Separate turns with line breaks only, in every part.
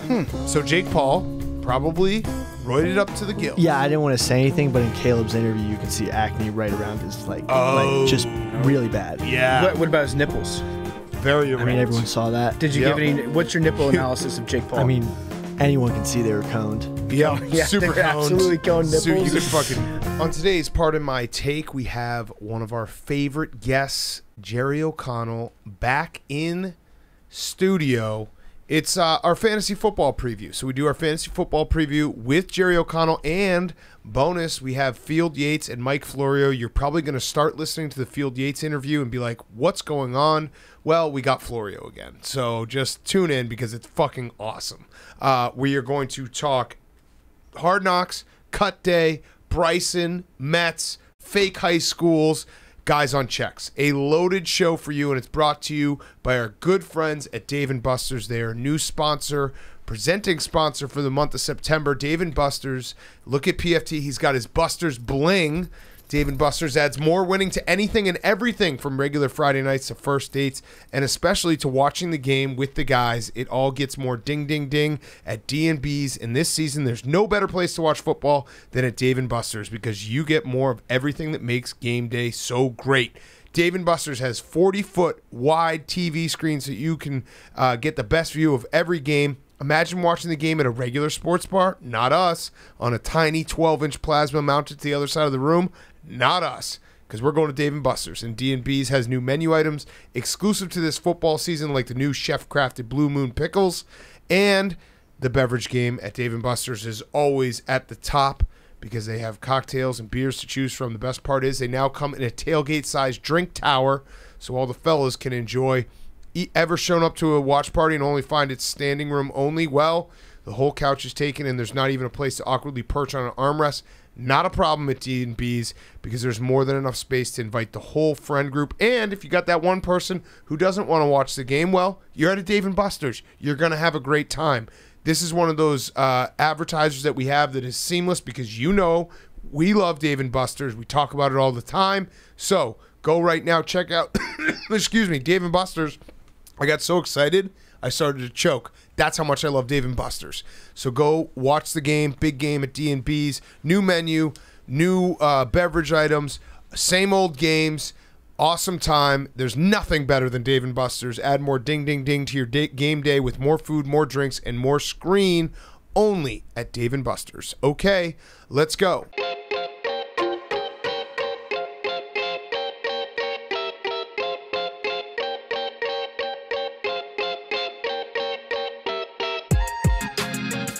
Hmm. So Jake Paul probably roided up to the gill.
Yeah, I didn't want to say anything, but in Caleb's interview, you can see acne right around his like,
Oh.
like just really bad.
Yeah.
What, what about his nipples?
Very
I mean, everyone saw that.
Did you
Yep.
give any? What's your nipple analysis of Jake Paul?
I mean, anyone can see they were coned.
Yeah,
Yeah,
super coned.
absolutely coned nipples.
So you could fucking. On today's Pardon My Take, we have one of our favorite guests, Jerry O'Connell, back in studio. It's uh, our fantasy football preview. So we do our fantasy football preview with Jerry O'Connell and bonus. We have Field Yates and Mike Florio. You're probably going to start listening to the Field Yates interview and be like, "What's going on?" Well, we got Florio again. So just tune in because it's fucking awesome. Uh, we are going to talk Hard Knocks, Cut Day, Bryson, Mets, fake high schools, guys on checks. A loaded show for you, and it's brought to you by our good friends at Dave and Buster's. They are new sponsor, presenting sponsor for the month of September. Dave and Buster's. Look at PFT. He's got his Buster's bling. Dave and Buster's adds more winning to anything and everything from regular Friday nights to first dates and especially to watching the game with the guys. It all gets more ding ding ding at D&B's and this season there's no better place to watch football than at Dave and Buster's because you get more of everything that makes game day so great. Dave and Buster's has 40 foot wide TV screens so you can uh, get the best view of every game. Imagine watching the game at a regular sports bar, not us, on a tiny 12 inch plasma mounted to the other side of the room, not us. Because we're going to Dave and Buster's, and D&B's has new menu items exclusive to this football season, like the new chef-crafted Blue Moon pickles, and the beverage game at Dave and Buster's is always at the top because they have cocktails and beers to choose from. The best part is they now come in a tailgate-sized drink tower, so all the fellas can enjoy. Ever shown up to a watch party and only find it's standing room only? Well, the whole couch is taken and there's not even a place to awkwardly perch on an armrest. Not a problem at D&B's because there's more than enough space to invite the whole friend group. And if you got that one person who doesn't want to watch the game, well, you're at a Dave and Buster's. You're going to have a great time. This is one of those uh, advertisers that we have that is seamless because you know we love Dave and Buster's. We talk about it all the time. So go right now, check out, excuse me, Dave and Buster's. I got so excited, I started to choke. That's how much I love Dave and Buster's. So go watch the game, big game at D&B's. New menu, new uh, beverage items, same old games. Awesome time. There's nothing better than Dave and Buster's. Add more ding ding ding to your day, game day with more food, more drinks, and more screen only at Dave and Buster's. Okay, let's go.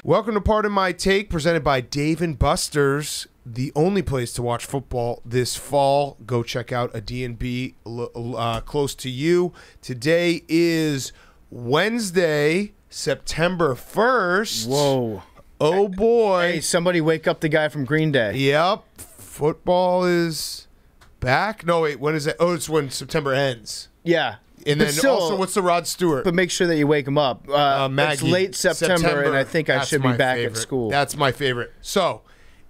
Welcome to Pardon My Take, presented by Dave and Buster's, the only place to watch football this fall. Go check out a D&B uh, close to you. Today is Wednesday, September 1st.
Whoa.
Oh boy.
Hey, somebody wake up the guy from Green Day.
Yep. Football is back. No, wait, when is it? Oh, it's when September ends.
Yeah.
And
But
then
still-
also, what's the Rod Stewart?
But make sure that you wake him up. Uh,
uh,
it's late September, and I think I should be back
favorite.
at school.
That's my favorite. So,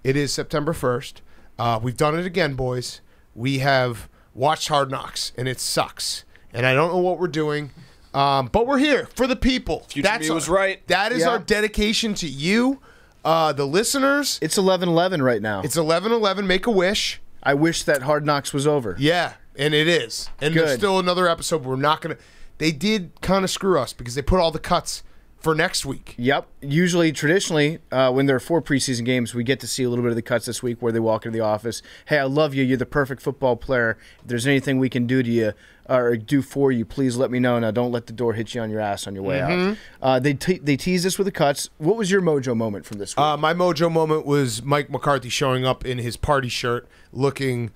it is September 1st. Uh, we've done it again, boys. We have watched Hard Knocks, and it sucks. And I don't know what we're doing, um, but we're here for the people.
Future me was right.
That is
Yeah.
our dedication to you, uh, the listeners.
it's 11-11 right now.
It's 11 11. Make a wish.
I wish that Hard Knocks was over.
Yeah, and it is. And there's still another episode. We're not going to. They did kind of screw us because they put all the cuts for next week.
Yep. Usually, traditionally, uh, when there are four preseason games, we get to see a little bit of the cuts this week where they walk into the office. Hey, I love you. You're the perfect football player. If there's anything we can do to you or do for you, please let me know. Now, don't let the door hit you on your ass on your way
Mm-hmm.
out. Uh, they te- they tease us with the cuts. What was your mojo moment from this week?
Uh, my mojo moment was Mike McCarthy showing up in his party shirt, looking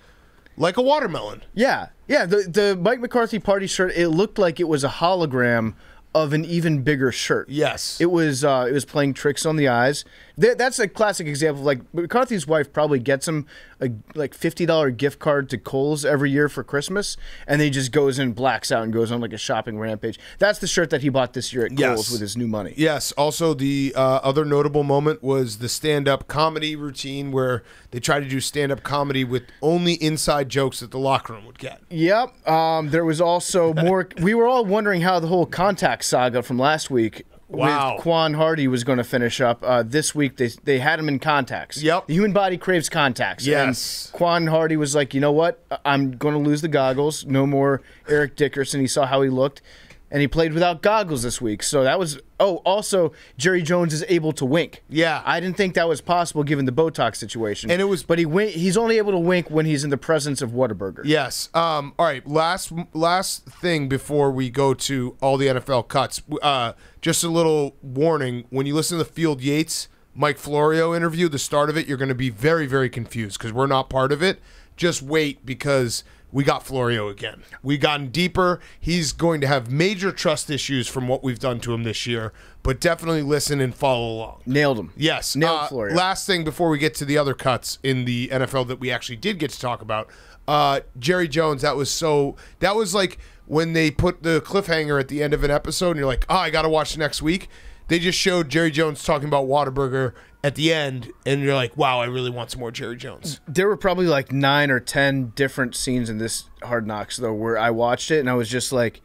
like a watermelon.
yeah, yeah. The the Mike McCarthy party shirt. It looked like it was a hologram of an even bigger shirt.
Yes.
It was uh, it was playing tricks on the eyes. Th- that's a classic example. Like McCarthy's wife probably gets him a like fifty dollar gift card to Kohl's every year for Christmas, and then he just goes and blacks out and goes on like a shopping rampage. That's the shirt that he bought this year at
Yes.
Kohl's with his new money.
Yes. Also, the uh, other notable moment was the stand-up comedy routine where they tried to do stand-up comedy with only inside jokes that the locker room would get.
Yep. Um, there was also more. we were all wondering how the whole contact saga from last week
Wow.
with Quan Hardy was going to finish up. Uh, this week they they had him in contacts.
Yep.
The human body craves contacts.
Yes.
And Quan Hardy was like, you know what? I'm going to lose the goggles. No more Eric Dickerson. He saw how he looked. And he played without goggles this week. So that was. Oh, also, Jerry Jones is able to wink.
Yeah.
I didn't think that was possible given the Botox situation.
And it was-
But he wink, he's only able to wink when he's in the presence of Whataburger.
Yes. Um, all right. Last last thing before we go to all the NFL cuts. Uh, just a little warning: when you listen to the Field Yates Mike Florio interview, the start of it, you're going to be very very confused because we're not part of it. Just wait because we got Florio again. We've gotten deeper. He's going to have major trust issues from what we've done to him this year. But definitely listen and follow along.
Nailed him.
Yes.
Nailed
uh,
Florio.
Last thing before we get to the other cuts in the NFL that we actually did get to talk about. Uh, Jerry Jones, that was so. That was like when they put the cliffhanger at the end of an episode, and you're like, oh, I got to watch next week. They just showed Jerry Jones talking about Whataburger at the end, and you're like, wow, I really want some more Jerry Jones.
There were probably like nine or ten different scenes in this Hard Knocks though, where I watched it and I was just like,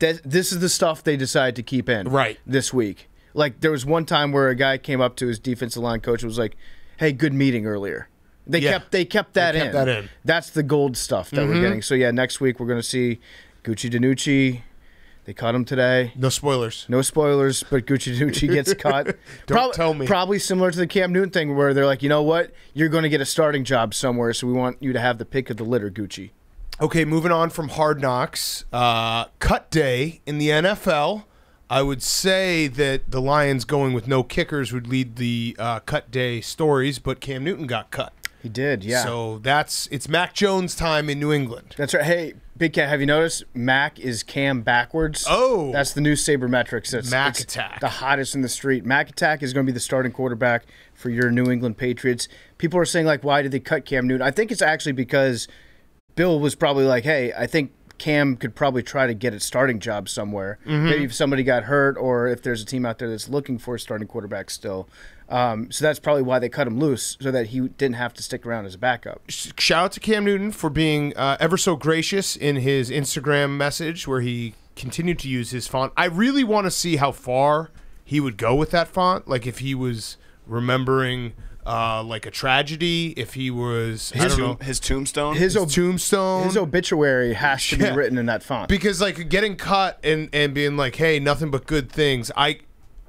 "This is the stuff they decided to keep in
Right.
this week." Like there was one time where a guy came up to his defensive line coach and was like, "Hey, good meeting earlier." They
Yeah.
kept they kept that
kept
in.
that in.
That's the gold stuff that we're mm-hmm. getting. So yeah, next week we're gonna see Gucci Danucci. They cut him today.
No spoilers.
No spoilers, but Gucci Danucci gets cut.
Don't tell me.
Probably similar to the Cam Newton thing, where they're like, you know what, you're going to get a starting job somewhere, so we want you to have the pick of the litter, Gucci.
Okay, moving on from Hard Knocks. Uh, cut day in the NFL. I would say that the Lions going with no kickers would lead the uh, cut day stories, but Cam Newton got cut.
He did, yeah.
So that's it's Mac Jones time in New England.
That's right. Hey, Big Cat, have you noticed Mac is Cam backwards?
Oh.
that's the new sabermetrics. That's
Mac
it's
Attack.
the hottest in the street. Mac Attack is going to be the starting quarterback for your New England Patriots. People are saying like, why did they cut Cam Newton? I think it's actually because Bill was probably like, hey, I think Cam could probably try to get a starting job somewhere.
Mm-hmm.
Maybe if somebody got hurt or if there's a team out there that's looking for a starting quarterback still. Um, so that's probably why they cut him loose so that he didn't have to stick around as a backup.
Shout out to Cam Newton for being uh, ever so gracious in his Instagram message where he continued to use his font. I really want to see how far he would go with that font. Like if he was remembering uh, like a tragedy, if he was I don't know
Tomb- his tombstone.
His,
his
ob-
tombstone.
his obituary has to
Yeah.
be written in that font.
because like getting cut and and being like, hey, nothing but good things. I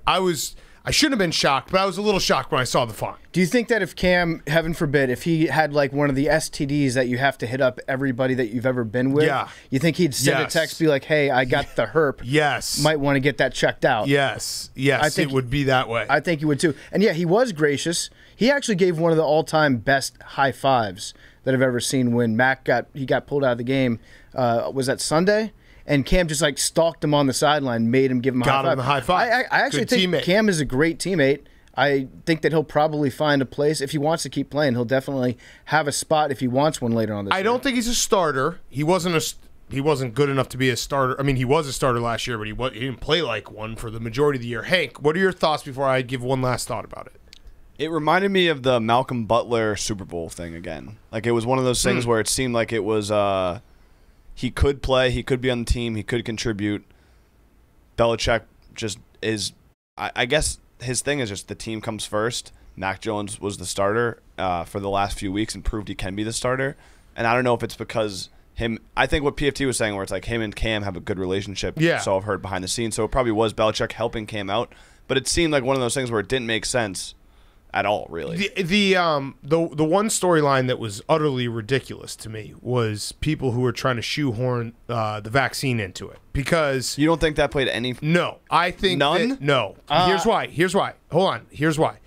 I was I shouldn't have been shocked, but I was a little shocked when I saw the font.
Do you think that if Cam, heaven forbid, if he had like one of the STDs that you have to hit up everybody that you've ever been with,
Yeah.
you think he'd send
Yes.
a text, be like, "Hey, I got the herp.
Yes.
Might want to get that checked out."
yes. Yes.
I think-
it would be that way.
I think he would too. And yeah, he was gracious. He actually gave one of the all-time best high fives that I've ever seen when Mac got he got pulled out of the game. Uh, was that Sunday? And Cam just like stalked him on the sideline, made him give him a
Got
high
him
five.
the high five.
I, I, I actually
Good
think
teammate.
Cam is a great teammate. I think that he'll probably find a place if he wants to keep playing. He'll definitely have a spot if he wants one later on this
I
year.
don't think he's a starter. He wasn't a st- he wasn't good enough to be a starter. I mean, he was a starter last year, but he wa- he didn't play like one for the majority of the year. Hank, what are your thoughts before I give one last thought about it?
It reminded me of the Malcolm Butler Super Bowl thing again. Like it was one of those things where it seemed like it was uh he could play, he could be on the team, he could contribute. Belichick just is I, I guess his thing is just the team comes first. Mac Jones was the starter uh, for the last few weeks and proved he can be the starter. And I don't know if it's because him I think what PFT was saying where it's like him and Cam have a good relationship.
Yeah.
So I've heard behind the scenes. So it probably was Belichick helping Cam out. But it seemed like one of those things where it didn't make sense at all, really.
The the um the the one storyline that was utterly ridiculous to me was people who were trying to shoehorn uh, the vaccine into it because
You don't think that played any?
no, I think
None?
that- no. Here's why. Here's why. Hold on. Here's why.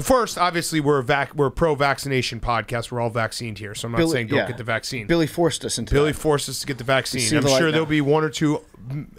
First, obviously, we're a vac- we're a pro-vaccination podcast. We're all vaccinated here, so I'm not
Billy-
saying don't
yeah.
get the vaccine.
Billy forced us into
Billy
that.
forced us to get the vaccine. I'm
the
sure there'll
now.
be one or two.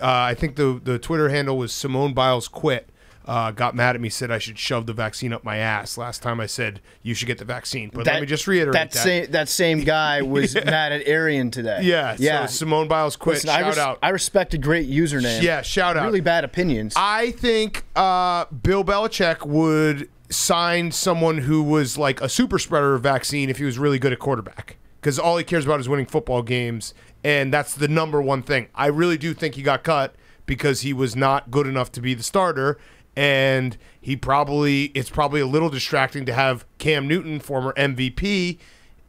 Uh, I think the the Twitter handle was Simone Biles quit. Uh, got mad at me, said I should shove the vaccine up my ass. Last time I said you should get the vaccine, but let me just reiterate
that,
that.
same that same guy was mad at Arian today.
yeah,
yeah.
So Simone Biles quit.
Listen, I,
shout
res-
out.
I respect a great username.
yeah, shout out.
really bad opinions.
I think uh, Bill Belichick would sign someone who was like a super spreader vaccine if he was really good at quarterback. Because all he cares about is winning football games, and that's the number one thing. I really do think he got cut because he was not good enough to be the starter. And he probably it's probably a little distracting to have Cam Newton, former MVP,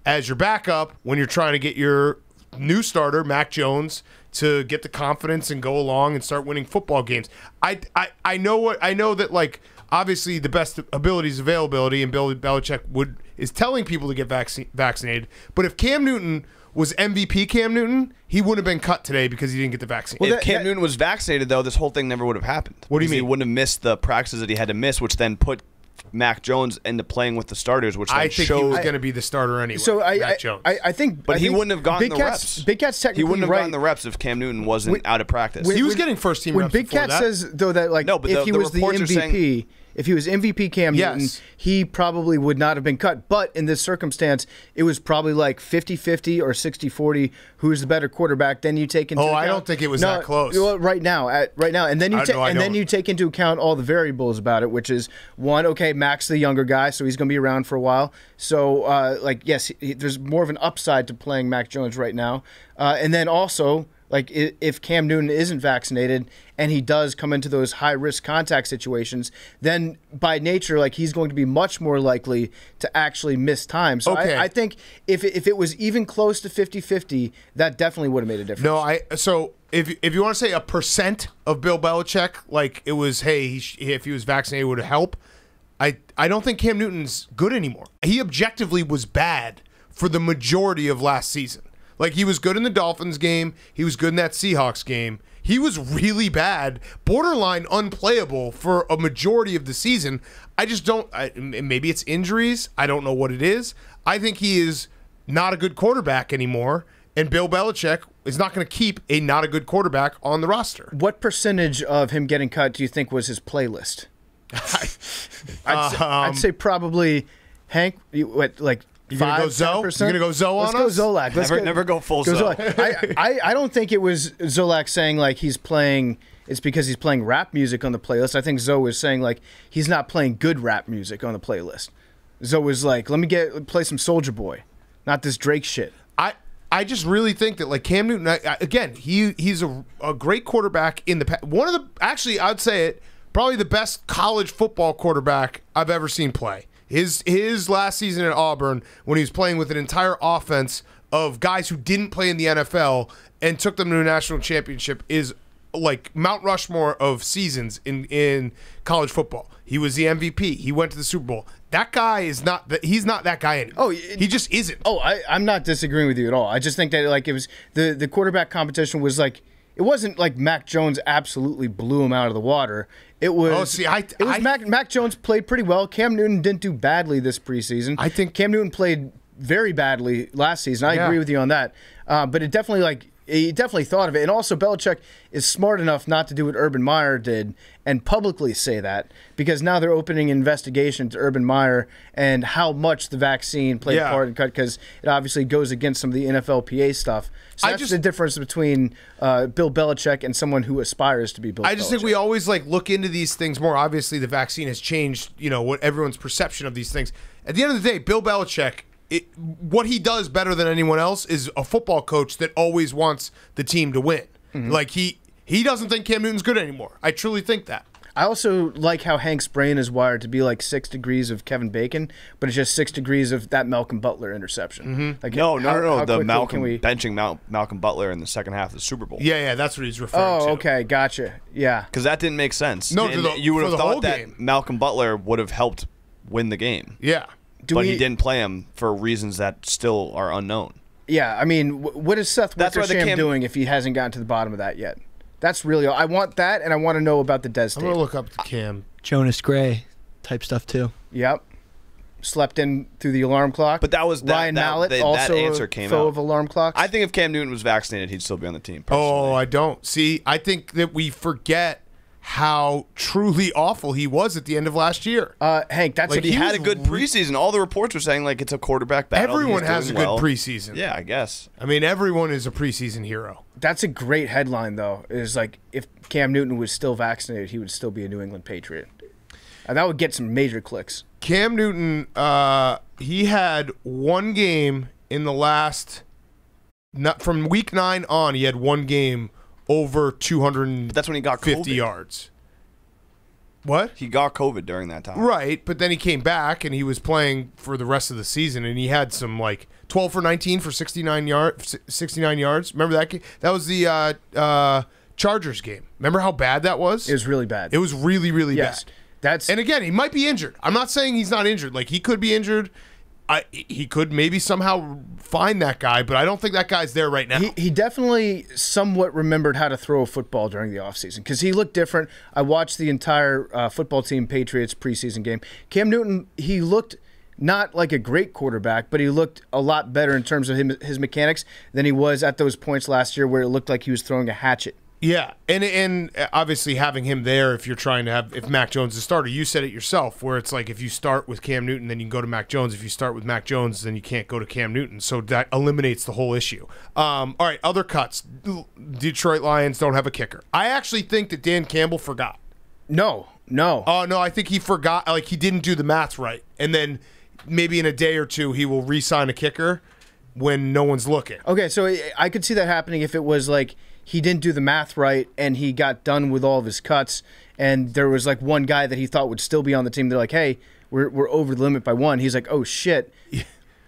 as your backup when you're trying to get your new starter, Mac Jones, to get the confidence and go along and start winning football games. I I, I know what I know that like obviously the best ability is availability, and Bill Belichick would is telling people to get vaccine, vaccinated. But if Cam Newton was MVP Cam Newton, he wouldn't have been cut today because he didn't get the vaccine.
if Cam Newton was vaccinated, though, this whole thing never would have happened.
What do you
mean? He wouldn't have missed the practices that he had to miss, which then put Mac Jones into playing with the starters, which
I think he
showed.
was going to be the starter anyway.
So I,
Mac
I,
Jones.
I, I think,
but
I
he
think
wouldn't have gotten
Big
the
Cat's,
reps.
Big Cat's technically
he wouldn't have
right.
gotten the reps if Cam Newton wasn't
When-
out of practice.
he was
when-
getting first team
when
reps
Big Cat
that.
says though that like
No, but
if
the-
he
the
was the MVP,
saying-
if he was MVP Cam Newton, he probably would not have been cut. But in this circumstance, it was probably like 50-50 or 60-40 who's the better quarterback. Then you take into
Oh,
account,
I don't think it was
No,
that close.
well, right now, at, right now, and then you
I-
ta-
no,
and then you take into account all the variables about it, which is one, okay, Mac's the younger guy, so he's going to be around for a while. So, uh, like, yes, he, there's more of an upside to playing Mac Jones right now, uh, and then also. Like if Cam Newton isn't vaccinated and he does come into those high risk contact situations, then by nature, like he's going to be much more likely to actually miss time. So
Okay.
I, I think if it, if it was even close to 50-50, that definitely would have made a difference.
No, I so if if you want to say a percent of Bill Belichick, like it was, hey, he sh- if he was vaccinated would help. I I don't think Cam Newton's good anymore. He objectively was bad for the majority of last season. Like he was good in the Dolphins game, he was good in that Seahawks game. He was really bad, borderline unplayable for a majority of the season. I just don't. I, maybe it's injuries. I don't know what it is. I think he is not a good quarterback anymore, and Bill Belichick is not going to keep a not a good quarterback on the roster.
What percentage of him getting cut do you think was his playlist? I'd, say, I'd um, say probably Hank. What like
You gonna go Zoe?
10%?
You gonna go Zoe
Let's
on
go
us?
Zolak. Let's
Never-
go,
never go full
go
Zoe.
I, I I don't think it was Zolak saying like he's playing. It's because he's playing rap music on the playlist. I think Zoe was saying like he's not playing good rap music on the playlist. Zoe was like, let me get play some Soldier Boy, not this Drake shit.
I I just really think that like Cam Newton I, I- again he he's a, a great quarterback in the pa- one of the actually I'd say it probably the best college football quarterback I've ever seen play. His his last season at Auburn when he was playing with an entire offense of guys who didn't play in the NFL and took them to a national championship is like Mount Rushmore of seasons in in college football. He was the MVP. He went to the Super Bowl. That guy is not that he's not that guy anymore.
Oh, it-
he just isn't.
Oh, I, I'm not disagreeing with you at all. I just think that like it was the the quarterback competition was like it wasn't like Mac Jones absolutely blew him out of the water. It was.
Oh, see, I-
it was
I-
Mac Mac Jones played pretty well. Cam Newton didn't do badly this preseason.
I think-
Cam Newton played very badly last season. I
Yeah.
agree with you on that. Uh, but it definitely like he definitely thought of it. And also Belichick is smart enough not to do what Urban Meyer did and publicly say that because now they're opening an investigation to Urban Meyer and how much the vaccine played
Yeah.
a part in cut because it obviously goes against some of the NFLPA stuff. So that's
just-
the difference between uh, Bill Belichick and someone who aspires to be Bill.
I just think we always like look into these things more. Obviously, the vaccine has changed, you know, what everyone's perception of these things. At the end of the day, Bill Belichick, it, what he does better than anyone else is a football coach that always wants the team to win. Like he he doesn't think Cam Newton's good anymore. I truly think that.
I also like how Hank's brain is wired to be like six degrees of Kevin Bacon, but it's just six degrees of that Malcolm Butler interception.
Mm-hmm. No, no,
how-
no, no.
how
The Malcolm
we-
benching Mal- Malcolm Butler in the second half of the Super Bowl.
Yeah, yeah, that's what he's referring to.
Oh, okay, gotcha. Yeah.
Because that didn't make sense.
No, the-
you would have thought that
game.
Malcolm Butler would have helped win the game.
Yeah.
Do
but
we,
he didn't play him for reasons that still are unknown.
Yeah, I mean, wh- what is Seth
That's
Wickersham
Cam-
doing if he hasn't gotten to the bottom of that yet? That's really all. I want that, and I want to know about the Des
I'm gonna look up the Cam.
Jonas Gray type stuff too.
Yep. Slept in through the alarm clock.
But that was- that-
Ryan
that-
Mallett,
they- that
also
answer
a
came
foe
out.
of alarm clocks.
I think if Cam Newton was vaccinated, he'd still be on the team.
Oh. I don't see. I think that we forget how truly awful he was at the end of last year.
uh, Hank, that's
Like,
he,
he
had a good
re-
preseason. All the reports were saying like it's a quarterback battle.
Everyone has a good
well.
preseason.
Yeah, I guess.
I mean, everyone is a preseason hero.
that's a great headline though. Is like if Cam Newton was still vaccinated, he would still be a New England Patriot. And that would get some major clicks.
Cam Newton, uh, he had one game in the last, not from week nine on. He had one game over 250
That's when he got COVID.
yards. What?
He got COVID during that time.
Right, but then he came back and he was playing for the rest of the season, and he had some like 12 for 19 for 69 yard, 69 yards. Remember that? Game? That was the uh, uh, Chargers game. Remember how bad that was?
It was really bad.
It was really, really
yes.
bad.
That's
And again, he might be injured. I'm not saying he's not injured. Like he could be injured. I, he could maybe somehow find that guy, but I don't think that guy's there right now.
He, he definitely somewhat remembered how to throw a football during the offseason because he looked different. I watched the entire uh, football team Patriots preseason game. Cam Newton, he looked not like a great quarterback, but he looked a lot better in terms of him, his mechanics than he was at those points last year where it looked like he was throwing a hatchet.
Yeah, and and obviously having him there, if you're trying to have if Mac Jones is the starter, you said it yourself, where it's like if you start with Cam Newton, then you can go to Mac Jones. If you start with Mac Jones, then you can't go to Cam Newton. So that eliminates the whole issue. Um, all right, other cuts. Detroit Lions don't have a kicker. I actually think that Dan Campbell forgot.
No, no.
Oh no, I think he forgot. Like he didn't do the math right, and then maybe in a day or two he will re-sign a kicker when no one's looking.
Okay, so I- I could see that happening if it was like he didn't do the math right and he got done with all of his cuts, and there was like one guy that he thought would still be on the team. They're like, hey, we're, we're over the limit by one. He's like, oh shit.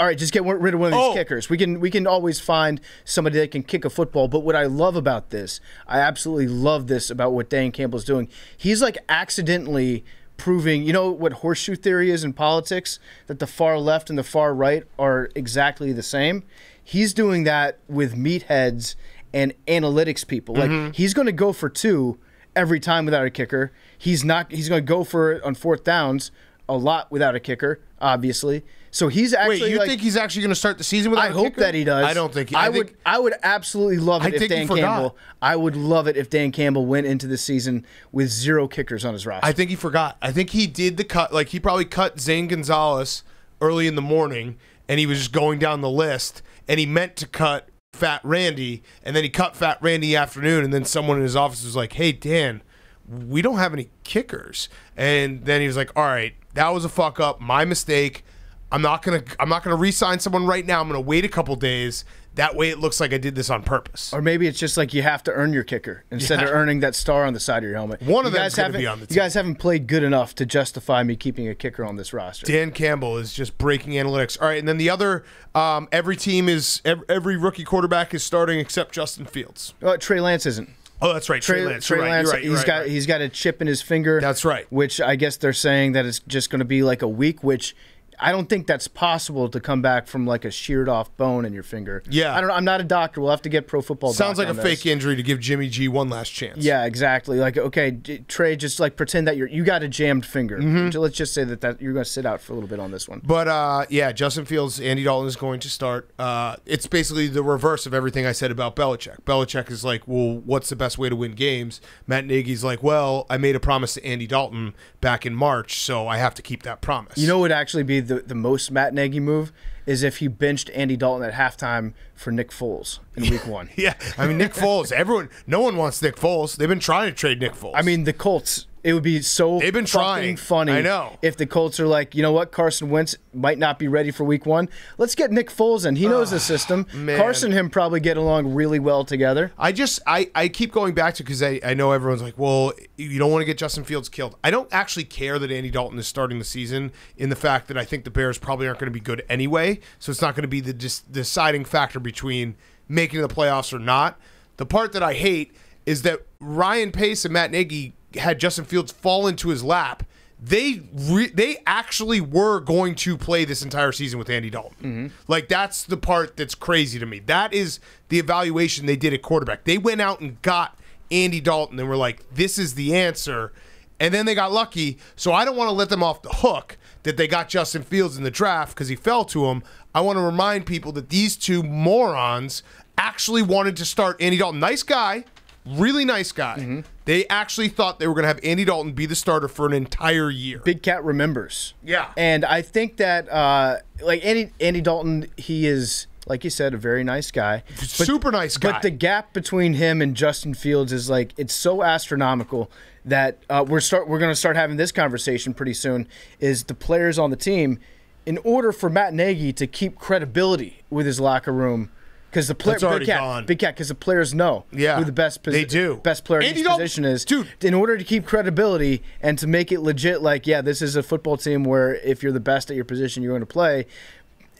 All right, just get rid of one of these
Oh.
kickers. We can we can always find somebody that can kick a football. But what I love about this, I absolutely love this about what Dan Campbell's doing. He's like accidentally proving, you know what horseshoe theory is in politics, that the far left and the far right are exactly the same. He's doing that with meatheads and analytics people. Like mm-hmm. he's going to go for two every time without a kicker. He's not. He's going to go for it on fourth downs a lot without a kicker, obviously. So he's actually.
Wait, you
like,
think he's actually going to start the season without
I hope
kicker?
that he does.
I don't think.
I,
I,
would. I would absolutely love
I
it if Dan. Campbell. I would love it if Dan Campbell went into the season with zero kickers on his roster.
I think he forgot. I think he did the cut. Like he probably cut Zane Gonzalez early in the morning, and he was just going down the list, and he meant to cut Fat Randy, and then he cut Fat Randy afternoon, and then someone in his office was like, "Hey Dan, we don't have any kickers," and then he was like, "All right, that was a fuck up, my mistake. I'm not gonna I'm not gonna re-sign someone right now. I'm gonna wait a couple days. That way, it looks like I did this on purpose."
or maybe it's just like you have to earn your kicker instead of earning that star on the side of your helmet.
One of
you
them's
guys
gonna
haven't-
be on the
You guys haven't played good enough to justify me keeping a kicker on this roster.
Dan Campbell is just breaking analytics. All right, and then the other, um, every team is every, every rookie quarterback is starting except Justin Fields.
Uh, Trey Lance isn't.
Oh, that's right, Trey,
Trey,
Lance.
Trey
right,
Lance,
right, you're
he's
right,
got
right.
he's got a chip in his finger.
That's right.
Which I guess they're saying that it's just going to be like a week, which I don't think that's possible to come back from like a sheared off bone in your finger.
Yeah.
I don't. know. I'm not a doctor. We'll have to get pro football.
Sounds like a
on
fake injury to give Jimmy G one last chance.
Yeah, exactly. Like okay, Trey, just like pretend that you're you got a jammed finger.
Mm-hmm.
Let's just say that that you're going to sit out for a little bit on this one.
But uh, yeah, Justin Fields, Andy Dalton is going to start. Uh, it's basically the reverse of everything I said about Belichick. Belichick is like, well, what's the best way to win games? Matt Nagy's like, well, I made a promise to Andy Dalton back in March, so I have to keep that promise.
You know what would actually be the, the most Matt Nagy move is if he benched Andy Dalton at halftime for Nick Foles in week one.
Yeah, I mean Nick Foles. Everyone, no one wants Nick Foles. They've been trying to trade Nick Foles.
I mean, the Colts. It would be so
They've been
fucking
trying.
funny.
I know.
if the Colts are like, you know what, Carson Wentz might not be ready for Week One. Let's get Nick Foles in. He knows the system.
man.
Carson and him probably get along really well together.
I just I, I keep going back to because I, I know everyone's like, well, you don't want to get Justin Fields killed. I don't actually care that Andy Dalton is starting the season in the fact that I think the Bears probably aren't going to be good anyway. So it's not going to be the dis- deciding factor between making the playoffs or not. The part that I hate is that Ryan Pace and Matt Nagy had Justin Fields fall into his lap. They re- they actually were going to play this entire season with Andy Dalton. Mm-hmm. Like that's the part that's crazy to me. That is the evaluation they did at quarterback. They went out and got Andy Dalton and were like, "This is the answer." And then they got lucky. So I don't want to let them off the hook that they got Justin Fields in the draft because he fell to them. I want to remind people that these two morons actually wanted to start Andy Dalton. Nice guy, really nice guy. They actually thought they were going to have Andy Dalton be the starter for an entire year.
Big Cat remembers.
Yeah.
And I think that uh, like Andy Andy Dalton, he is like you said, a very nice guy. But-
Super nice guy.
But the gap between him and Justin Fields is like it's so astronomical that uh, we're start we're going to start having this conversation pretty soon. Is the players on the team, in order for Matt Nagy to keep credibility with his locker room, Because the player, Big Cat,
gone.
Big Cat, because the players know
Yeah,
who the best posi-
they do.
best player in each position is.
dude.
in order to keep credibility and to make it legit, like yeah, this is a football team where if you're the best at your position, you're going to play.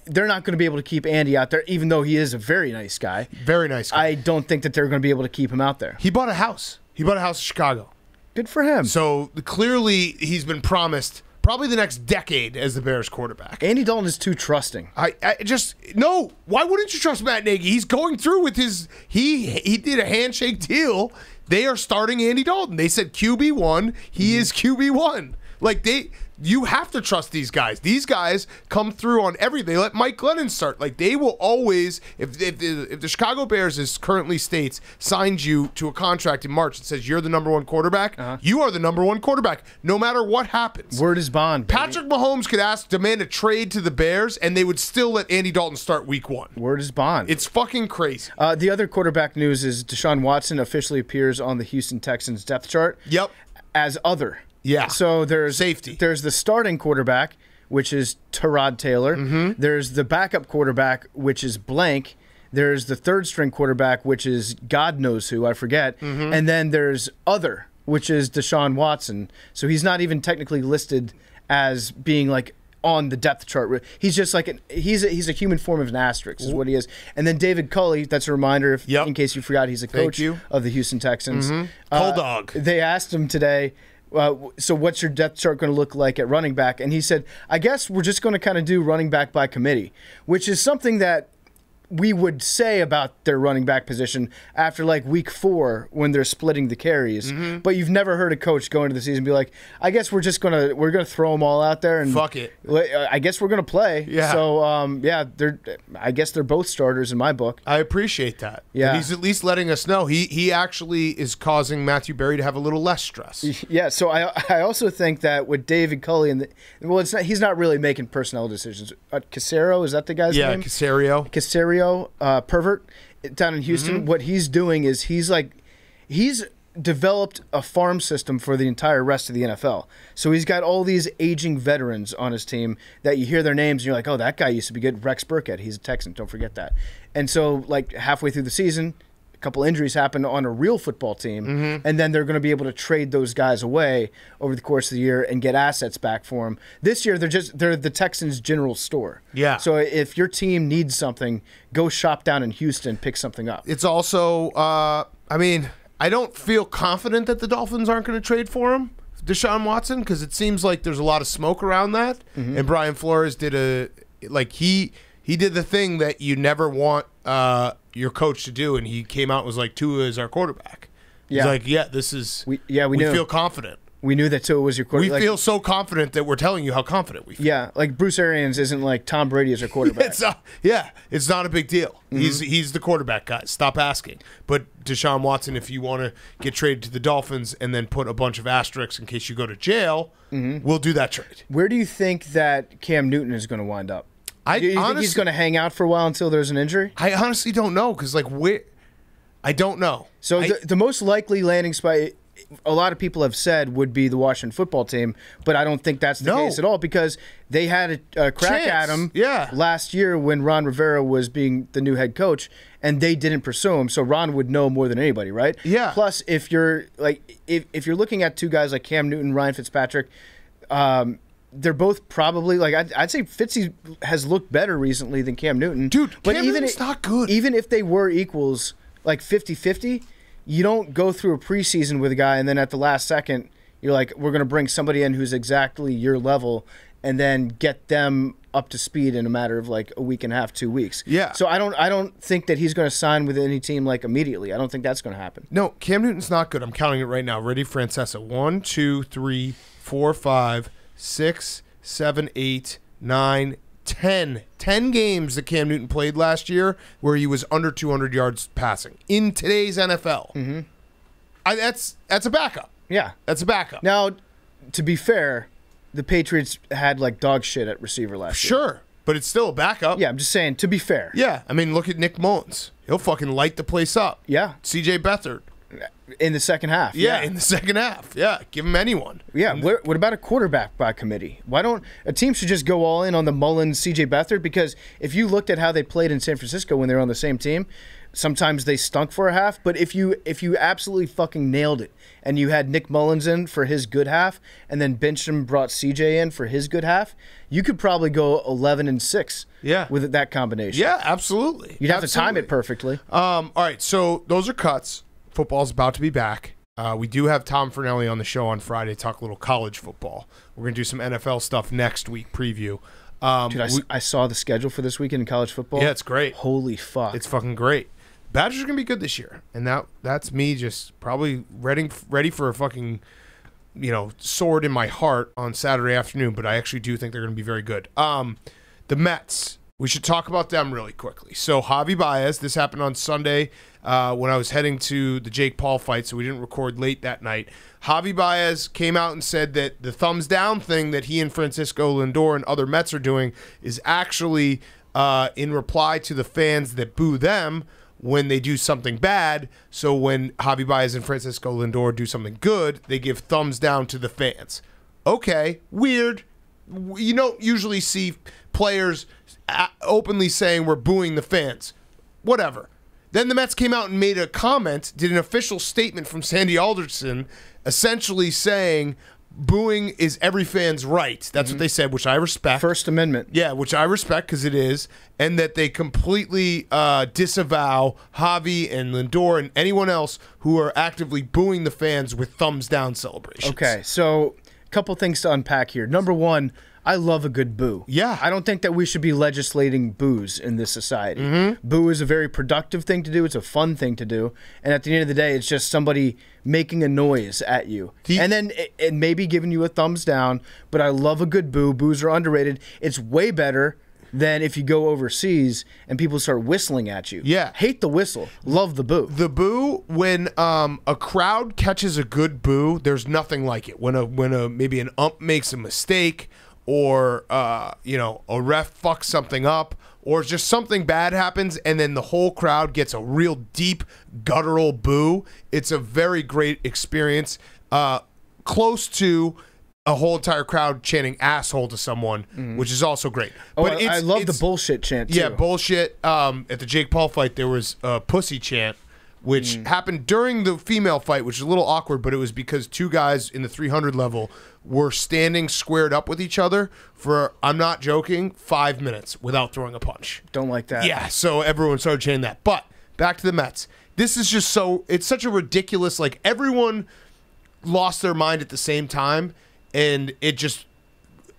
They're not going to be able to keep Andy out there, even though he is a very nice guy.
Very nice. Guy.
I don't think that they're going to be able to keep him out there.
he bought a house. He bought a house in Chicago.
Good for him.
So clearly, he's been promised probably the next decade as the Bears quarterback.
Andy Dalton is too trusting.
I, I just no. Why wouldn't you trust Matt Nagy? He's going through with his he he did a handshake deal. They are starting Andy Dalton. They said QB one. He mm-hmm. is QB one. Like they, you have to trust these guys. These guys come through on every. They let Mike Glennon start. Like they will always. If if, if the Chicago Bears, as currently states, signs you to a contract in March that says you're the number one quarterback, you are the number one quarterback, no matter what happens.
Word is bond. baby.
Patrick Mahomes could ask demand a trade to the Bears, and they would still let Andy Dalton start Week One.
Word is bond.
It's fucking crazy.
Uh, the other quarterback news is Deshaun Watson officially appears on the Houston Texans depth chart
Yep.
as other.
Yeah.
So there's
Safety.
There's the starting quarterback, which is Tyrod Taylor.
Mm-hmm.
There's the backup quarterback, which is blank. There's the third string quarterback, which is God knows who I forget.
Mm-hmm.
And then there's other, which is Deshaun Watson. So he's not even technically listed as being like on the depth chart. He's just like an, he's a, he's a human form of an asterisk is what he is. And then David Culley, that's a reminder if
Yep.
in case you forgot he's a coach
you. Mm-hmm.
of the Houston Texans.
Cold
Uh,
dog.
They asked him today, uh, so what's your depth chart going to look like at running back? And he said, I guess we're just going to kind of do running back by committee, which is something that we would say about their running back position after like week four when they're splitting the carries.
Mm-hmm.
But you've never heard a coach go into the season and be like, I guess we're just gonna we're gonna throw them all out there and
Fuck it.
uh, I guess we're gonna play.
Yeah.
So um, yeah, they're I guess they're both starters in my book.
I appreciate that.
Yeah.
That he's at least letting us know he he actually is causing Matthew Berry to have a little less stress.
Yeah, so I I also think that with David Culley and the, well, it's not, he's not really making personnel decisions. Uh, Caserio is that the guy's
Yeah,
name?
Caserio.
Caserio, uh, pervert down in Houston.
Mm-hmm.
What he's doing is he's like he's developed a farm system for the entire rest of the NFL. So he's got all these aging veterans on his team that you hear their names and you're like, oh, that guy used to be good. Rex Burkhead, he's a Texan. Don't forget that. And so like halfway through the season. A couple injuries happen on a real football team,
Mm-hmm.
and then they're going to be able to trade those guys away over the course of the year and get assets back for them. This year, they're just they're the Texans' general store.
Yeah.
So if your team needs something, go shop down in Houston, pick something up.
It's also, uh, I mean, I don't feel confident that the Dolphins aren't going to trade for him, Deshaun Watson, because it seems like there's a lot of smoke around that. And Brian Flores did a like he he did the thing that you never want uh, your coach to do, and he came out and was like, Tua is our quarterback. He's
Yeah.
like, yeah, this is
We- yeah, we knew.
feel confident.
We knew that Tua was your
We
quarterback. like,
feel so confident that we're telling you how confident we feel.
yeah, like Bruce Arians isn't like Tom Brady as your quarterback.
It's uh, yeah, it's not a big deal.
Mm-hmm.
He's he's the quarterback guy. Stop asking. But Deshaun Watson, if you want to get traded to the Dolphins and then put a bunch of asterisks in case you go to jail,
Mm-hmm.
we'll do that trade.
Where do you think that Cam Newton is going to wind up?
I
Do you think he's
honestly-
going to hang out for a while until there's an injury?
I honestly don't know because like where, I don't know.
So
I-
the, the most likely landing spot, a lot of people have said, would be the Washington football team, but I don't think that's the
No.
case at all because they had a, a crack
Chance,
at him
yeah.
last year when Ron Rivera was being the new head coach, and they didn't pursue him. So Ron would know more than anybody, right?
Yeah.
Plus, if you're like, if if you're looking at two guys like Cam Newton, Ryan Fitzpatrick. Um, they're both probably like I'd, I'd say Fitzy has looked better recently than Cam Newton.
Dude,
but
Cam
even
Newton's
i-
not good.
Even if they were equals, like 50-50, you don't go through a preseason with a guy and then at the last second you're like, we're going to bring somebody in who's exactly your level and then get them up to speed in a matter of like a week and a half, two weeks.
Yeah.
So I don't I don't think that he's going to sign with any team like immediately. I don't think that's going to happen.
no, Cam Newton's not good. I'm counting it right now. Ready, Francesa? One, two, three, four, five, six, seven, eight, nine, ten. Ten games that Cam Newton played last year where he was under 200 yards passing in today's NFL. Mm-hmm. I, that's that's a backup.
Yeah.
That's a backup.
Now, to be fair, the Patriots had like dog shit at receiver last year.
Sure, but it's still a backup.
Yeah, I'm just saying. To be fair.
Yeah, I mean, look at Nick Mullens. He'll fucking light the place up.
Yeah.
C.J. Beathard.
In the second half.
Yeah, in the second half. Yeah, give him anyone.
Yeah, what, what about a quarterback by committee? Why don't a team should just go all in on the Mullens, CJ Beathard? Because if you looked at how they played in San Francisco when they were on the same team, sometimes they stunk for a half. But if you if you absolutely fucking nailed it and you had Nick Mullens in for his good half, and then benched him, brought CJ in for his good half, you could probably go eleven and six.
Yeah.
with that combination.
Yeah, absolutely.
you'd have to time it perfectly.
Um, all right, so those are cuts. Football's about to be back. Uh, we do have Tom Fornelli on the show on Friday to talk a little college football. We're gonna do some NFL stuff next week preview. Um,
Dude, I,
we-
I saw the schedule for this weekend in college football.
yeah, it's great.
Holy fuck!
It's fucking great. Badgers are gonna be good this year, and that that's me just probably ready ready for a fucking you know sword in my heart on Saturday afternoon. But I actually do think they're gonna be very good. Um, the Mets. We should talk about them really quickly. So Javy Baez. This happened on Sunday uh, when I was heading to the Jake Paul fight, so we didn't record late that night. Javi Baez came out and said that the thumbs down thing that he and Francisco Lindor and other Mets are doing is actually uh, in reply to the fans that boo them when they do something bad. So when Javi Baez and Francisco Lindor do something good, they give thumbs down to the fans. Okay, weird. You don't usually see players openly saying we're booing the fans. Whatever. Then the Mets came out and made a comment, did an official statement from Sandy Alderson, essentially saying booing is every fan's right. That's what they said, which I respect.
First Amendment.
Yeah, which I respect because it is, and that they completely uh, disavow Javy and Lindor and anyone else who are actively booing the fans with thumbs down celebrations.
Okay, so a couple things to unpack here. Number one, I love a good boo.
Yeah.
I don't think that we should be legislating boos in this society.
Mm-hmm.
Boo is a very productive thing to do. It's a fun thing to do, and at the end of the day, it's just somebody making a noise at you,
The-
and then it, it maybe giving you a thumbs down. But I love a good boo. Boos are underrated. It's way better. Than if you go overseas and people start whistling at you.
Yeah.
Hate the whistle. Love the boo.
The boo when um, a crowd catches a good boo, there's nothing like it. When a when a maybe an ump makes a mistake or uh, you know a ref fucks something up or just something bad happens and then the whole crowd gets a real deep guttural boo. It's a very great experience. Uh, close to a whole entire crowd chanting asshole to someone, which is also great.
Oh,
but
I,
it's,
I love the bullshit chant.
yeah, bullshit. Um, at the Jake Paul fight, there was a pussy chant, which
Mm.
happened during the female fight, which is a little awkward, but it was because two guys in the 300 level were standing squared up with each other for, I'm not joking, five minutes without throwing a punch.
Don't like that.
Yeah, so everyone started chanting that. But back to the Mets. This is just so, it's such a ridiculous, like, everyone lost their mind at the same time, and it just,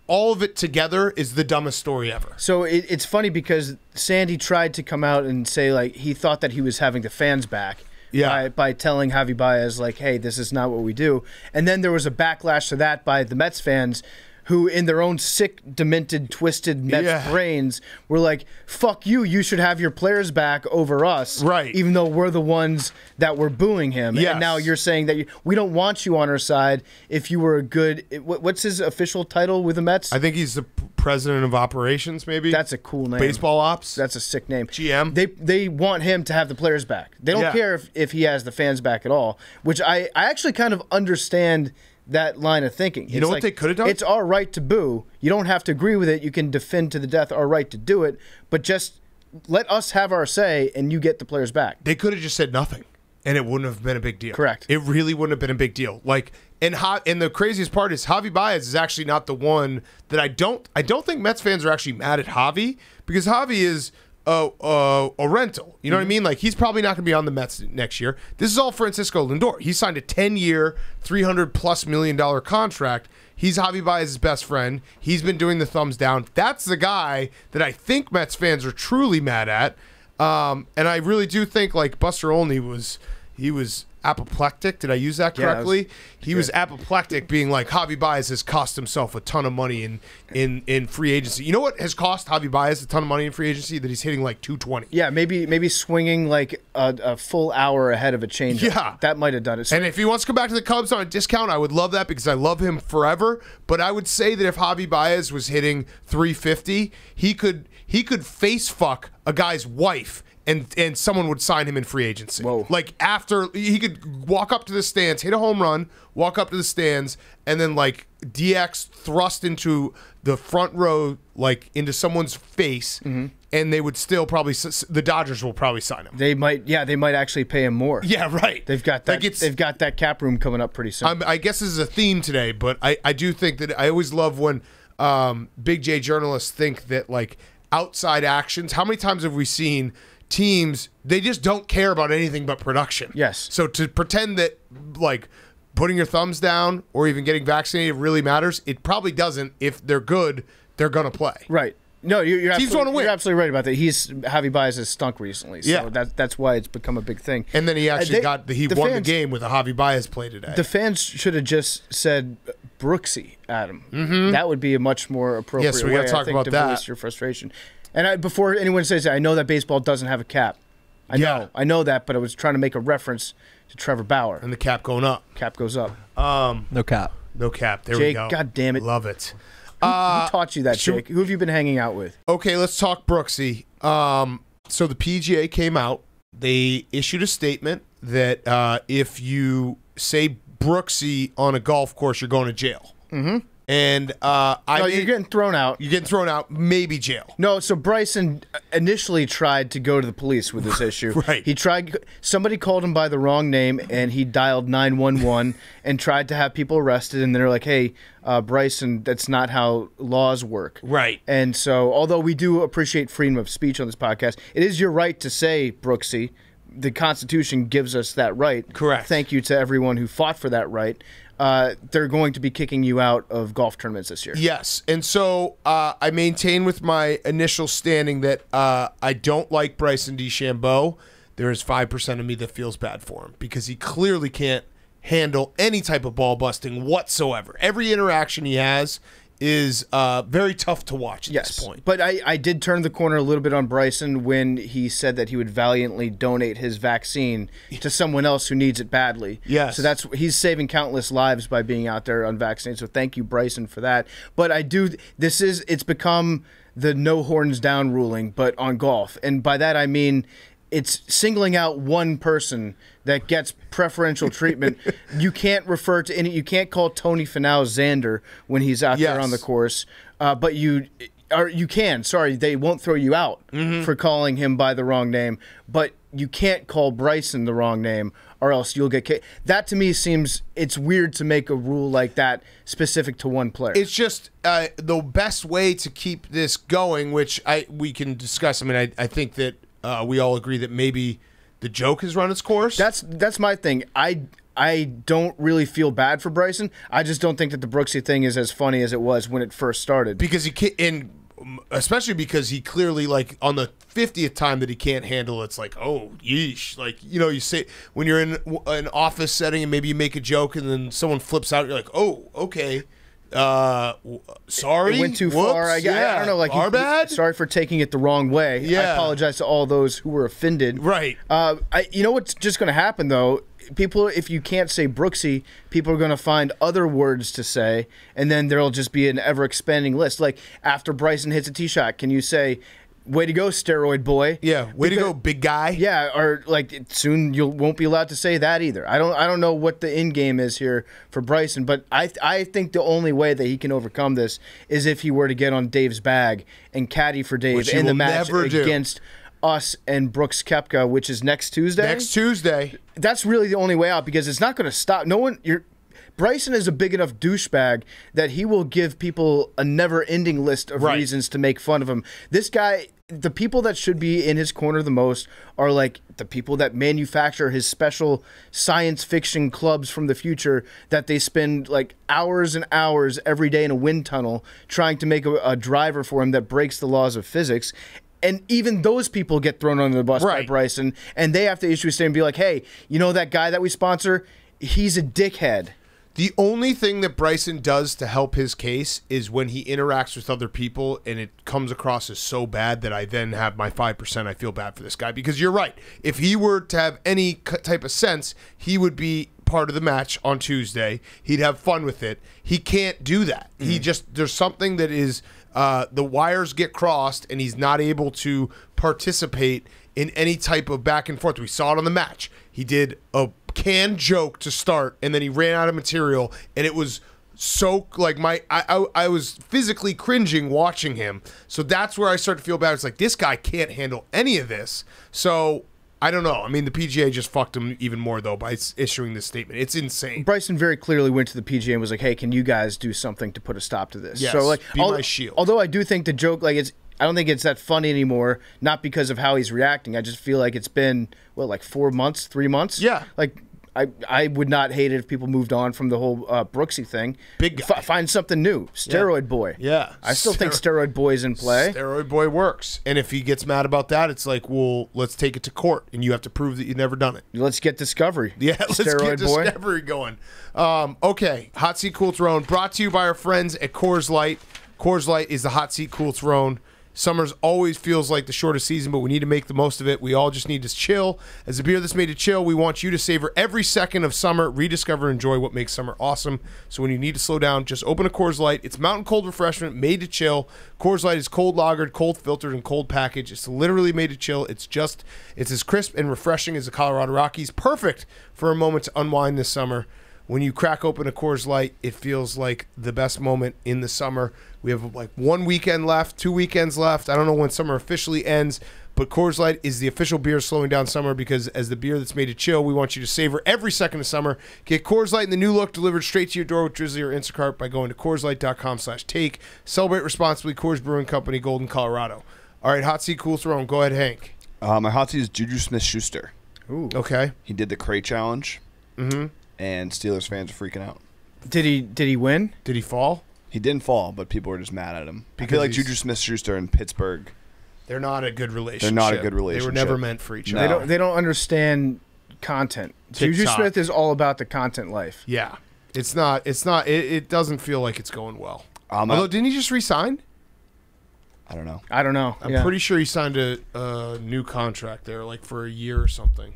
all of it together is the dumbest story ever.
So it, it's funny because Sandy tried to come out and say like he thought that he was having the fans back.
Yeah.
By, by telling Javy Baez like, hey, this is not what we do, and then there was a backlash to that by the Mets fans, who in their own sick, demented, twisted Mets
Yeah.
brains were like, fuck you, you should have your players back over us,
Right.
Even though we're the ones that were booing him,
Yes.
and now you're saying that you, we don't want you on our side if you were a good. What's his official title with the Mets?
I think he's the president of operations, maybe.
That's a cool name.
baseball ops.
That's a sick name.
GM?
They they want him to have the players back. They don't
Yeah.
care if, if he has the fans back at all. Which I, I actually kind of understand that line of thinking. You
know what they coulda done?
It's our right to boo. You don't have to agree with it. You can defend to the death our right to do it. But just let us have our say, and you get the players back.
they could have just said nothing, and it wouldn't have been a big deal.
Correct.
It really wouldn't have been a big deal. Like, and ha- and the craziest part is Javy Baez is actually not the one that I don't. I don't think Mets fans are actually mad at Javy because Javy is. A, a, a rental, you know what I mean? Like he's probably not going to be on the Mets next year. This is all Francisco Lindor. He signed a ten-year, three hundred plus million dollar contract. He's Javy Baez's best friend. He's been doing the thumbs down. That's the guy that I think Mets fans are truly mad at. Um, and I really do think like Buster Olney was he was apoplectic. Did I use that
Yeah, that was
correctly? he was apoplectic, being like Javy Baez has cost himself a ton of money in in in free agency. You know what has cost Javy Baez a ton of money in free agency? That he's hitting like two twenty.
Yeah, maybe maybe swinging like a, a full hour ahead of a change.
Yeah.
that might have done it.
And if he wants to come back to the Cubs on a discount, I would love that because I love him forever. But I would say that if Javy Baez was hitting 350, he could he could face fuck a guy's wife and and someone would sign him in free agency.
Whoa.
Like after he could walk up to the stands, hit a home run, walk up to the stands, and then like DX thrust into the front row, like into someone's face,
Mm-hmm.
and they would still probably the Dodgers will probably sign him.
They might, yeah, they might actually pay him more.
Yeah, right.
They've got that.
Like
they've got that cap room coming up pretty soon.
I'm, I guess this is a theme today, but I, I do think that I always love when um, big J journalists think that like outside actions. How many times have we seen teams they just don't care about anything but production?
Yes.
So to pretend that like putting your thumbs down or even getting vaccinated really matters, it probably doesn't. If they're good, they're gonna play.
right. No, you're, you're,
Teams
absolutely,
wanna win.
you're absolutely right about that. He's Javy Baez has stunk recently, so
Yeah.
that, that's why it's become a big thing.
And then he
Uh,
actually
they-
got the, he
the
won
fans-
the game with a Javy Baez play today.
The fans should have just said Brooksy, Adam. Mm-hmm. That would be a much more appropriate
Yes, we gotta
way,
talk
I think,
about
to
that.
voice your frustration. And I, before anyone says that, I know that baseball doesn't have a cap. I
Yeah.
know, I know that, but I was trying to make a reference to Trevor Bauer.
and the cap going up.
Cap goes up.
No cap.
No cap. There we
Jake,
go.
God damn it.
Love it.
Who taught you that,
should-
Jake? Who have you been hanging out with?
Okay, let's talk Brooksy. Um, so the PGA came out. They issued a statement that uh, if you say Brooksy on a golf course, you're going to jail. Mm-hmm. And uh, I
No, you're getting thrown out.
you're getting thrown out, maybe jail.
No, so Bryson initially tried to go to the police with this issue.
Right.
He tried. Somebody called him by the wrong name, and he dialed nine one one and tried to have people arrested. And they're like, "Hey, uh, Bryson, that's not how laws work."
Right.
And so, although we do appreciate freedom of speech on this podcast, it is your right to say Brooksy. The Constitution gives us that right.
Correct.
Thank you to everyone who fought for that right. Uh, they're going to be kicking you out of golf tournaments this year.
Yes, and so uh, I maintain with my initial standing that uh, I don't like Bryson DeChambeau. There is five percent of me that feels bad for him because he clearly can't handle any type of ball busting whatsoever. Every interaction he has is uh, very tough to watch at
Yes,
this point.
but I, I did turn the corner a little bit on Bryson when he said that he would valiantly donate his vaccine to someone else who needs it badly.
Yes.
so that's he's saving countless lives by being out there unvaccinated. So thank you, Bryson, for that. But I do. This is it's become the no horns down ruling, but on golf, and by that I mean it's singling out one person that gets preferential treatment. you can't refer to any. You can't call Tony Finau Xander when he's out there on the course, uh, but you. Or you can. Sorry, they won't throw you out
Mm-hmm.
for calling him by the wrong name, but you can't call Bryson the wrong name, or else you'll get. Ca- that to me seems it's weird to make a rule like that specific to one player.
it's just uh, the best way to keep this going, which I we can discuss. I mean, I, I think that uh, we all agree that maybe the joke has run its course.
That's that's my thing. I I don't really feel bad for Bryson. I just don't think that the Brooksy thing is as funny as it was when it first started.
because he can't, and especially because he clearly like on the fiftieth time that he can't handle, it's like oh yeesh, like you know you say when you're in an office setting and maybe you make a joke and then someone flips out, you're like oh okay, uh, sorry,
It went too
Whoops,
far. I, I
yeah,
don't know. Like,
our
you-
bad,
Sorry for taking it the wrong way.
yeah.
I apologize to all those who were offended.
right?
Uh, I, you know what's just going to happen though? People, if you can't say Brooksy, people are going to find other words to say, and then there'll just be an ever expanding list. Like after Bryson hits a tee shot, can you say, "Way to go, steroid boy"?
yeah, way to go, big guy.
Yeah, or like soon you won't be allowed to say that either. I don't I don't know what the end game is here for Bryson, but I I think the only way that he can overcome this is if he were to get on Dave's bag and caddy for Dave in the match
do.
against us and Brooks Koepka, which is next Tuesday.
Next Tuesday,
That's really the only way out because it's not going to stop. No one you're Bryson is a big enough douchebag that he will give people a never-ending list of
Right.
reasons to make fun of him. This guy, the people that should be in his corner the most are like the people that manufacture his special science fiction clubs from the future that they spend like hours and hours every day in a wind tunnel trying to make a, a driver for him that breaks the laws of physics. And even those people get thrown under the bus by Bryson, and they have to issue a statement and be like, "Hey, you know that guy that we sponsor? He's a dickhead."
The only thing that Bryson does to help his case is when he interacts with other people and it comes across as so bad that I then have my 5% I feel bad for this guy. Because you're right. If he were to have any type of sense, he would be part of the match on Tuesday. He'd have fun with it. He can't do that. He just, there's something that is, uh, the wires get crossed and he's not able to participate in any type of back and forth. We saw it on the match. He did a canned joke to start, and then he ran out of material, and it was so like my I, I I was physically cringing watching him. So that's where I start to feel bad. It's like this guy can't handle any of this. So I don't know. I mean, the PGA just fucked him even more though by issuing this statement. It's insane.
Bryson very clearly went to the PGA and was like, "Hey, can you guys do something to put a stop to this?"
Yes,
so like,
be my shield.
Although I do think the joke, like, it's I don't think it's that funny anymore. Not because of how he's reacting. I just feel like it's been what like four months, three months.
Yeah.
Like. I, I would not hate it if people moved on from the whole uh, Brooksy thing.
Big guy.
find something new. Steroid boy.
Yeah.
I still think
Stero-
steroid boy's in play.
Steroid boy works, and if he gets mad about that, it's like, well, let's take it to court, and you have to prove that you've never done it.
Let's get discovery.
Yeah, let's
steroid
get
boy.
Discovery going. Um, okay, Hot Seat Cool Throne brought to you by our friends at Coors Light. Coors Light is the Hot Seat Cool Throne. Summer's always feels like the shortest season, but we need to make the most of it. We all just need to chill. As a beer that's made to chill, we want you to savor every second of summer, rediscover and enjoy what makes summer awesome. So when you need to slow down, just open a Coors Light. It's mountain cold refreshment made to chill. Coors Light is cold lagered, cold filtered, and cold packaged. It's literally made to chill. It's just it's as crisp and refreshing as the Colorado Rockies. Perfect for a moment to unwind this summer. When you crack open a Coors Light, it feels like the best moment in the summer. We have like one weekend left, two weekends left. I don't know when summer officially ends, but Coors Light is the official beer slowing down summer because as the beer that's made to chill, we want you to savor every second of summer. Get Coors Light in the new look delivered straight to your door with Drizly or Instacart by going to CoorsLight.com slash take. Celebrate responsibly. Coors Brewing Company, Golden, Colorado. All right, Hot Seat Cool Throne. Go ahead, Hank.
Uh, my hot seat is Juju Smith Schuster. Ooh.
Okay.
He did the crate challenge, mm-hmm. And Steelers fans are freaking out.
Did he did he win?
Did he fall?
He didn't fall, but people were just mad at him. I
Because
feel like
he's-
Juju Smith Schuster in Pittsburgh.
They're not a good relationship.
They're not a good relationship.
They were
relationship.
never meant for each
No.
other.
They don't they don't understand content. Juju
TikTok.
Smith is all about the content life.
Yeah, it's not. It's not. It, it doesn't feel like it's going well.
Um,
Although, didn't he just resign?
I don't know.
I don't know.
I'm
Yeah.
pretty sure he signed a, a new contract there, like for a year or something.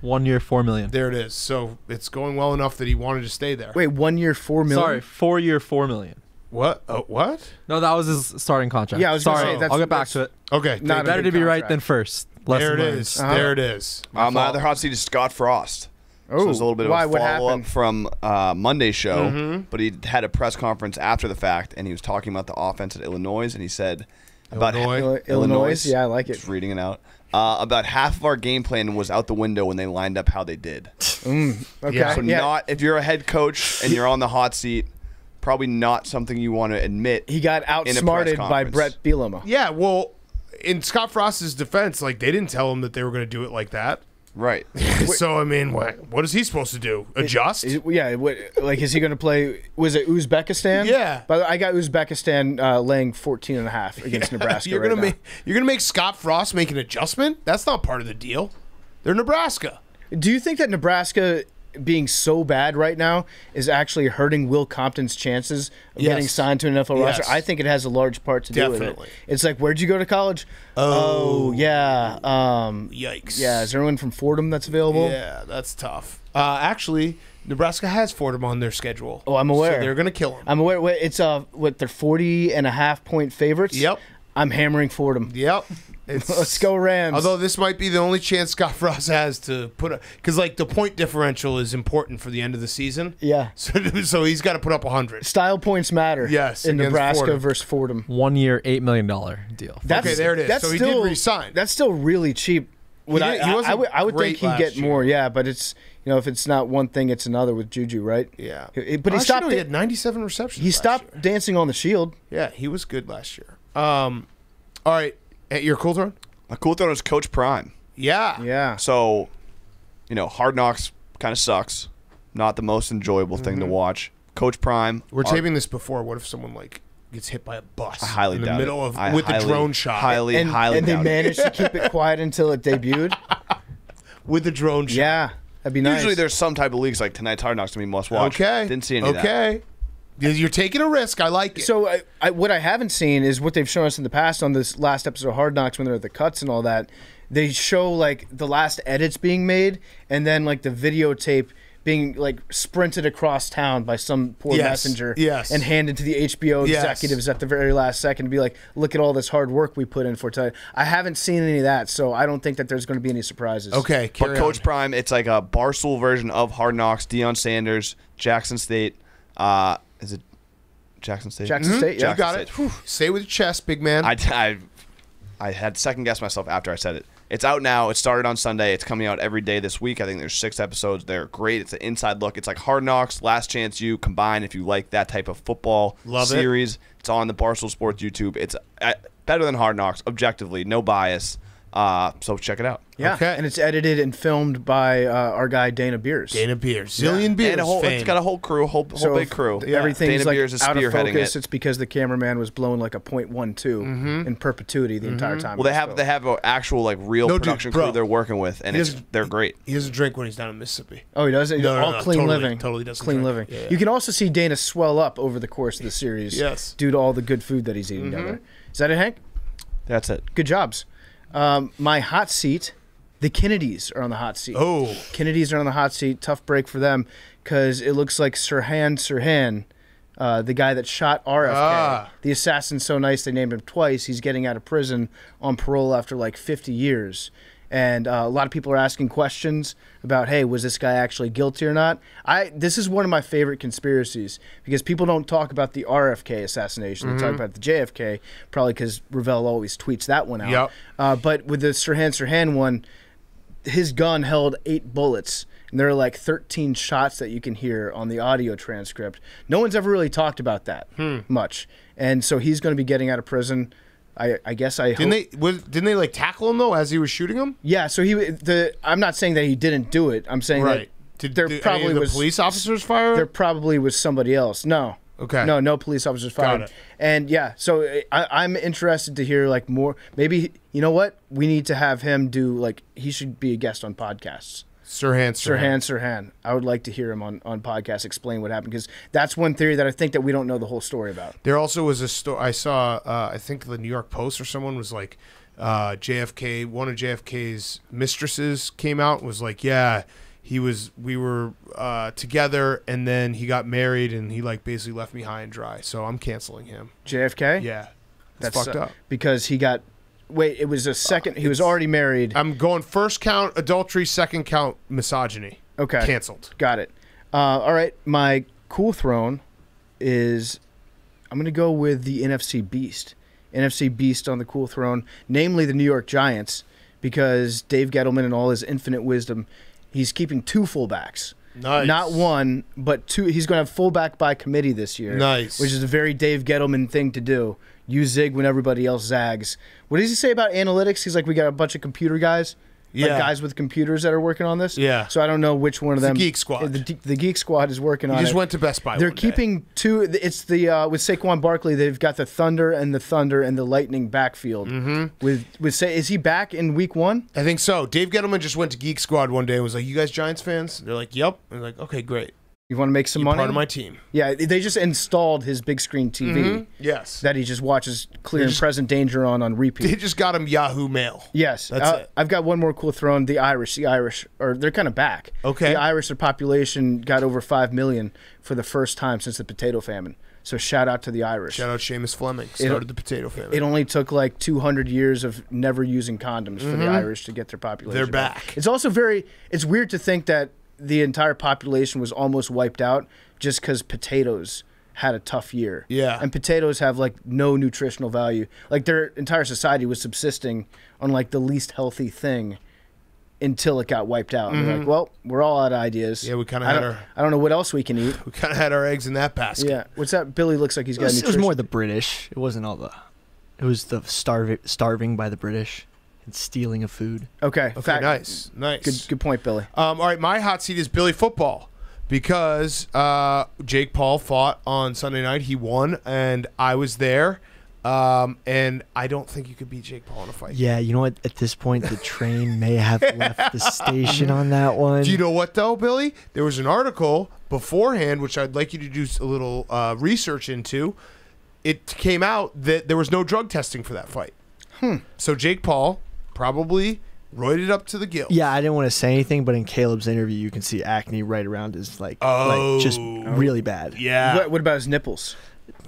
One year, four million.
There it is. So it's going well enough that he wanted to stay there.
Wait, one year, four million.
Sorry, four year, four million.
what? Oh, what?
No, that was his starting contract.
Yeah, I was gonna
Sorry,
say, that's-
I'll get back
that's-
to it.
Okay,
Not a
you.
Better
big
to be right
contract.
than first.
there
Lesson
it
learned.
is.
Uh-huh.
There it is. My
Um, my other hot seat is Scott Frost.
Oh,
so there's a little bit of
why?
a
What
follow up
happened?
from uh, Monday's show,
Mm-hmm.
but he had a press conference after the fact, and he was talking about the offense at Illinois, and he said about
Illinois?
Illi- Illinois. Yeah, I like it.
Just reading it out. Uh, about half of our game plan was out the window when they lined up how they did.
Okay.
Yeah.
So
yeah.
not if you're a head coach and you're on the hot seat, probably not something you want to admit.
he got
in a press
outsmarted by. Bret Bielema.
Yeah. Well, in Scott Frost's defense, like they didn't tell him that they were going to do it like that.
Right.
so I mean, what what is he supposed to do? Adjust?
Is- yeah, what, like is he going to play? Was it Uzbekistan?
Yeah.
But I got Uzbekistan uh, laying 14 and a half against Nebraska.
you're
right
gonna
now.
make you're gonna make Scott Frost make an adjustment? That's not part of the deal. They're Nebraska.
Do you think that Nebraska being so bad right now is actually hurting Will Compton's chances of
Yes.
getting signed to an NFL
Yes.
roster? I think it has a large part to do with it. It's like, where'd you go to college? Oh, yeah. Um,
Yikes.
yeah. Is there anyone from Fordham that's available?
Yeah, that's tough. Uh, actually, Nebraska has Fordham on their schedule.
Oh, I'm aware.
So they're gonna kill him.
I'm aware. Wait, it's uh, what they're 40 and a half point favorites.
Yep.
I'm hammering Fordham.
Yep. It's,
Let's go Rams.
Although this might be the only chance Scott Frost has to put a because like the point differential is important for the end of the season.
yeah.
So, so he's got to put up hundred.
Style points matter.
Yes,
in Nebraska
Fordham.
versus Fordham.
One year, eight million dollar deal.
That's,
Okay, there it is.
That's
So he did
still,
re-sign.
That's still really cheap. Would
He
I,
did- he
I-
wasn't
I would, I would
great
think he'd get
year.
more. Yeah, but it's you know if it's not one thing, it's another with Juju, right?
Yeah.
He- But he
Actually,
stopped.
no, he had ninety-seven receptions.
he
last
stopped
year.
dancing on the shield.
Yeah, he was good last year. Um, all right, at your cool turn.
My cool thing is Coach Prime.
Yeah.
Yeah.
So, you know, Hard Knocks kind of sucks. Not the most enjoyable thing
Mm-hmm.
to watch. Coach Prime.
We're taping this before. What if someone like gets hit by a bus
I highly
in the
doubt
middle
it.
of
I
with
highly,
the drone shot?
Highly,
and
highly
and they
doubt it.
managed to keep it quiet until it debuted.
with the drone shot.
Yeah, that'd be nice.
Usually there's some type of leagues like tonight's Hard Knocks to be must watch.
Okay.
Didn't see any of that.
Okay. You're taking a risk. I like it.
So I, I, what I haven't seen is what they've shown us in the past on this last episode of Hard Knocks when they're at the cuts and all that. They show like the last edits being made and then like the videotape being like sprinted across town by some poor
Yes,
messenger
yes.
and handed to the HBO
Yes.
executives at the very last second to be like, look at all this hard work we put in for tonight. I haven't seen any of that, so I don't think that there's going to be any surprises.
Okay,
But
carry
Coach
on.
Prime, it's like a Barstool version of Hard Knocks. Deion Sanders, Jackson State. Uh, is it Jackson State?
Jackson State, yeah.
You got
Jackson
it.
State.
Say it with your chest, big man.
I, I, I had second guessed myself after I said it. It's out now. It started on Sunday. It's coming out every day this week. I think there's six episodes. They're great. It's an inside look. It's like Hard Knocks, Last Chance U combined. If you like that type of football
Love it.
series, it's on the Barstool Sports YouTube. It's uh, better than Hard Knocks, objectively, no bias. Uh, so check it out.
Yeah,
Okay.
and it's edited and filmed by uh, our guy Dana Beers.
Dana Beers, zillion beers.
and a whole,
fame.
it's got a whole crew, whole, whole
So
big
if
crew.
th- Everything's
Dana
like
Beers is
out of focus.
it.
It's because the cameraman was blowing like a .12 in perpetuity the entire time.
Well, they have
filmed.
they have an actual like real
No,
production
bro.
crew they're working with, and it's they're great.
he doesn't drink when he's down in Mississippi.
Oh, he doesn't.
No, no,
all
no,
clean
totally-
living.
totally doesn't
clean
drink.
living.
Yeah, yeah.
You can also see Dana swell up over the course of the series.
Yes.
due to all the good food that he's eating down there. Is that it, Hank?
That's it.
Good jobs. Um, my hot seat. The Kennedys are on the hot seat.
Oh,
Kennedys are on the hot seat. Tough break for them because it looks like Sirhan Sirhan, uh, the guy that shot RFK,
Ah.
the assassin so nice they named him twice. He's getting out of prison on parole after like 50 years. And uh, a lot of people are asking questions about, hey, was this guy actually guilty or not? I this is one of my favorite conspiracies because people don't talk about the RFK assassination. They talk about the JFK, probably because Ravel always tweets that one out.
Yep.
Uh, but with the Sirhan Sirhan one, his gun held eight bullets and there are like 13 shots that you can hear on the audio transcript no one's ever really talked about that
Hmm.
much and so he's going to be getting out of prison i, I guess i
didn't
hope,
they? Was, didn't they like tackle him though as he was shooting him?
yeah so he the i'm not saying that he didn't do it i'm saying
Right.
that
Did,
there
did
probably
the
was
police officers fire?
there probably was somebody else no
Okay.
no no police officers fired
it.
and yeah so I, i'm interested to hear like more maybe you know what we need to have him do like he should be a guest on podcasts
Sirhan,
Sirhan Sirhan. I would like to hear him on, on podcast explain what happened because that's one theory that I think that we don't know the whole story about.
There also was a story I saw. Uh, I think the New York Post or someone was like, uh, JFK. One of JFK's mistresses came out and was like, "Yeah, he was. We were uh, together, and then he got married, and he like basically left me high and dry. So I'm canceling him.
JFK?
Yeah,
that's
fucked
uh,
up.
because he got. Wait, it was a second. he was already married.
I'm going first count adultery, second count misogyny.
Okay.
canceled.
Got it. Uh, all right. My cool throne is I'm going to go with the NFC Beast. NFC Beast on the cool throne, namely the New York Giants, because Dave Gettleman and all his infinite wisdom, he's keeping two fullbacks.
Nice.
Not one, but two. He's going to have fullback by committee this year.
Nice.
Which is a very Dave Gettleman thing to do. You zig when everybody else zags. What does he say about analytics? He's like, we got a bunch of computer guys. Like
Yeah.
guys with computers that are working on this.
Yeah.
So I don't know which one of
the
them.
Geek Squad.
The, the Geek Squad is working
He
on
just
it.
went to Best Buy.
They're
one day.
keeping two. It's the uh, with Saquon Barkley. They've got the Thunder and the Thunder and the Lightning backfield. Mm-hmm. With with say, is he back in Week One?
I think so. Dave Gettleman just went to Geek Squad one day and was like, "You guys Giants fans?" They're like, "Yep." And they're like, "Okay, great.
You want to make some
You're
money?
part of my team."
yeah, they just installed his big screen TV
Yes.
that he just watches Clear
They
and Present Danger on on repeat.
They just got him Yahoo Mail.
Yes,
That's
uh,
it.
I've got one more cool throne. The Irish, the Irish, or they're kind of back.
Okay.
the Irish, their population got over five million for the first time since the potato famine. So shout out to the Irish.
Shout out Seamus Fleming. Started the potato famine.
It only took like 200 years of never using condoms for the Irish to get their population.
Mm-hmm. They're back.
It's also very. It's weird to think that the entire population was almost wiped out just because potatoes had a tough year.
Yeah.
And potatoes have like no nutritional value. Like their entire society was subsisting on like the least healthy thing until it got wiped out. And they're like, well, we're all out of ideas.
Mm-hmm. Yeah, we kinda had our-
I don't know what else we can eat.
we kind of had our eggs in that basket.
Yeah. What's that? Billy looks like he's
It
got
was, it was more the British. It wasn't all the. It was the starving, starving by the British and stealing of food.
Okay.
Okay,
fact-
nice, nice.
Good, good point, Billy.
Um, all right, my hot seat is Billy football because uh, Jake Paul fought on Sunday night. He won, and I was there. Um, and I don't think you could beat Jake Paul in a fight.
Yeah, you know what? At this point, the train may have left the station on that one.
Do you know what though, Billy? There was an article beforehand, which I'd like you to do a little uh, research into. It came out that there was no drug testing for that fight.
Hmm.
So Jake Paul probably roided up to the gills.
Yeah, I didn't want to say anything, but in Caleb's interview, you can see acne right around his like, like just
Oh.
really bad.
yeah,
What, what about his nipples?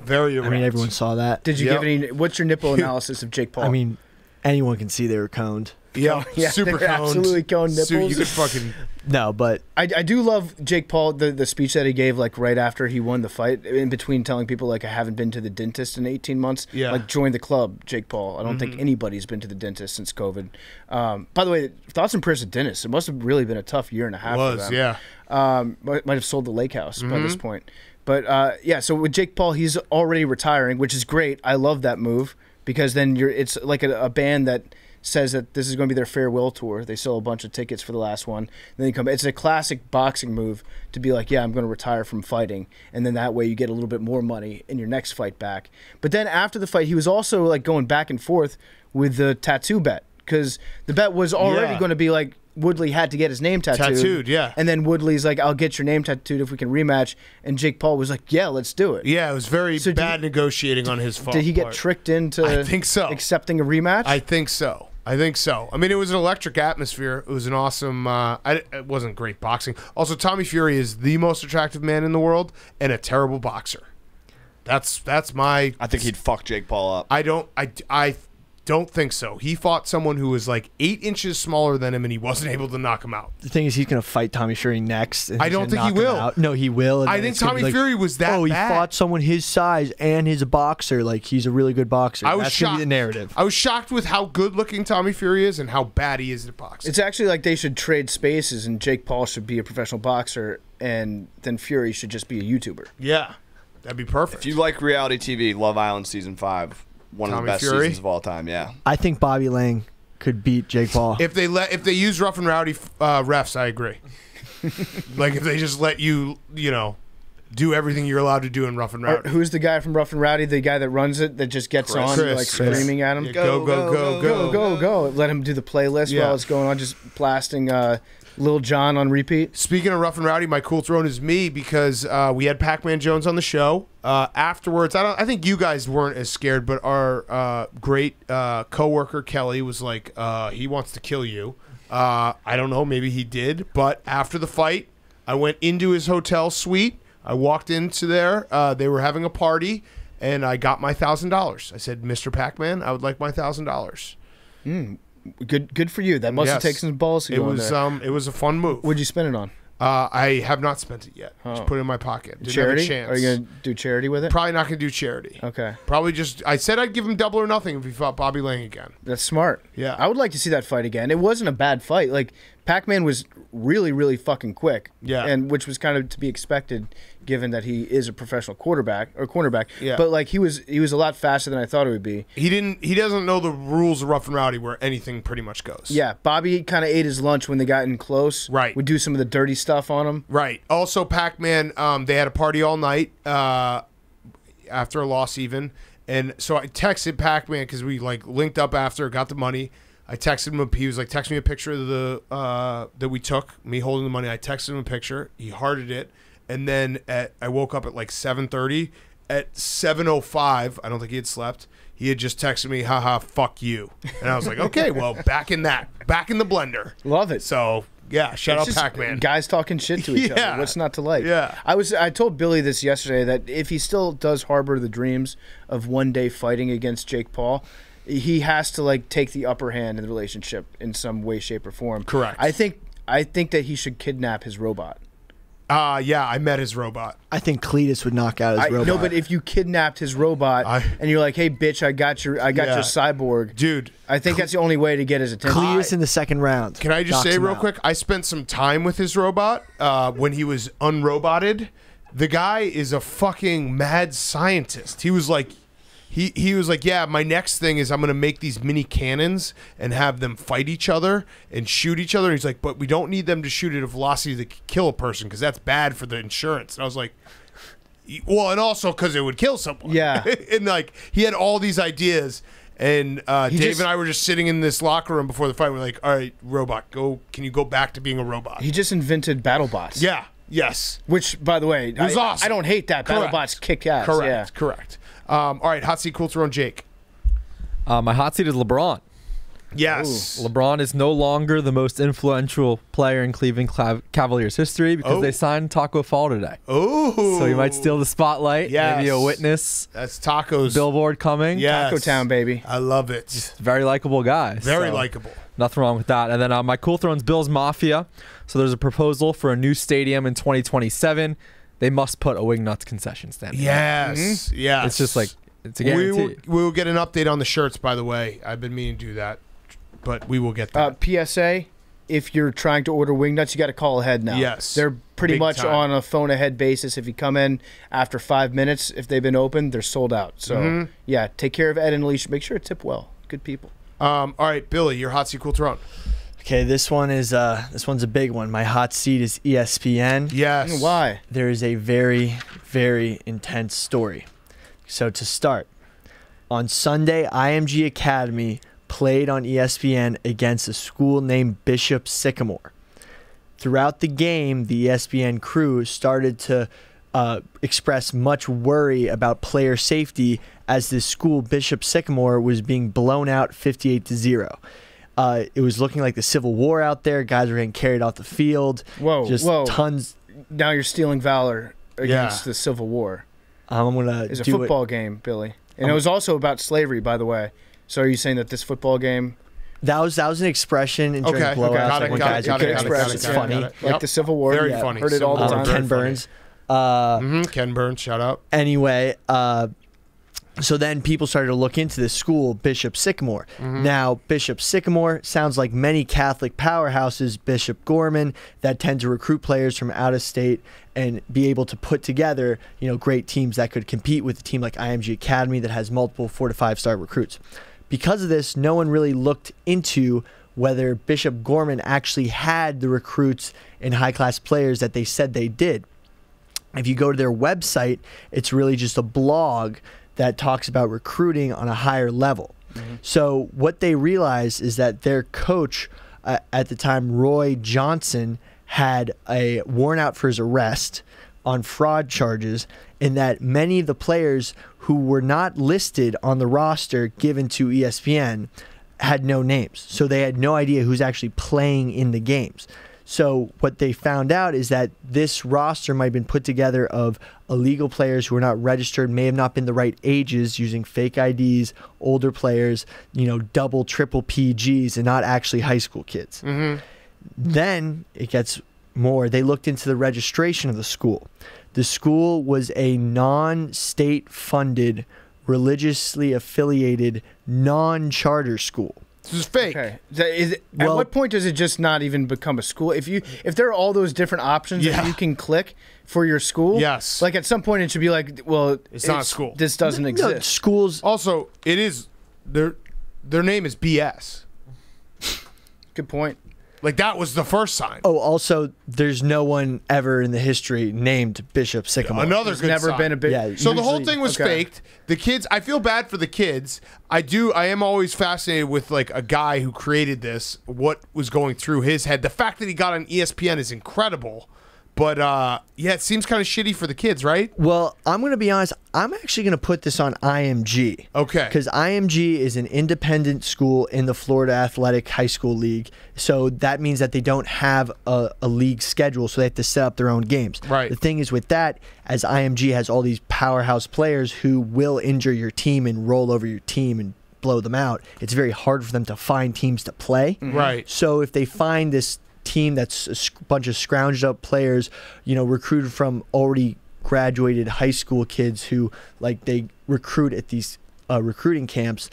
very.
I mean, everyone saw that.
Did you
Yep.
give any? What's your nipple analysis of Jake Paul?
I mean, anyone can see they were coned.
Yeah,
Yeah,
super coned.
absolutely coned
Su- you could fucking
No, but
I, I do love Jake Paul the the speech that he gave like right after he won the fight in between telling people like I haven't been to the dentist in 18 months
Yeah.
like join the club Jake Paul I don't think anybody's been to the dentist since COVID um, by the way thoughts and prayers to dentists it must have really been a tough year and a half for
was
them.
yeah.
um, might, might have sold the lake house by
Mm-hmm.
this point. But uh, yeah, so with Jake Paul, he's already retiring, which is great. I love that move because then you're it's like a, a band that says that this is going to be their farewell tour. They sell a bunch of tickets for the last one. Then they come. It's a classic boxing move to be like, yeah, I'm going to retire from fighting, and then that way you get a little bit more money in your next fight back. But then after the fight, he was also like going back and forth with the tattoo bet because the bet was already
Yeah.
going to be like. Woodley had to get his name tattooed.
Tattooed, yeah.
And then Woodley's like, "I'll get your name tattooed if we can rematch." And Jake Paul was like, "Yeah, let's do it."
Yeah, it was very
So did
bad negotiating on his part.
Did he get
part.
tricked into?
I think so.
Accepting a rematch.
I think so. I think so. I mean, it was an electric atmosphere. It was an awesome. Uh, I, it wasn't great boxing. Also, Tommy Fury is the most attractive man in the world and a terrible boxer. That's that's my.
I think he'd fuck Jake Paul up.
I don't. I I don't think so. He fought someone who was like eight inches smaller than him, and he wasn't able to knock him out.
the thing is, he's gonna fight Tommy Fury next. and
I don't think he will.
out. No, he will. and
I think
it's gonna be
Tommy
like,
Fury was that
Oh, he
bad.
fought someone his size and he's a boxer. Like he's a really good boxer.
I was
That's
shocked.
be the narrative.
I was shocked with how good looking Tommy Fury is and how bad he is at boxing.
it's actually like they should trade spaces, and Jake Paul should be a professional boxer, and then Fury should just be a YouTuber.
yeah, that'd be perfect.
If you like reality TV, Love Island season five, one of the best
Fury?
seasons of all time. Yeah.
I think Bobby Lang could beat Jake Paul.
If they let if they use rough and rowdy uh, refs, I agree. like if they just let you, you know, do everything you're allowed to do in rough and
Or
rowdy.
who's the guy from Rough and Rowdy? The guy that runs it that just gets
Chris.
on
Chris.
like
Chris.
screaming at him.
Yeah, go, go, go, go,
Go go go! Let him do the playlist
Yeah.
while it's going on, just blasting uh, Lil Jon on repeat.
Speaking of rough and rowdy, my cool throne is me because uh, we had Pac-Man Jones on the show. Uh, afterwards, I don't. I think you guys weren't as scared, but our uh, great uh, coworker Kelly was like, uh, he wants to kill you. Uh, I don't know, maybe he did, but after the fight, I went into his hotel suite. I walked into there. Uh, they were having a party, and I got my thousand dollars. I said, "Mr. Pac-Man, I would like my thousand dollars."
Good good for you. That must have
Yes.
taken some balls to
It
go in
was
there.
um, it was a fun move.
What'd you spend it on?
Uh, I have not spent it yet.
Oh.
Just put it in my pocket. Didn't
charity?
Have a chance.
Are you gonna do charity with it?
Probably not gonna do charity.
Okay,
Probably just. I said I'd give him double or nothing if he fought Bobby Lang again.
that's smart.
Yeah.
I would like to see that fight again. It wasn't a bad fight. Like Pac-Man was really really fucking quick.
Yeah.
and which was kind of to be expected, given that he is a professional quarterback or cornerback.
Yeah.
but like he was he was a lot faster than I thought it would be.
He didn't. He doesn't know the rules of rough and rowdy, where anything pretty much goes.
Yeah, Bobby kind of ate his lunch when they got in close.
Right.
Would do some of the dirty stuff on him.
Right. Also, Pac-Man. Um, they had a party all night. Uh, after a loss, even, and so I texted Pac-Man because we like linked up after, got the money. I texted him. A, he was like, "Text me a picture of the uh, that we took, me holding the money." I texted him a picture. He hearted it, and then at I woke up at like seven thirty. At seven oh five, I don't think he had slept. He had just texted me, "Haha, fuck you," and I was like, "Okay, well, back in that, back in the blender."
Love it.
So yeah, shout
It's
out Pac-Man.
Guys talking shit to each
Yeah.
other. What's not to like?
Yeah.
I was. I told Billy this yesterday that if he still does harbor the dreams of one day fighting against Jake Paul, he has to like take the upper hand in the relationship in some way, shape, or form.
Correct.
I think. I think that he should kidnap his robot.
Uh yeah, I met his robot.
I think Cletus would knock out his
I,
robot.
no, but if you kidnapped his robot
I-
and you're like, "Hey, bitch, I got your, I got
Yeah.
your cyborg,"
Dude,
I think that's the only way to get his attention.
Cletus in the second round.
Can I just say real
out.
quick? I spent some time with his robot uh, when he was unroboted. The guy is a fucking mad scientist. He was like, he he was like, yeah, my next thing is I'm gonna make these mini cannons and have them fight each other and shoot each other. he's like, but we don't need them to shoot at a velocity that could kill a person because that's bad for the insurance. And I was like. Well, and also because it would kill someone.
Yeah.
and like he had all these ideas, and uh, Dave
just-
and I were just sitting in this locker room before the fight. We're like, "All right, robot, go. Can you go back to being a robot?"
He just invented BattleBots.
yeah. Yes.
Which, by the way,
was
I,
awesome.
I don't hate that.
Correct.
BattleBots kick ass.
Correct.
Yeah.
Correct. Um, all right. Hot seat, cool throne, Jake.
Uh, my hot seat is LeBron.
Yes.
LeBron is no longer the most influential player in Cleveland Clav- Cavaliers history because
Oh.
they signed Taco Fall today.
Oh.
So he might steal the spotlight. Yeah. Maybe a witness
That's tacos.
billboard coming.
Yes.
Taco Town, baby.
I love it.
Very likable guy.
Very
so
likable.
Nothing wrong with that. And then uh, my cool thrones Bills Mafia. So there's a proposal for a new stadium in 2027. They must put a Wingnuts concession stand. in.
Yes. Yes.
It's just like it's a
we
guarantee.
will, we will get an update on the shirts, by the way. I've been meaning to do that, but we will get
Uh,
that.
PSA: If you're trying to order wing nuts, you got to call ahead now.
Yes.
they're pretty
Big
much
time.
on a phone ahead basis. If you come in after five minutes, if they've been open, they're sold out. So
Mhm.
yeah, take care of Ed and Alicia. Make sure to tip well. Good people.
um, all right, Billy, your hot seat cool throne.
Okay, this one is uh this one's a big one. My hot seat is E ESPN.
Yes.
Why?
There is a very very intense story. So to start, on Sunday, IMG Academy played on ESPN against a school named Bishop Sycamore. Throughout the game, the ESPN crew started to uh, express much worry about player safety as this school, Bishop Sycamore, was being blown out 58 to 0. Uh, it was looking like the Civil War out there. Guys were getting carried off the field.
Whoa,
Just
whoa!
tons.
now you're stealing valor against
Yeah.
the Civil War.
Um, I'm gonna
It's a
do it.
football game, Billy, and
Um,
it was also about slavery, by the way. So are you saying that this football game,
That was that was an expression in
Okay,
blowouts.
okay, got
like
it, got
guys
it, got it,
getting
got it,
expressed.
got got it,
funny.
like
Yep.
the Civil War?
Very
Yeah,
funny.
Heard it all the
Um,
time.
Ken. Burns. Uh,
hmm Ken Burns, shout out.
anyway, uh, so then people started to look into this school, Bishop Sycamore.
Mm-hmm.
Now, Bishop Sycamore sounds like many Catholic powerhouses, Bishop Gorman, that tend to recruit players from out of state and be able to put together, you know, great teams that could compete with a team like IMG Academy that has multiple four to five star recruits. Because of this, no one really looked into whether Bishop Gorman actually had the recruits and high class players that they said they did if you go to their website, it's really just a blog that talks about recruiting on a higher level. So what they realized is that their coach uh, at the time, Roy Johnson, had a warrant out for his arrest on fraud charges, and that many of the players who were not listed on the roster given to ESPN had no names. So they had no idea who's actually playing in the games. So what they found out is that this roster might have been put together of illegal players who were not registered, may have not been the right ages, using fake IDs, older players, you know, double, triple PGs, and not actually high school kids.
Mm-hmm.
Then it gets more. They looked into the registration of the school. The school was a non state funded, religiously affiliated, non charter school.
This is fake.
Okay. That is- at
Well-
what point does it just not even become a school? If you if there are all those different options
Yeah.
that you can click for your school,
Yes.
Like at some point it should be like, well,
It's not a school.
This doesn't
No,
exist.
schools
Also, it is their their name is BS.
Good point.
Like that was the first sign.
Oh, also, there's no one ever in the history named Bishop Sycamore.
Another
There's
good
never
sign.
been a big.
Yeah,
So the whole thing was
okay.
faked. The kids, I feel bad for the kids. I do. I am always fascinated with like a guy who created this. What was going through his head? The fact that he got on E ESPN is incredible. But uh, yeah, it seems kind of shitty for the kids, right?
Well, I'm going to be honest. I'm actually going to put this on IMG.
Okay.
Because IMG is an independent school in the Florida Athletic High School League. So that means that they don't have a, a league schedule, so they have to set up their own games.
Right.
The thing is with that, as IMG has all these powerhouse players who will injure your team and roll over your team and blow them out, it's very hard for them to find teams to play.
Right.
So if they find this team that's a bunch of scrounged up players, you know, recruited from already graduated high school kids who like they recruit at these uh, recruiting camps,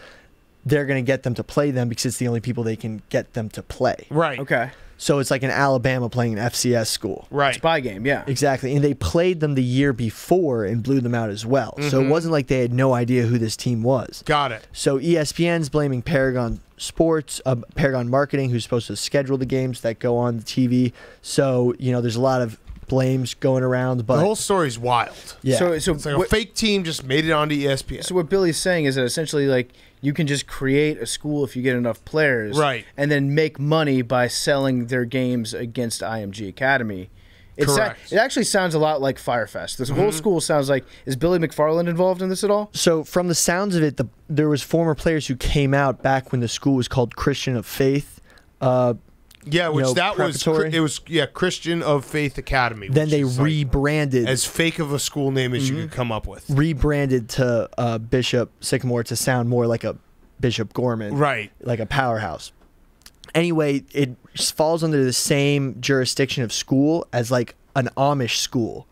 they're going to get them to play them because it's the only people they can get them to play.
Right.
Okay.
So it's like an Alabama playing an FCS school.
Right.
Spy game. Yeah.
Exactly. And they played them the year before and blew them out as well. So it wasn't like they had no idea who this team was.
Got it.
So E ESPN's blaming Paragon Sports, uh, Paragon Marketing, who's supposed to schedule the games that go on the TV. So you know, there's a lot of blames going around, but
the whole story's wild.
yeah,
So so
It's like
what,
a fake team just made it onto ESPN.
so what Billy's saying is that essentially like you can just create a school if you get enough players,
Right.
And then make money by selling their games against IMG Academy, It, sa-
Correct.
it actually sounds a lot like Fyre Fest. This whole school sounds like. Is Billy McFarland involved in this at all?
So from the sounds of it, the, there was former players who came out back when the school was called Christian of Faith. Uh,
Yeah, which
know,
that was it was yeah Christian of Faith Academy.
then they
is, like,
rebranded
as fake of a school name as
Mm-hmm.
you could come up with.
rebranded to uh, Bishop Sycamore to sound more like a Bishop Gorman,
Right.
like a powerhouse. Anyway, it falls under the same jurisdiction of school as like an Amish school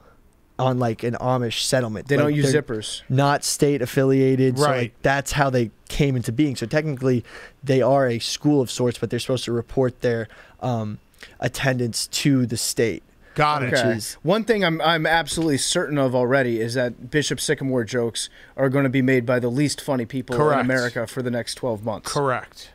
on like an Amish settlement.
They
Like,
don't use zippers.
Not state affiliated. So
Right.
like that's how they came into being. So technically, they are a school of sorts, but they're supposed to report their um, attendance to the state.
Got it.
Okay.
Okay. One thing I'm I'm absolutely certain of already is that Bishop Sycamore jokes are going to be made by the least funny people
Correct.
in America for the next 12 months.
Correct.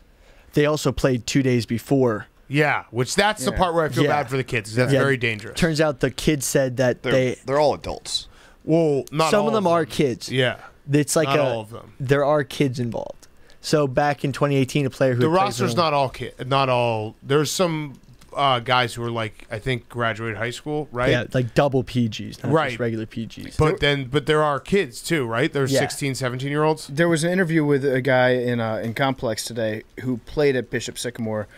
They also played two days before.
Yeah, which that's the part where I feel
Yeah.
bad for the kids. That's
Yeah.
very dangerous.
Turns out the kids said that
They're,
they
they're all adults.
well, not
some
all
of them are kids.
Yeah,
It's like
not
a,
all of them.
there are kids involved. So back in 2018, a player who
The
had played
roster's not all kid. Not all. There's some uh, guys who are like I think graduated high school, right?
yeah like double PGs, not
Right.
just regular PGs.
But then, but there are kids too, right? There's
Yeah.
16, 17 year olds.
There was an interview with a guy in uh, in Complex today who played at Bishop Sycamore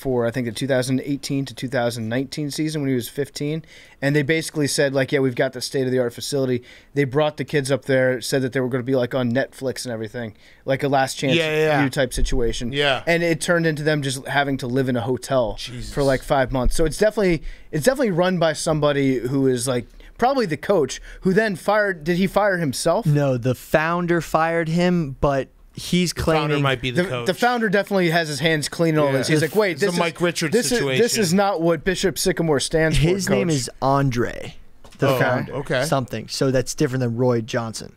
for I think the 2018 to 2019 season when he was 15, and they basically said like, yeah, we've got the state of the art facility. They brought the kids up there, said that they were going to be like on Netflix and everything, like a Last Chance
Yeah, yeah, yeah.
Type situation.
Yeah.
and it turned into them just having to live in a hotel
Jesus.
for like five months. So it's definitely it's definitely run by somebody who is like. Probably the coach who then fired. Did he fire himself?
no, the founder fired him, but he's claiming
Founder might be the,
the,
coach.
the founder definitely has his hands clean on
Yeah.
this. He's like, wait, this is
Mike Richards
this
situation.
Is, this is not what Bishop Sycamore stands for.
his name is Andre, the
Oh,
founder.
okay.
Something. So that's different than Roy Johnson,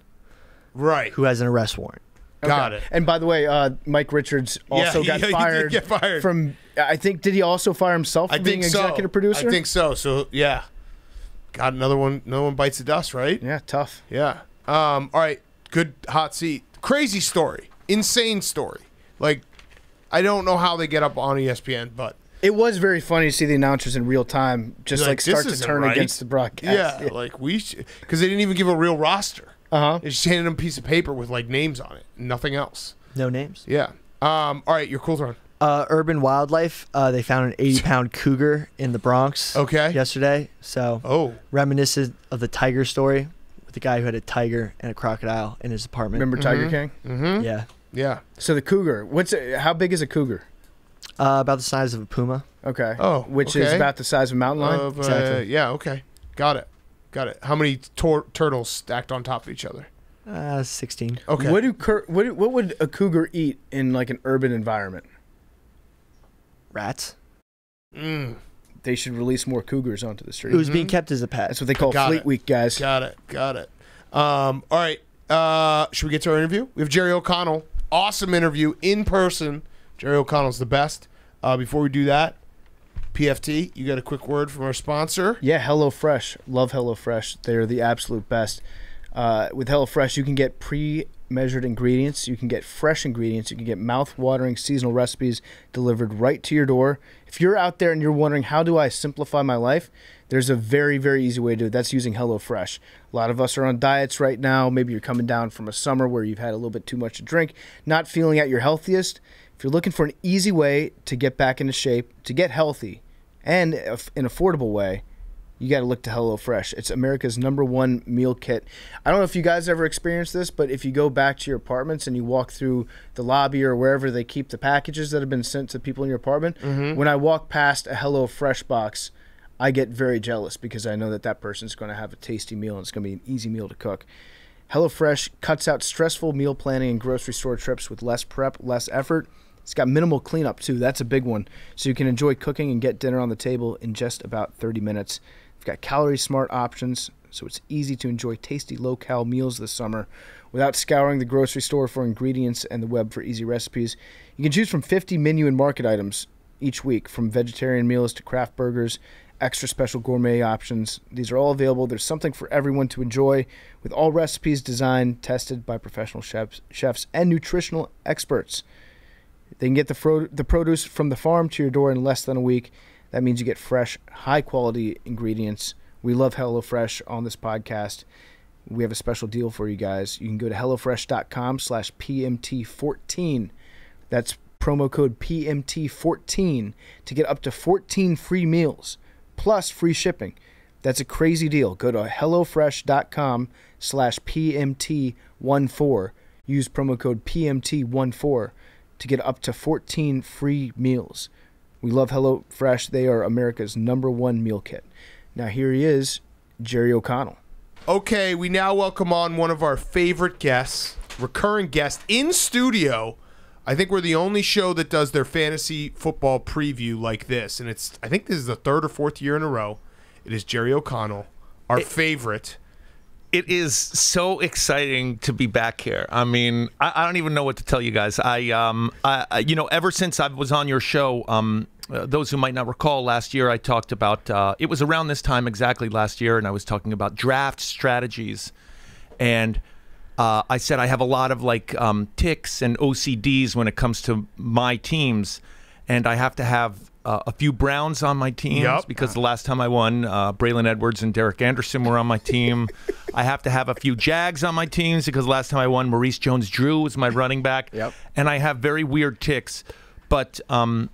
right.
who has an arrest warrant.
Got it.
And by the way, uh, Mike Richards also
he-
got
yeah, he did
fired.
get fired.
from. I think did he also fire himself for
I
being
think so.
executive producer?
I think so. So yeah, got another one. No one bites the dust, right?
Yeah, tough.
Yeah. Um. All right. Good hot seat. Crazy story. Insane story. Like, I don't know how they get up on E ESPN, but
It was very funny to see the announcers in real time just like,
like,
start to turn
right.
against the broadcast.
yeah, like we because they didn't even give a real roster.
Uh huh.
They just handed them a piece of paper with like names on it, nothing else.
No names.
Yeah. Um. All right. Your cool throne.
Uh, urban wildlife. Uh, they found an 80 pound cougar in the Bronx
Okay.
yesterday. So
Oh.
reminiscent of the tiger story with the guy who had a tiger and a crocodile in his apartment.
Remember Tiger
Mhm.
King?
Mm-hmm.
Yeah.
Yeah.
So the cougar. What's it, how big is a cougar?
Uh, about the size of a puma.
Okay.
Oh,
which is about the size of a mountain lion.
Of, uh,
Exactly.
yeah. Okay. Got it. Got it. How many tor- turtles stacked on top of each other?
Uh, 16.
Okay.
What do cur- what, do- what would a cougar eat in like an urban environment?
Rats.
Mm,
They should release more cougars onto the street.
It was being
Mhm.
kept as a pet.
That's what they call
Got
Fleet
it.
Week, guys.
got it. Got it. Um. All right. Uh. Should we get to our interview? We have Jerry O'Connell. Awesome interview in person. Jerry O'Connell's the best. Uh. Before we do that, PFT, you got a quick word from our sponsor.
Yeah, HelloFresh. Love HelloFresh. They're the absolute best. Uh, with HelloFresh, you can get pre-measured ingredients. You can get fresh ingredients. You can get mouth-watering seasonal recipes delivered right to your door. If you're out there and you're wondering how do I simplify my life, there's a very very easy way to do it. That's using HelloFresh. A lot of us are on diets right now. Maybe you're coming down from a summer where you've had a little bit too much to drink, not feeling at your healthiest. If you're looking for an easy way to get back into shape, to get healthy, and a- an affordable way, you got to look to HelloFresh. It's America's number one meal kit. I don't know if you guys ever experienced this, but if you go back to your apartments and you walk through the lobby or wherever they keep the packages that have been sent to people in your apartment, mm-hmm. when I walk past a HelloFresh box, I get very jealous because I know that that person's going to have a tasty meal and it's going to be an easy meal to cook. HelloFresh cuts out stressful meal planning and grocery store trips with less prep, less effort. It's got minimal cleanup too. That's a big one. So you can enjoy cooking and get dinner on the table in just about 30 minutes. They've got calorie smart options, so it's easy to enjoy tasty low cal meals this summer without scouring the grocery store for ingredients and the web for easy recipes. You can choose from 50 menu and market items each week, from vegetarian meals to craft burgers, extra special gourmet options. These are all available. There's something for everyone to enjoy, with all recipes designed, tested by professional chefs, chefs and nutritional experts. They can get the, fro- the produce from the farm to your door in less than a week. That means you get fresh, high quality ingredients We love HelloFresh on this podcast. We have a special deal for you guys. You can go to HelloFresh.com slash PMT14. That's promo code PMT14 to get up to 14 free meals plus free shipping. That's a crazy deal. Go to HelloFresh.com slash PMT14. Use promo code PMT14 to get up to 14 free meals. We love HelloFresh. They are America's number one meal kit. Now, here he is, Jerry O'Connell.
Okay, we now welcome on one of our favorite guests, recurring guest in studio. I think we're the only show that does their fantasy football preview like this, and it's I think this is the third or fourth year in a row. It is Jerry O'Connell, our favorite.
it is so exciting to be back here. I mean, I, I don't even know what to tell you guys. I, um, I, I- you know, ever since I was on your show, um, uh, those who might not recall, last year I talked about. Uh, it was around this time exactly last year, and I was talking about draft strategies, and uh, I said I have a lot of like um, ticks and OCDs when it comes to my teams, and I have to have uh, a few Browns on my teams
Yup.
because the last time I won, uh, Braylon Edwards and Derek Anderson were on my team. I have to have a few Jags on my teams because last time I won, Maurice Jones-Drew was my running back.
Yep.
And I have very weird ticks, but um,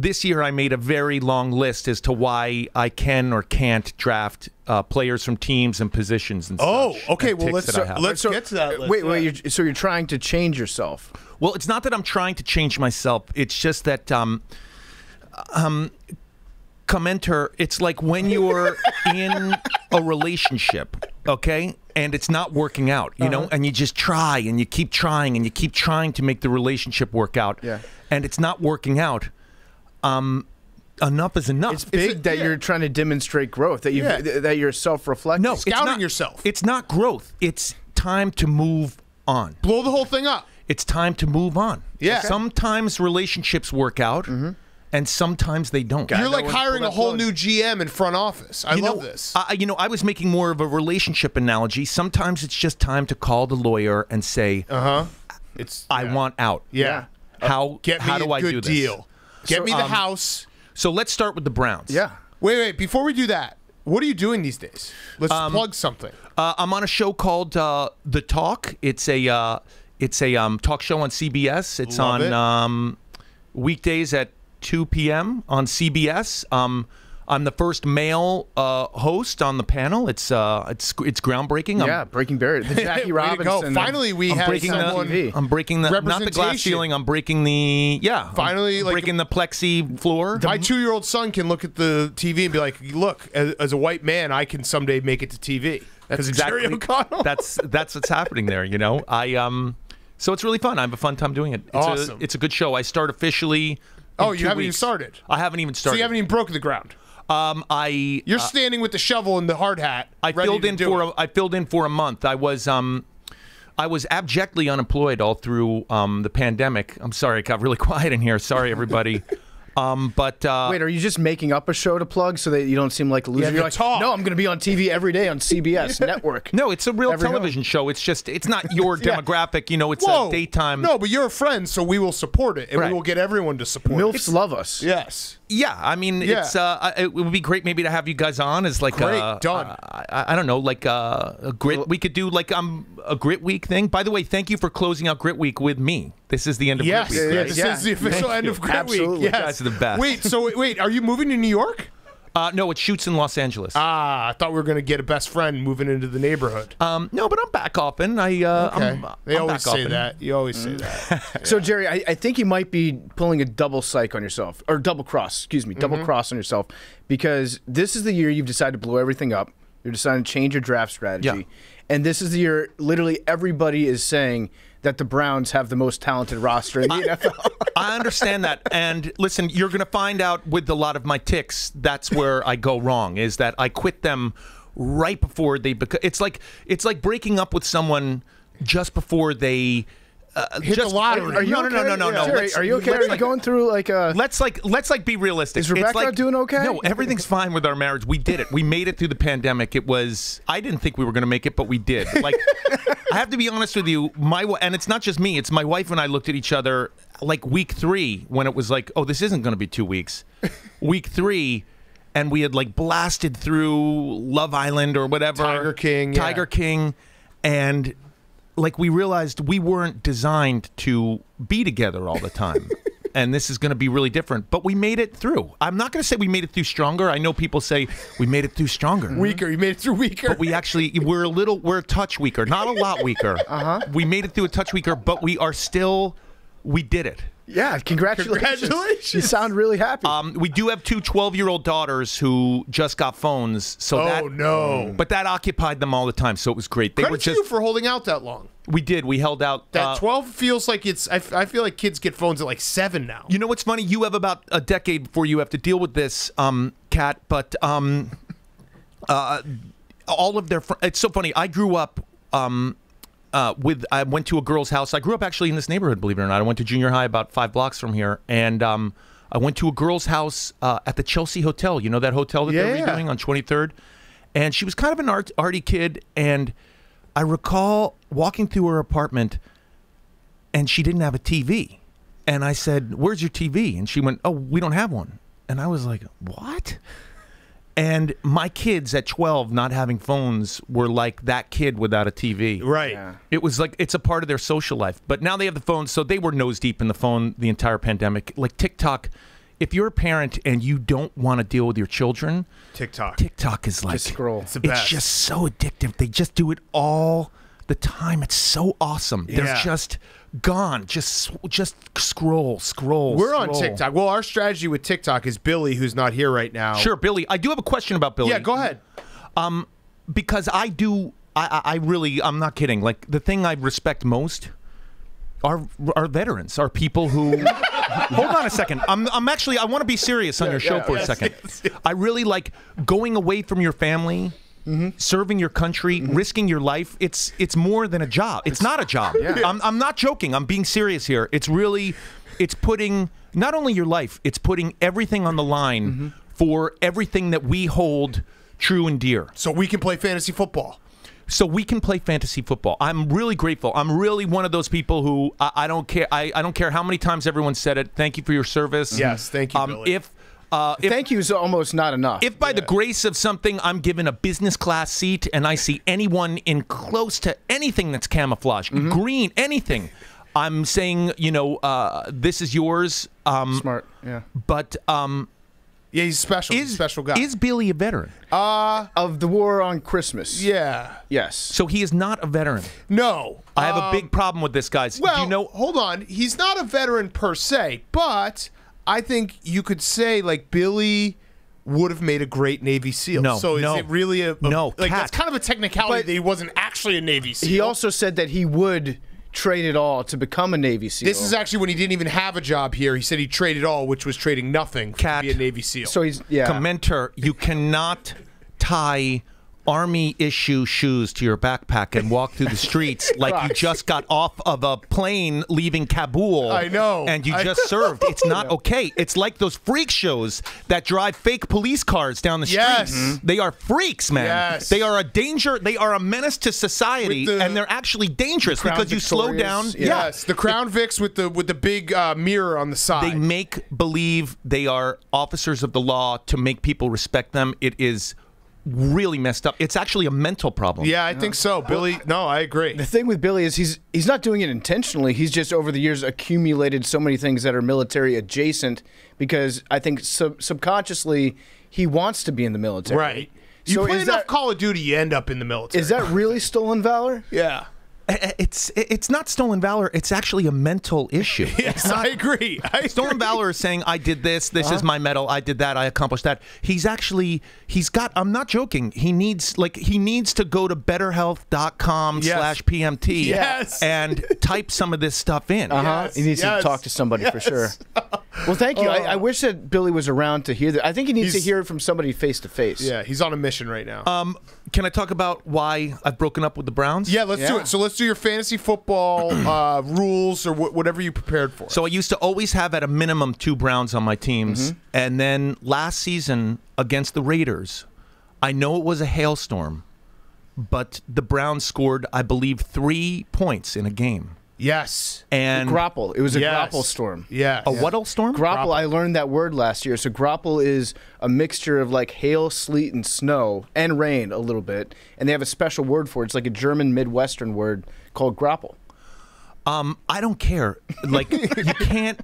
this year I made a very long list as to why I can or can't draft uh, players from teams and positions and
Oh,
such,
okay.
and
Well,
ticks
let's
that I have.
let's get to that. List.
Wait, wait. You're, so you're trying to change yourself?
Well, it's not that I'm trying to change myself. It's just that um, um, commenter. It's like when you're in a relationship, okay, and it's not working out, you know, and you just try and you keep trying and you keep trying to make the relationship work out,
Yeah.
and it's not working out. Um, enough is enough.
It's big that
yeah.
you're trying to demonstrate growth. That you
Yeah.
th that you're self-reflecting.
no, it's
Scouting
not-
yourself.
It's not growth. It's time to move on.
Blow the whole thing up.
it's time to move on.
Yeah. Okay.
Sometimes relationships work out, and sometimes they don't.
You're like hiring a whole new GM in front office. I
you
love
know,
this.
I, you know, I was making more of a relationship analogy. Sometimes it's just time to call the lawyer and say,
Uh huh. It's
"I
yeah.
want out."
Yeah.
How
Get me
how
a
do I
good
do this?
deal. Get
So,
me the
um,
house.
So let's start with the Browns.
Yeah.
Wait, wait. Before we do that, what are you doing these days? Let's
Um,
plug something.
Uh, I'm on a show called uh, The Talk. It's a uh, it's a um, talk show on CBS. It's
Love
on
it.
um, weekdays at 2 p.m. on CBS. Um, I'm the first male uh, host on the panel. It's uh, it's it's groundbreaking. I'm-
Yeah, Breaking barriers. the Jackie
Way to
Robinson.
Finally, we
I'm
have
breaking
someone.
the, I'm breaking the not the glass ceiling. I'm breaking the yeah. I'm
Finally, like-
breaking the plexi floor.
My two-year-old son can look at the TV and be like, "Look, as, as a white man, I can someday make it to TV."
That's
Because Jerry
exactly
O'Connell.
that's that's what's happening there. You know, I um, so it's really fun. I have a fun time doing it. It's
Awesome.
A, it's a good show. I start officially. in
Oh, you
two
haven't even started.
I haven't even
so
started.
you haven't even broken the ground.
Um, I
You're standing with the shovel and the hard hat.
I filled in for
it.
a, I filled in for a month. I was um, I was abjectly unemployed all through um the pandemic. I'm sorry, it got really quiet in here. Sorry, everybody. um, but uh,
Wait, are you just making up a show to plug so that you don't seem like a loser?
Yeah,
You're like,
talk.
no, I'm going to be on TV every day on CBS network.
no, it's a real
Every
television show. It's just it's not your demographic. You know, it's
Whoa.
a daytime.
No, but you're a friend, so we will support it, and
Right.
we will get everyone to support
MILFs
it.
love us.
Yes.
Yeah, I mean,
Yeah.
it's uh, it would be great maybe to have you guys on as like
Great,
a,
done.
uh, I, I don't know, like uh, a grit. We could do like um a grit week thing. By the way, thank you for closing out Grit Week with me. This is the end of
Yes.
Grit Week.
Yeah,
right?
this
Yeah.
is the official end of Grit
Absolutely.
Week. Yes.
You guys are the best.
Wait, so wait, are you moving to New York?
Uh, no, it shoots in Los Angeles.
Ah, I thought we were gonna get a best friend moving into the neighborhood.
um, no, but I'm back often. I uh,
Okay.
I'm,
they
I'm
always
back
say
often.
that. You always say that.
So Jerry, I, I think you might be pulling a double psych on yourself, or double cross. Excuse me,
Mm-hmm.
double cross on yourself, because this is the year you've decided to blow everything up. You're deciding to change your draft strategy,
Yeah.
and this is the year literally everybody is saying that the Browns have the most talented roster in the NFL.
I understand that. And listen, you're going to find out with a lot of my ticks, that's where I go wrong is that I quit them right before they beca- it's like it's like breaking up with someone just before they uh,
Hit the lottery.
Are you
no, no, no,
okay?
no, no, no.
Jerry, are you okay? Are you
like-
going through like a?
Let's like let's like be realistic.
Is
It's
Rebecca
like-
doing okay?
No, everything's fine with our marriage. We did it. We made it through the pandemic. It was I didn't think we were going to make it, but we did. Like I have to be honest with you, my and it's not just me. It's my wife and I looked at each other like week 3 when it was like, "Oh, this isn't going to be 2 weeks." week 3 and we had like blasted through Love Island or whatever,
Tiger King, yeah.
Tiger King, and like we realized we weren't designed to be together all the time. And this is going to be really different, but we made it through. I'm not going to say we made it through stronger. I know people say we made it through stronger.
Weaker. You made it through weaker.
But we actually we're a little we're a touch weaker, not a lot weaker. Uh-huh. We made it through a touch weaker, but we are still we did it.
Yeah, congratulations.
Congratulations.
You sound really happy.
Um, we do have two 12-year-old daughters who just got phones, so
oh
that
no.
but that occupied them all the time, so it was great. They
Credit
were
to
just
you for holding out that long.
we did. We held out
That
uh,
12 feels like it's. I, f- I feel like kids get phones at like seven now.
You know what's funny? You have about a decade before you have to deal with this, um, Cat. But um, uh, all of their fr- it's so funny. I grew up um, uh, with I went to a girl's house. I grew up actually in this neighborhood, believe it or not. I went to junior high about five blocks from here, and um, I went to a girl's house uh, at the Chelsea Hotel. You know that hotel that they're
Yeah.
redoing on Twenty Third, and she was kind of an art- arty kid, and I recall walking through her apartment and she didn't have a TV. And I said, "Where's your TV?" And she went, "Oh, we don't have one." And I was like, "What?" And my kids at 12 not having phones were like that kid without a TV.
Right.
Yeah.
It was like it's a part of their social life. But now they have the phone, so they were nose deep in the phone the entire pandemic. Like TikTok, if you're a parent and you don't want to deal with your children,
TikTok.
TikTok is like
Just scroll.
It's the
it's
best.
just so addictive. They just do it all the time. It's so awesome. They're just gone. Just just scroll, scroll.
We're on. TikTok. Well, our strategy with TikTok is Billy, who's not here right now.
Sure, Billy. I do have a question about Billy.
Yeah, go ahead.
Um, because I do. I, I I really. I'm not kidding. Like the thing I respect most are are veterans. Are people who. Hold on a second. I'm I'm actually. I want to be serious on your show
yeah,
for a second.
yes, yes.
I really like going away from your family. Serving your country, risking your life, it's it's more than a job. It's, not a job. I'm, I'm not joking. I'm being serious here. It's really, it's putting not only your life, it's putting everything on the line for everything that we hold true and dear
So we can play fantasy football.
so we can play fantasy football. I'm really grateful. I'm really one of those people who I, I don't care. I, I don't care how many times everyone said it. Thank you for your service.
Yes, thank you,
Um, if uh, if
Thank you is almost not enough.
if by the grace of something I'm given a business class seat and I see anyone in close to anything that's camouflage,
Mm-hmm.
green, anything, I'm saying you know uh, this is yours. Um,
Smart. Yeah.
but um,
Yeah, he's special. he's
is
a special guy.
is Billy a veteran?
Of the war on Christmas.
yeah.
Yes.
So he is not a veteran.
No.
I have a
Um,
big problem with this, guys.
Well,
you know?
hold on. He's not a veteran per se, but I think you could say like Billy would have made a great Navy SEAL.
No,
so is
no.
it really a, a-
No,
Like
Cat.
that's kind of a technicality
But-
that he wasn't actually a Navy SEAL.
He also said that he would trade it all to become a Navy SEAL.
This is actually when he didn't even have a job here. He said he traded all, which was trading nothing
Cat.
to be a Navy SEAL.
so he's yeah.
commenter, you cannot tie army issue shoes to your backpack and walk through the streets like you just got off of a plane leaving Kabul.
I know.
And you
I
just served. It's not okay. It's like those freak shows that drive fake police cars down the street.
Yes. Mhm.
They are freaks, man.
Yes.
They are a danger. They are a menace to society,
the-
and they're actually dangerous
Crown
because you slow down.
Yes, the Crown Vics with the with the big uh, mirror on the side.
They make believe they are officers of the law to make people respect them. It is really messed up. It's actually a mental problem.
yeah, I think so, Billy. No, I agree.
The thing with Billy is he's he's not doing it intentionally. He's just over the years accumulated so many things that are military adjacent because I think sub- subconsciously he wants to be in the military.
Right. You
So
play
is
enough
that-
Call of Duty, you end up in the military.
Is that really stolen valor?
Yeah.
It's it's not stolen valor. It's actually a mental issue.
Yes, I agree. I
Stolen
agree.
valor is saying I did this. This
Uh-huh.
is my medal. I did that. I accomplished that. He's actually he's got. I'm not joking. He needs like he needs to go to
betterhelp.com
slash pmt.
Yes.
and type some of this stuff in.
Uh huh.
Yes,
he needs
yes,
to talk to somebody for sure. Well, thank you. I, I wish that Billy was around to hear that. I think he needs to hear it from somebody face to face.
Yeah, he's on a mission right now.
Um, can I talk about why I've broken up with the Browns?
yeah, let's do it. So let's do your fantasy football uh, rules or wh- whatever you prepared for.
So I used to always have at a minimum two Browns on my teams. And then last season against the Raiders, I know it was a hailstorm, but the Browns scored, I believe, three points in a game.
Yes.
and
Grapple. It was a
Yes.
grapple storm.
Yeah.
a what else storm?
Grapple, I learned that word last year. So grapple is a mixture of like hail, sleet, and snow, and rain a little bit. And they have a special word for it. It's like a German Midwestern word called grapple.
Um, I don't care. Like you can't.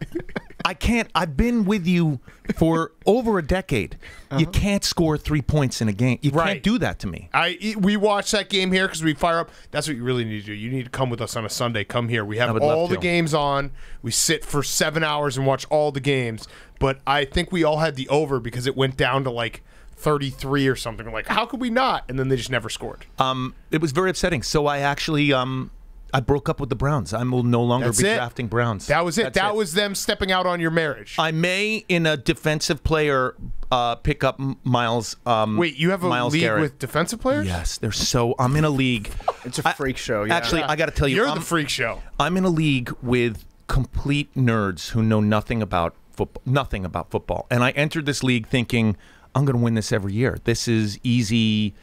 I can't. I've been with you for over a decade. You can't score three points in a game. You
Right.
can't do that to me.
I we watch that game here because we fire up. That's what you really need to do. You need to come with us on a Sunday. Come here. We have all the
to.
games on. We sit for seven hours and watch all the games. But I think we all had the over because it went down to like thirty three or something. Like how could we not? And then they just never scored.
Um, it was very upsetting. So I actually um, I broke up with the Browns. I will no longer
That's
be
it.
drafting Browns.
That was it.
That's
that was them stepping out on your marriage.
I may in a defensive player uh, pick up Myles. Um,
Wait, you have a
Myles
league
Garrett.
with defensive players?
Yes, they're so. I'm in a league.
It's a freak show. Yeah.
Actually, I got to tell you,
You're
I'm,
the freak show.
I'm in a league with complete nerds who know nothing about football, nothing about football, and I entered this league thinking I'm going to win this every year. This is easy.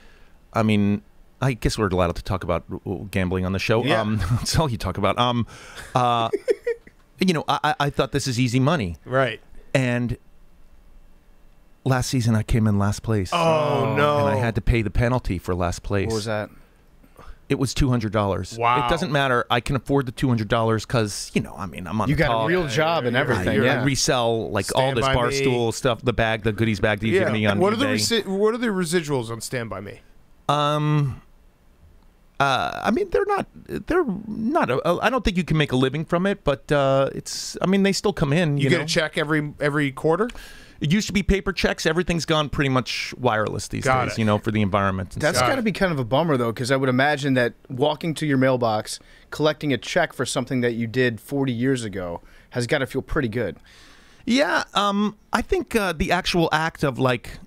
I mean, I guess we're allowed to talk about gambling on the show.
Yeah.
Um, that's all you talk about. Um, uh, you know, I, I- I thought this is easy money,
Right.
and last season I came in last place.
Oh, no.
And I had to pay the penalty for last place.
what was that?
It was two hundred dollars.
Wow.
It doesn't matter. I can afford the two hundred dollars because you know, I mean, I'm on.
You
the
got
call.
a real job and everything.
I,
yeah.
I resell like all this
by me.
barstool stuff, the bag, the goodies bag that you give me on
what are the
eBay.
resi- what are the residuals on Stand by Me?
um, uh, I mean, they're not. They're not. A, I don't think you can make a living from it, but uh, it's. I mean, they still come in.
You,
You,
get
know?
a check every every quarter.
It used to be paper checks. Everything's gone pretty much wireless these
Got
days.
it.
You know, for the environment. And
That's
stuff.
got to be kind of a bummer though, because I would imagine that walking to your mailbox, collecting a check for something that you did 40 years ago, has got to feel pretty good.
Yeah, um, I think uh, the actual act of like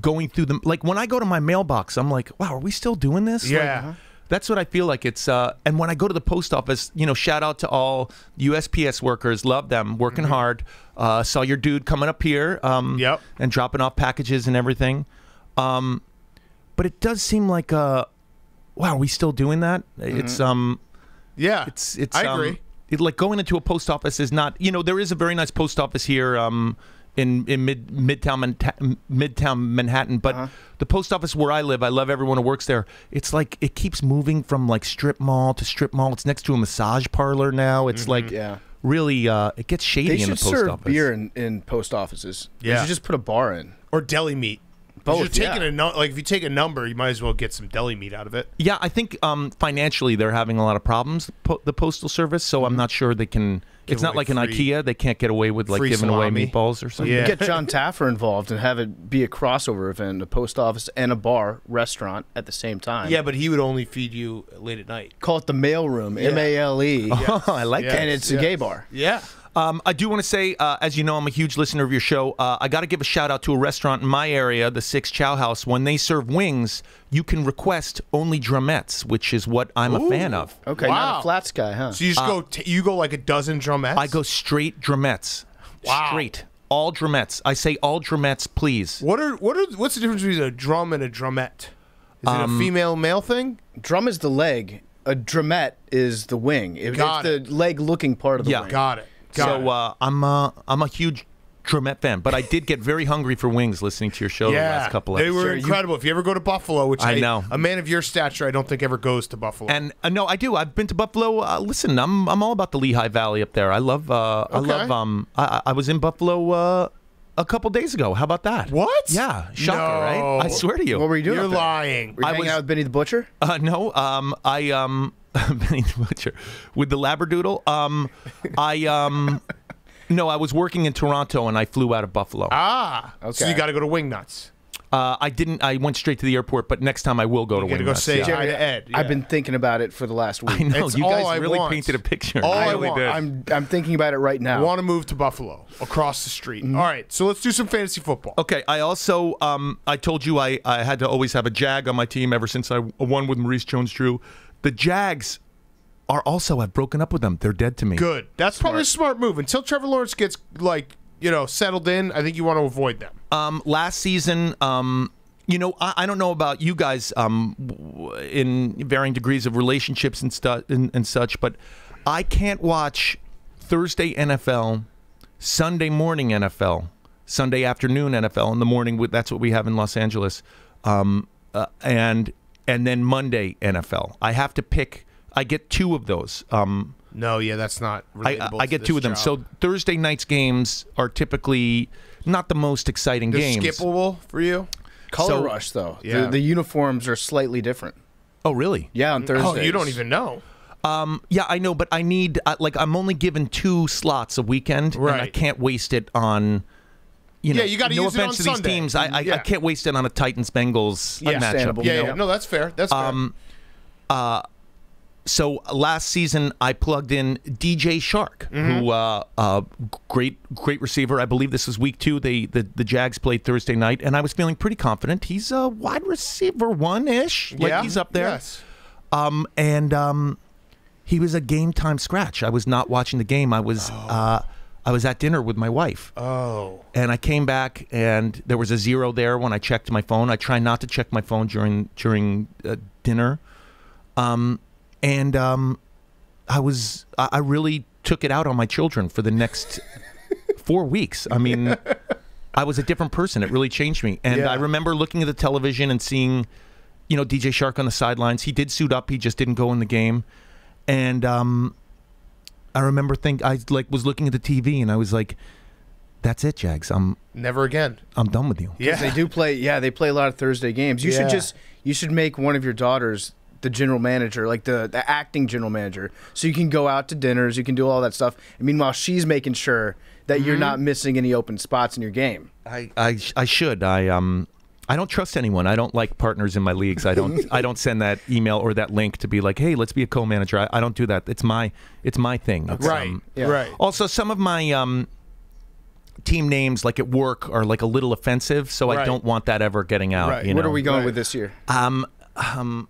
going through them, like when I go to my mailbox, I'm like, wow, are we still doing this? Like,
Yeah.
That's what I feel like. It's uh, and when I go to the post office, you know, shout out to all USPS workers, love them, working hard. Uh, saw your dude coming up here, um,
Yep.
and dropping off packages and everything. Um, but it does seem like, uh, wow, are we still doing that? It's um,
Yeah,
it's it's.
I
um,
agree.
it, like going into a post office is not. You know, there is a very nice post office here. Um, in in mid midtown Manha- midtown Manhattan, but the post office where I live, I love everyone who works there. It's like it keeps moving from like strip mall to strip mall. It's next to a massage parlor now. It's like
Yeah.
really, uh, it gets shady
They
in the
should
post
serve
office.
beer in, in post offices. They
Yeah.
should just put a bar in.
or deli meat.
Both,
you're taking
yeah.
a no- like if you take a number, you might as well get some deli meat out of it.
Yeah, I think um, financially they're having a lot of problems. The, po- the postal service, so I'm not sure they can.
Give
it's not
away
like an IKEA; they can't get away with like
free
giving away meatballs or something.
Yeah.
Get John Taffer involved and have it be a crossover event, a post office and a bar restaurant at the same time.
Yeah, but he would only feed you late at night.
Call it the mail room, M A L E.
Oh, I like
Yeah.
that.
And it's a gay bar.
Yeah.
Um, I do want to say, uh, as you know, I'm a huge listener of your show. Uh, I got to give a shout out to a restaurant in my area, the Six Chow House. When they serve wings, you can request only drumettes, which is what I'm a fan of.
Okay,
Wow.
not a flats guy, huh?
So you just go t- you go like a dozen drumettes.
I go straight drumettes.
Wow.
Straight. All drumettes. I say all drumettes, please.
What are what are what's the difference between a drum and a drumette? Is
Um,
it a female male thing?
Drum is the leg. A drumette is the wing. It-
Got
it's the leg looking part of the
Yeah.
wing.
Got it. Got
so uh, I'm uh, I'm a huge drumette fan, but I did get very hungry for wings listening to your show the
yeah,
last couple of
they
episodes.
were incredible. if you ever go to Buffalo, which
I
I,
know.
a man of your stature, I don't think ever goes to Buffalo.
And uh, no, I do. I've been to Buffalo. Uh, listen, I'm I'm all about the Lehigh Valley up there. I love. Uh, I
Okay.
love. Um, I, I I was in Buffalo uh, a couple days ago. How about that?
What?
Yeah, shocker,
No.
right? I swear to you.
What were you doing?
you're lying.
Were you
I
hanging
was-
out with Benny the Butcher?
Uh, no, um, I um, Benny the Butcher with the Labradoodle. Um, I um, no, I was working in Toronto and I flew out of Buffalo.
Ah,
okay.
so you got to go to Wingnuts.
Uh, I didn't. I went straight to the airport, but next time I will go to
You got to
Wingnuts.
go say
yeah.
hi to Ed.
I've been thinking about it for the last week.
I know
It's
you
all
guys
I
really
want.
painted a picture.
All I
You really
want.
did.
I'm I'm thinking about it right
I
now.
want to move to Buffalo across the street.
Mm-hmm.
All right, so let's do some fantasy football.
Okay, I also um, I told you I, I had to always have a Jag on my team ever since I won with Maurice Jones-Drew. The Jags are also I've broken up with them. They're dead to me.
Good. That's probably a smart move. Until Trevor Lawrence gets like you know settled in, I think you want to avoid them.
Um, last season, um, you know, I, I don't know about you guys um, in varying degrees of relationships and stuff and, and such, but I can't watch Thursday NFL, Sunday morning NFL, Sunday afternoon NFL in the morning. That's what we have in Los Angeles, um, uh, and and then Monday NFL. I have to pick. I get two of those. Um,
No, yeah, that's not.
I, I
to
get
this
two of them.
job.
So Thursday night's games are typically not the most exciting
they're
games.
skippable for you.
Color
So-
rush though.
Yeah.
The, the uniforms are slightly different.
Oh, really?
Yeah, on Thursday.
Oh, you don't even know.
Um, yeah, I know, but I need uh, like I'm only given two slots a weekend, and I can't waste it on. You know,
Yeah, you gotta
no
use it
offense
on
to these
Sunday.
teams. I, I,
Yeah.
I can't waste it on a Titans Bengals
Yeah,
matchup.
understandable.
you
Yeah,
know?
yeah, no, that's fair. That's fair.
Um, uh, so last season I plugged in DJ Chark,
Mm-hmm.
who uh, uh, great great receiver. I believe this was week two. They the, the Jags played Thursday night, and I was feeling pretty confident. He's a wide receiver one ish, like
yeah,
he's up there.
Yes.
Um, and um, he was a game time scratch. I was not watching the game. I was uh, I was at dinner with my wife,
Oh.
and I came back and there was a zero there when I checked my phone. I try not to check my phone during during uh, dinner, um, and um, I was I, I really took it out on my children for the next four weeks. I mean. I was a different person. It really changed me. And
Yeah.
I remember looking at the television and seeing, you know, DJ Chark on the sidelines. He did suit up. He just didn't go in the game. And um, I remember think I like was looking at the TV and I was like, "That's it, Jags. I'm
Never again.
I'm done with you."
Yeah.
They do play. Yeah, they play a lot of Thursday games. You
Yeah.
should just you should make one of your daughters the general manager, like the the acting general manager, so you can go out to dinners, you can do all that stuff. And meanwhile, she's making sure that you're not missing any open spots in your game.
I, I I should. I um I don't trust anyone. I don't like partners in my leagues. I don't I don't send that email or that link to be like, "Hey, let's be a co-manager." I, I don't do that. It's my it's my thing. It's,
Right.
um,
Yeah.
Right.
Also, some of my um, team names, like at work, are like a little offensive, so I don't want that ever getting out.
Right.
You
what are we going
Right.
with this year?
Um, um,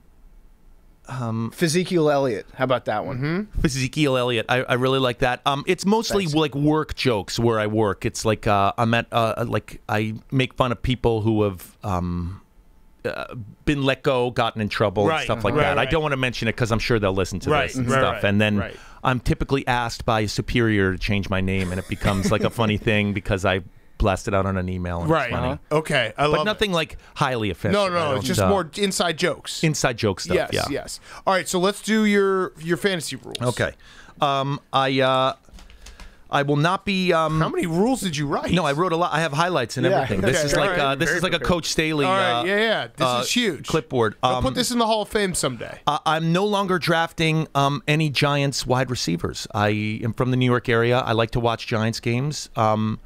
Ezekiel Elliott. How about that one?
hmm Ezekiel Elliott. I, I really like that. Um, it's mostly like work jokes where I work. It's like uh, I'm at uh, like I make fun of people who have um. Uh, been let go, gotten in trouble, and stuff like
Right,
that. I don't want to mention it because I'm sure they'll listen to
Right,
this and
right,
stuff.
right,
and then
right.
I'm typically asked by a superior to change my name, and it becomes like a funny thing because I blast it out on an email. And
Right.
It's funny.
Okay. I
But nothing like highly offensive.
It. No, no, it's just
uh,
more inside jokes.
inside joke stuff.
yes,
yeah.
yes. All right, so let's do your your fantasy rules.
Okay. Um, I uh, I will not be. Um,
How many rules did you write?
No, I wrote a lot. I have highlights and
Yeah.
everything. This
Okay,
is like uh, this
Very
is like a. Coach Staley.
All right,
uh,
yeah, yeah. This
uh,
is huge.
clipboard.
I'll
Um,
put this in the Hall of Fame someday.
I- I'm no longer drafting um, any Giants wide receivers. I am from the New York area. I like to watch Giants games. Um,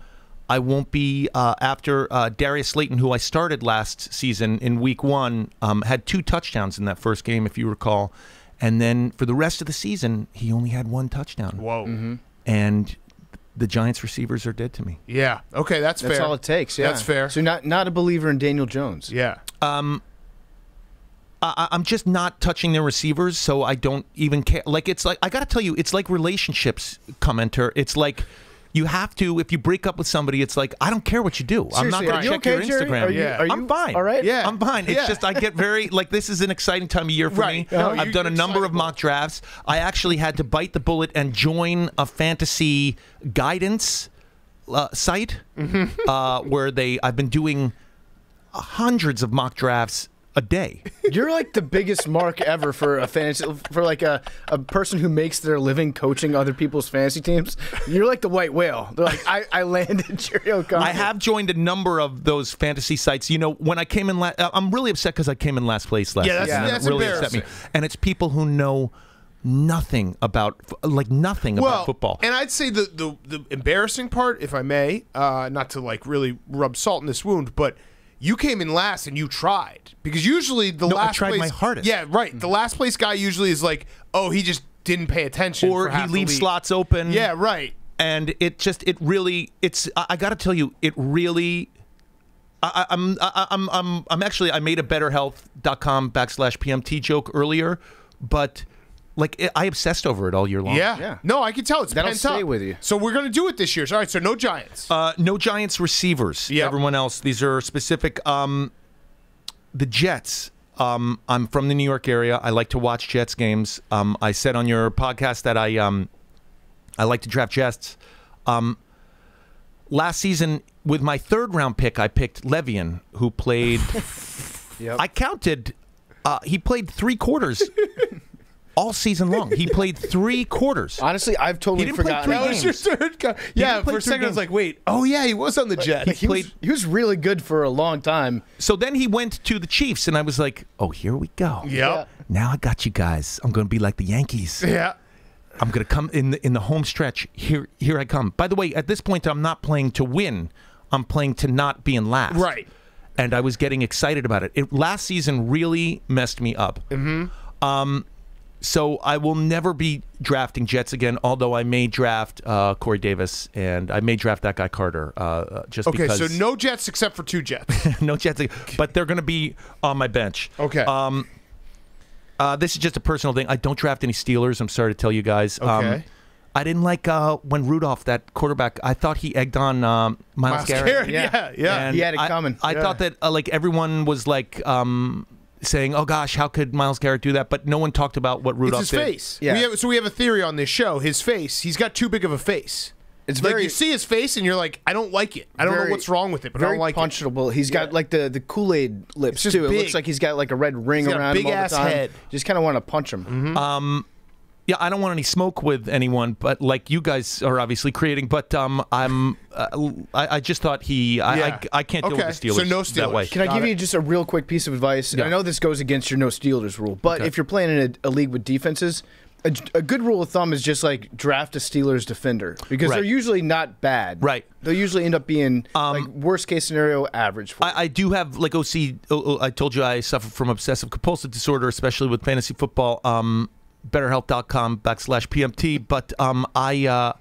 I won't be uh, after uh, Darius Slayton, who I started last season in Week One, um, had two touchdowns in that first game, if you recall, and then for the rest of the season, he only had one touchdown.
Whoa.
And the Giants receivers are dead to me.
Yeah. Okay, that's,
That's
fair.
That's all it takes. Yeah,
That's fair.
So not not a believer in Daniel Jones.
Yeah.
I, I'm just not touching their receivers, so I don't even care. Like it's like I got to tell you, it's like relationships, commenter. It's like you have to if you break up with somebody. It's like I don't care what you do. I'm not going to
you
check
okay,
your Instagram.
You-
Yeah.
I'm fine.
All right.
Yeah.
I'm fine. It's
Yeah.
just I get very like this is an exciting time of year for
Right.
me.
No,
I've done a number of mock drafts. I actually had to bite the bullet and join a fantasy guidance uh, site
Mm-hmm.
uh, where they I've been doing hundreds of mock drafts a day.
You're like the biggest mark ever for a fantasy for like a, a person who makes their living coaching other people's fantasy teams. You're like the white whale. They're like, I, I landed Jerry O'Connell.
I have joined a number of those fantasy sites. You know, when I came in, la- uh, I'm really upset because I came in last place last
Yeah, that's-
season.
that's
it really upset me. And it's people who know nothing about, like nothing
well,
about football.
And I'd say the, the the embarrassing part, if I may, uh, not to like really rub salt in this wound, but you came in last and you tried because usually the
No, I
last
tried
place,
my hardest.
Yeah, right. The mm. last place guy usually is like, oh, he just didn't pay attention,
or he leaves slots open.
Yeah, right.
and it just it really it's I, I got to tell you it really I, I- I'm I, I'm I'm I'm actually I made a betterhelp.com backslash PMT joke earlier, but like it, I obsessed over it all year long.
Yeah.
Yeah.
No, I can tell it's
That'll
pent
stay
up.
with you.
So we're gonna do it this year. So, all right. So no Giants.
Uh, no Giants receivers.
Yep.
Everyone else, these are specific. Um, the Jets. Um, I'm from the New York area. I like to watch Jets games. Um, I said on your podcast that I um, I like to draft Jets. Um, last season, with my third round pick, I picked Le'Veon, who played.
Yep.
I counted. Uh, he played three quarters all season long. He played three quarters.
Honestly, I've totally
didn't play
forgotten.
three
That was
him.
your third guy. Yeah,
didn't play
for a
three
second I was
games.
like, wait, oh yeah, he was on the Jets.
He was, he was really good for a long time.
So then he went to the Chiefs, and I was like, "Oh, here we go.
Yep.
Now I got you guys. I'm going to be like the Yankees.
Yeah.
I'm going to come in the in the home stretch. Here, here I come. By the way, at this point, I'm not playing to win. I'm playing to not be in last.
Right.
And I was getting excited about it. it last season really messed me up. Mm-hmm. Um, so I will never be drafting Jets again. Although I may draft uh, Corey Davis and I may draft that guy Carter. Uh, Uh, just
Okay,
because
so no Jets except for two Jets.
no Jets, but they're going to be on my bench.
Okay.
Um, uh, this is just a personal thing. I don't draft any Steelers. I'm sorry to tell you guys. Um,
Okay.
I didn't like uh, when Rudolph, that quarterback. I thought he egged on um, Myles,
Myles
Garrett.
Garrett,
Yeah.
yeah, yeah.
He had it
I-
coming.
I,
Yeah.
thought that uh, like everyone was like um, saying, "Oh gosh, how could Myles Garrett do that?" But no one talked about what Rudolph It's
his
did.
face.
Yeah.
We have, so we have a theory on this show. His face. He's got too big of a face.
It's
like
very
you see his face and you're like, I don't like it. I don't
very-
know what's wrong with it, but I
very
don't like it.
punchable. He's got like the the Kool Aid lips
just
too. It looks like he's got like a red ring
He's got a
around him all
big-ass
the time.
head.
Just kind of want to punch him. Mm-hmm.
Um, Yeah, I don't want any smoke with anyone, but like you guys are obviously creating. But um, I'm uh, I, I just thought he I,
Yeah.
I, I can't deal
Okay,
with the Steelers.
so no
that way.
Steelers.
Can I
Got
give
it.
you just a real quick piece of advice?
Yeah.
I know this goes against your no Steelers rule, but
Okay.
if you're playing in a, a league with defenses, a, a good rule of thumb is just like draft a Steelers defender because
Right.
they're usually not bad.
Right. Um,
They'll usually end up being like worst case scenario average. For.
I, I do have like OC. oh, oh, I told you I suffer from obsessive compulsive disorder, especially with fantasy football. Um, BetterHelp.com backslash PMT. But um, I uh,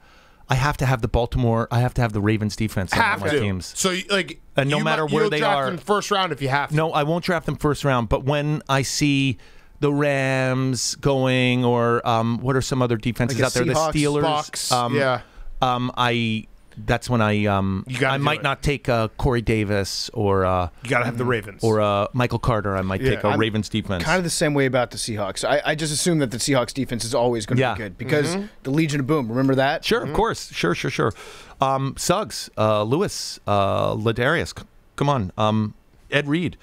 I have to have the Baltimore. I have to have the Ravens defense on
Have
my
to.
teams.
So like,
And no matter
might-
where they
draft
are-
them first round if you have to.
No, I won't draft them first round. But when I see the Rams going, or um, what are some other defenses
Like
out there?
Seahawks,
the Steelers.
Bucks,
um,
yeah.
Um, I. That's when I um
You gotta
I might
it.
not take uh, Corey Davis or uh,
You gotta have the Ravens.
or uh, Michael Carter. I might
Yeah.
take a
I'm
Ravens defense.
kind of the same way about the Seahawks. I, I just assume that the Seahawks defense is always going to
Yeah.
be good because
Mm-hmm.
the Legion of Boom. Remember that?
Sure, of course. Sure, sure, sure. Um, Suggs, uh, Lewis, uh, Lardarius. c- Come on. Um, Ed Reed.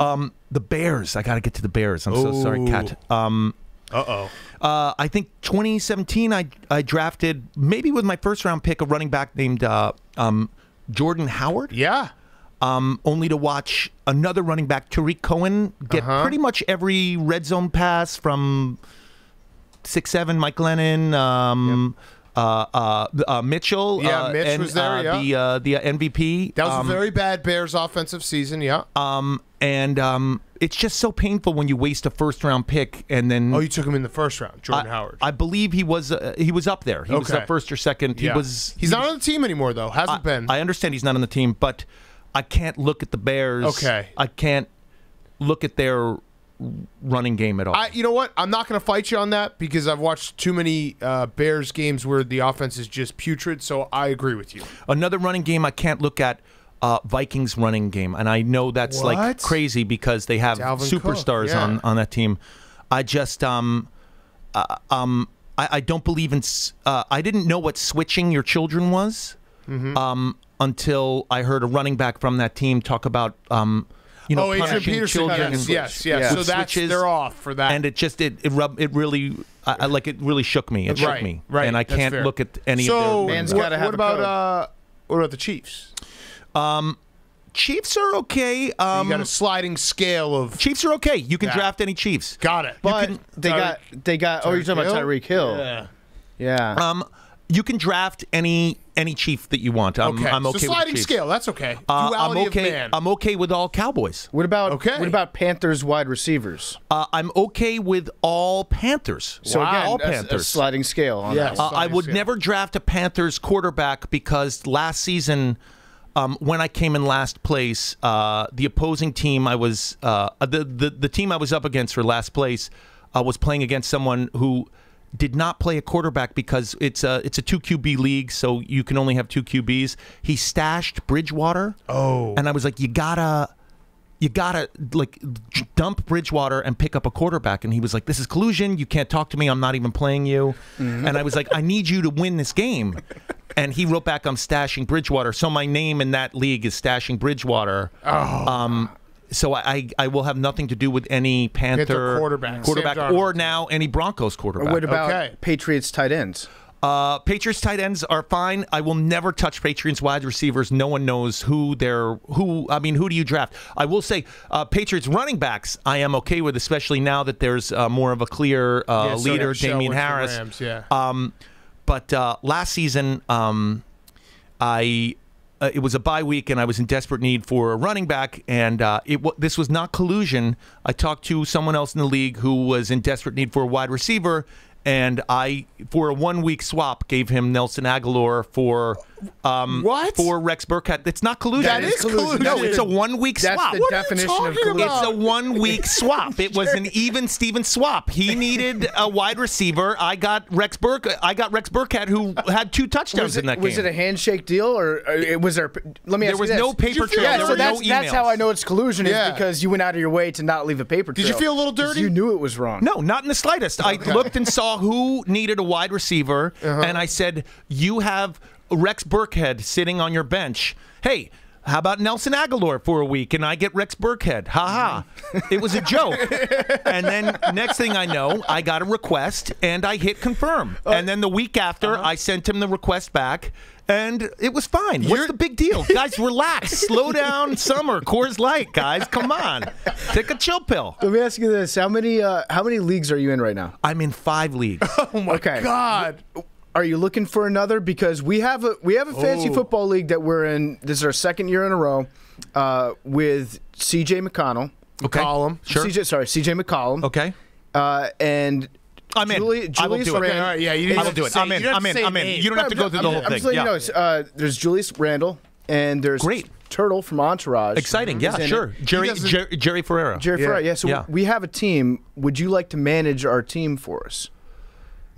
Um, the Bears. I got to get to the Bears. I'm so sorry, Cat. Um,
uh oh.
uh, I think 2017, I, I drafted, maybe with my first round pick, a running back named uh, um, Jordan Howard.
Yeah.
Um, only to watch another running back, Tarik Cohen, get
Uh-huh.
pretty much every red zone pass from six seven. Mike Glennon, um, uh, uh, uh, Mitchell,
Yeah,
uh,
Mitch
and,
was there,
uh,
yeah.
the uh, the uh, MVP.
That was
um,
a very bad Bears offensive season. Yeah.
um, and um, it's just so painful when you waste a first round pick and then.
oh, you took him in the first round, Jordan
I,
Howard.
I believe he was uh, he was up there. He was
Okay.
uh, first or second.
yeah.
He was.
He's
he
not
was-
on the team anymore, though. Hasn't
I,
been.
I understand he's not on the team, but I can't look at the Bears.
Okay.
I can't look at their running game at all.
I, you know what? I'm not going to fight you on that because I've watched too many uh, Bears games where the offense is just putrid. So I agree with you.
Another running game I can't look at. Uh, Vikings running game, and I know that's like crazy because they have
Dalvin
superstars
yeah.
on on that team. I just um uh, um I, I don't believe in. Uh, I didn't know what switching your children was
Mm-hmm.
um until I heard a running back from that team talk about um you know
oh, Adrian
punishing
Peterson.
children
Yes,
and-
yes, yes.
Yeah.
So that's
switches,
they're off for that.
and it just it it rub it really I, I like it really shook me. It shook
Right,
me,
right,
and I can't look at any
so
of their.
Man's
what,
gotta have
what
a
about
code.
uh, what about the Chiefs?
Chiefs are okay. Um,
you got a sliding scale of.
Chiefs are okay. You can
Yeah.
draft any Chiefs.
Got it.
But
can-
they
Tyreek-
got they got. Oh, you're talking about
Hill?
Tyreek Hill.
Yeah.
Yeah.
Um, you can draft any any Chief that you want. I'm
Okay.
I'm okay
so sliding
with the
scale. That's okay.
Uh, I'm okay.
of man.
I'm okay with all Cowboys.
what about
okay.
what about Panthers wide receivers?
Uh, I'm okay with all Panthers.
So
Wow.
again,
all
a- a,
Panthers.
sliding scale on
Yes.
that.
Uh, I would
scale.
never draft a Panthers quarterback because last season, um, when I came in last place, uh, the opposing team I was uh, the, the the team I was up against for last place uh, was playing against someone who did not play a quarterback because it's a it's a two QB league, so you can only have two QBs. He stashed Bridgewater.
Oh.
and I was like, you gotta. You gotta like dump Bridgewater and pick up a quarterback. And he was like, "This is collusion. You can't talk to me. I'm not even playing you." And I was like, "I need you to win this game." And he wrote back, "I'm stashing Bridgewater." So my name in that league is stashing Bridgewater. Oh. Um, so I, I I will have nothing to do with any Panther
quarterback.
quarterback, or now any Broncos quarterback.
What about
Okay.
Patriots tight ends?
Uh, Patriots tight ends are fine. I will never touch Patriots wide receivers. No one knows who they're who. I mean, who do you draft? I will say, uh, Patriots running backs. I am okay with, especially now that there's uh, more of a clear uh,
Yeah, so
leader,
Damien
Harris.
Rams, yeah.
Um, but uh, last season, um, I uh, it was a bye week, and I was in desperate need for a running back, and uh, it this was not collusion. I talked to someone else in the league who was in desperate need for a wide receiver. And I, for a one week swap, gave him Nelson Agholor for um,
What?
for Rex Burkhead. It's not collusion.
That is collusion.
No, it's a one week
That's
swap.
the
What are you
definition of
talking
collusion.
about?
It's a one week swap. It was an even Steven swap. He needed a wide receiver. I got Rex Burke. I got Rex Burkhead, who had two touchdowns
Was it,
in that game.
was
game.
it a handshake deal or uh, it was there? Let me
There
ask
was
you this.
There was no paper
Did
trail.
Yeah,
there
so
were
that's
no
that's
emails.
how I know it's collusion is
Yeah.
because you went out of your way to not leave a paper trail.
Did you feel a little
'Cause
dirty?
You knew it was wrong.
No, not in the slightest. I looked and saw who needed a wide receiver,
Uh-huh.
and I said, "You have Rex Burkhead sitting on your bench. Hey." How about Nelson Agholor for a week and I get Rex Burkhead? Ha ha. It was a joke. and then next thing I know, I got a request and I hit confirm.
Uh,
and then the week after,
uh-huh.
I sent him the request back and it was fine. What's the big deal? guys, relax. Slow down. Summer. Coors Light, guys. Come on. Take a chill pill.
Let me ask you this: How many uh, how many leagues are you in right now?
I'm in five leagues.
oh my
okay.
God.
Are you looking for another? Because we have a we have a fantasy
Oh.
football league that we're in. This is our second year in a row uh, with C.J. McConnell.
Okay.
McCollum.
Sure.
CJ, sorry, C.J. McCollum.
Okay.
Uh, and
I'm in.
Julie,
I will
Julius
do it.
Rand-
Okay, all right, yeah, you didn't
I will
have
do
to
it.
say-
I'm in.
you don't have
I'm
to
in.
say
I'm in.
names.
You don't have to go through the
I'm,
whole
I'm
thing.
just letting
Yeah.
you know. it's, Uh, there's Julius Randle and there's
Great.
Turtle from Entourage.
Exciting. Yeah,
He's in
sure.
it.
Jerry,
doesn't-
Jer- Jerry Ferrara.
Jerry
Yeah.
Ferrari. Yeah. So
Yeah.
we have a team. Would you like to manage our team for us?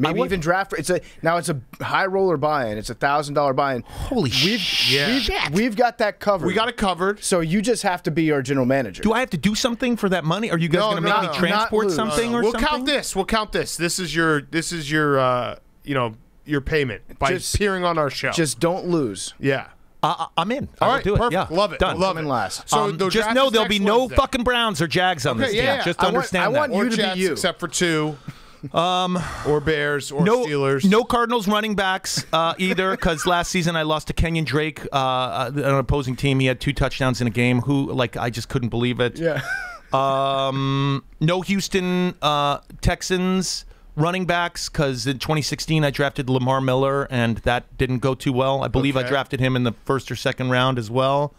Maybe
would.
even draft. It's a now it's a high roller buy-in. It's a thousand dollar buy-in.
Holy
We've,
Yeah.
we've, we've got that covered.
We got it covered.
So you just have to be our general manager.
Do I have to do something for that money? Are you guys
No,
going to make
no,
me
no.
transport
Not lose.
something or
we'll
something?
count this. We'll count this. This is your. This is your. Uh, you know, your payment by
Just-
appearing on our show.
Just don't lose.
yeah.
Uh, I'm in.
All
I'll
right,
do it.
perfect.
Yeah.
Love it.
Done.
Love
Come
it.
last.
So
Um, just know there'll be no
Wednesday.
fucking Browns or Jags on this
Okay,
team.
yeah, yeah.
Just
I want-
understand
I want
that.
Or
you to be
Jets,
you.
except for two. Um, or Bears or
no,
Steelers.
no Cardinals running backs uh, either, because last season I lost to Kenyan Drake, uh, uh, an opposing team. He had two touchdowns in a game. Who, like, I just couldn't believe it.
Yeah.
Um, no Houston uh, Texans running backs because in 2016 I drafted Lamar Miller and that didn't go too well. I believe I drafted him in the first or second round as well.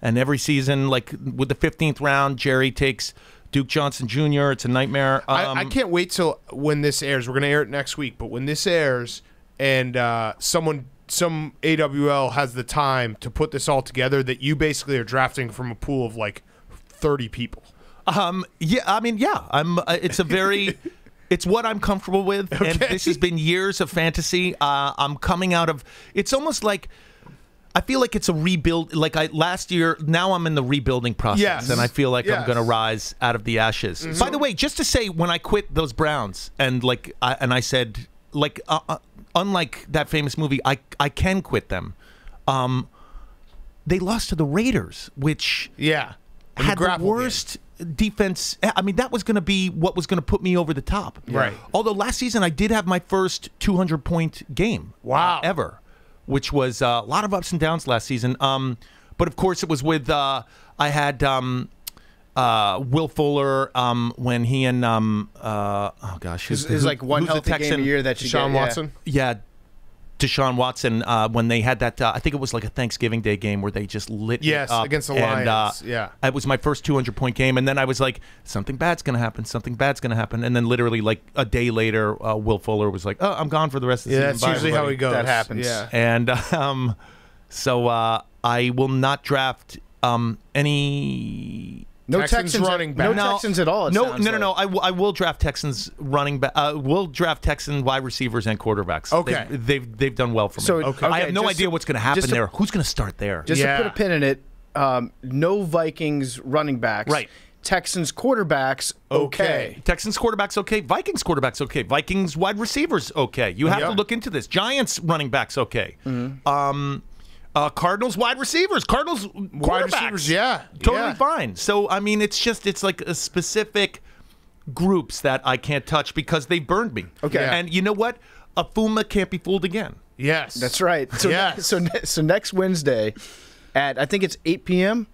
And every season, like with the 15th round, Jerry takes Duke Johnson Jr. It's a nightmare. Um,
I, I can't wait till when this airs. We're gonna air it next week, but when this airs and uh, someone, some AWL has the time to put this all together, that you basically are drafting from a pool of like thirty people.
Um, yeah, I mean, yeah, I'm. Uh, it's a very, it's what I'm comfortable with, and this has been years of fantasy. Uh, I'm coming out of. It's almost like. I feel like it's a rebuild. Like I last year, now I'm in the rebuilding process,
Yes.
and I feel like I'm going to rise out of the ashes. By the way, just to say, when I quit those Browns, and like, I, and I said, like, uh, uh, unlike that famous movie, I I can quit them. Um, they lost to the Raiders, which
Yeah,
had the
grapple game.
worst defense. I mean, that was going to be what was going to put me over the top.
Right.
Although last season I did have my first 200 point game.
Wow.
uh, ever, which was uh, a lot of ups and downs last season. Um, but of course it was with uh, I had um, uh, Will Fuller um, when he and um, uh, oh gosh,
Is,
who's-
is like one healthy game a year that you
Deshaun
get.
Watson.
Yeah. Deshaun Watson, uh, when they had that, uh, I think it was like a Thanksgiving Day game where they just lit
Yes,
up.
against the
And, uh,
Lions, yeah.
it was my first 200 point game, and then I was like, something bad's gonna happen, something bad's gonna happen, and then literally like a day later, uh, Will Fuller was like, oh, I'm gone for the rest of the
Yeah,
season.
that's
Bye,
usually how
everybody."
he goes.
That happens.
Yeah.
And um, so uh, I will not draft um, any.
No
Texans
Texans,
running back.
No
back.
Texans at all. it
No, no, no, no.
like.
I, w- I will draft Texans running back. Uh, will draft Texan wide receivers and quarterbacks.
Okay.
They've they've, they've done well for me.
So,
Okay.
I have no
just
idea
to-
what's going to happen
to-
there. Who's going to start there?
Just
Yeah.
to put a pin in it, um, no Vikings running backs.
Right.
Texans quarterbacks. Okay.
Texans quarterbacks okay. Vikings quarterbacks okay. Vikings wide receivers okay. You have
Yeah.
to look into this. Giants running backs okay. Um, uh, Cardinals wide receivers. Cardinals
Wide receivers, yeah,
totally
yeah.
fine. So I mean, it's just it's like a specific groups that I can't touch because they burned me.
Okay.
Yeah.
and you know what? A Fuma can't be fooled again.
Yes.
That's right. So,
Yes.
so, ne- so next Wednesday at, I think it's 8 p.m.,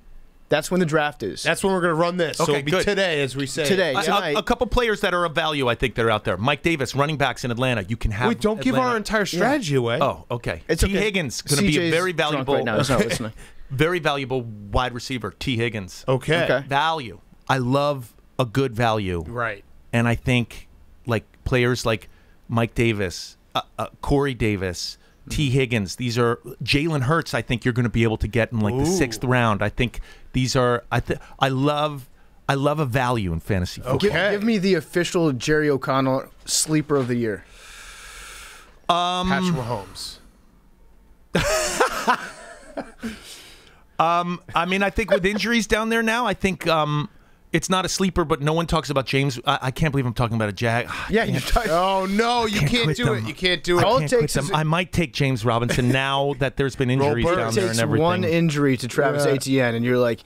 that's when the draft is.
That's when we're going to run this. so
Okay,
it'll be
good.
today, as we say.
Today.
A- A,
Tonight.
a couple players that are of value, I think, that are out there. Mike Davis, running backs in Atlanta. You can have.
Wait, don't give our entire strategy away.
Oh, okay.
It's
T.
okay.
Higgins going to be a very valuable,
right now. He's not
very valuable wide receiver. Tee Higgins.
Okay.
Okay.
Value. I love a good value,
Right.
and I think like players like Mike Davis, uh, uh, Corey Davis. Tee Higgins. These are Jalen Hurts. I think you're going to be able to get in like the sixth round. I think these are. I th- I love. I love a value in fantasy football.
give,
Okay.
give me the official Jerry O'Connell sleeper of the year.
Patrick Mahomes.
um, I mean, I think with injuries down there now, I think um, it's not a sleeper, but no one talks about James. I, I can't believe I'm talking about a Jag.
Yeah, you
Oh, no, you
Can't
can't, do
them.
it. You can't do it.
All
I
it
can't quit
takes
them.
is-
I might take James Robinson now that there's been injuries
Burke
down
it
there
takes
and everything.
one injury to Travis
Yeah.
Etienne, and you're like,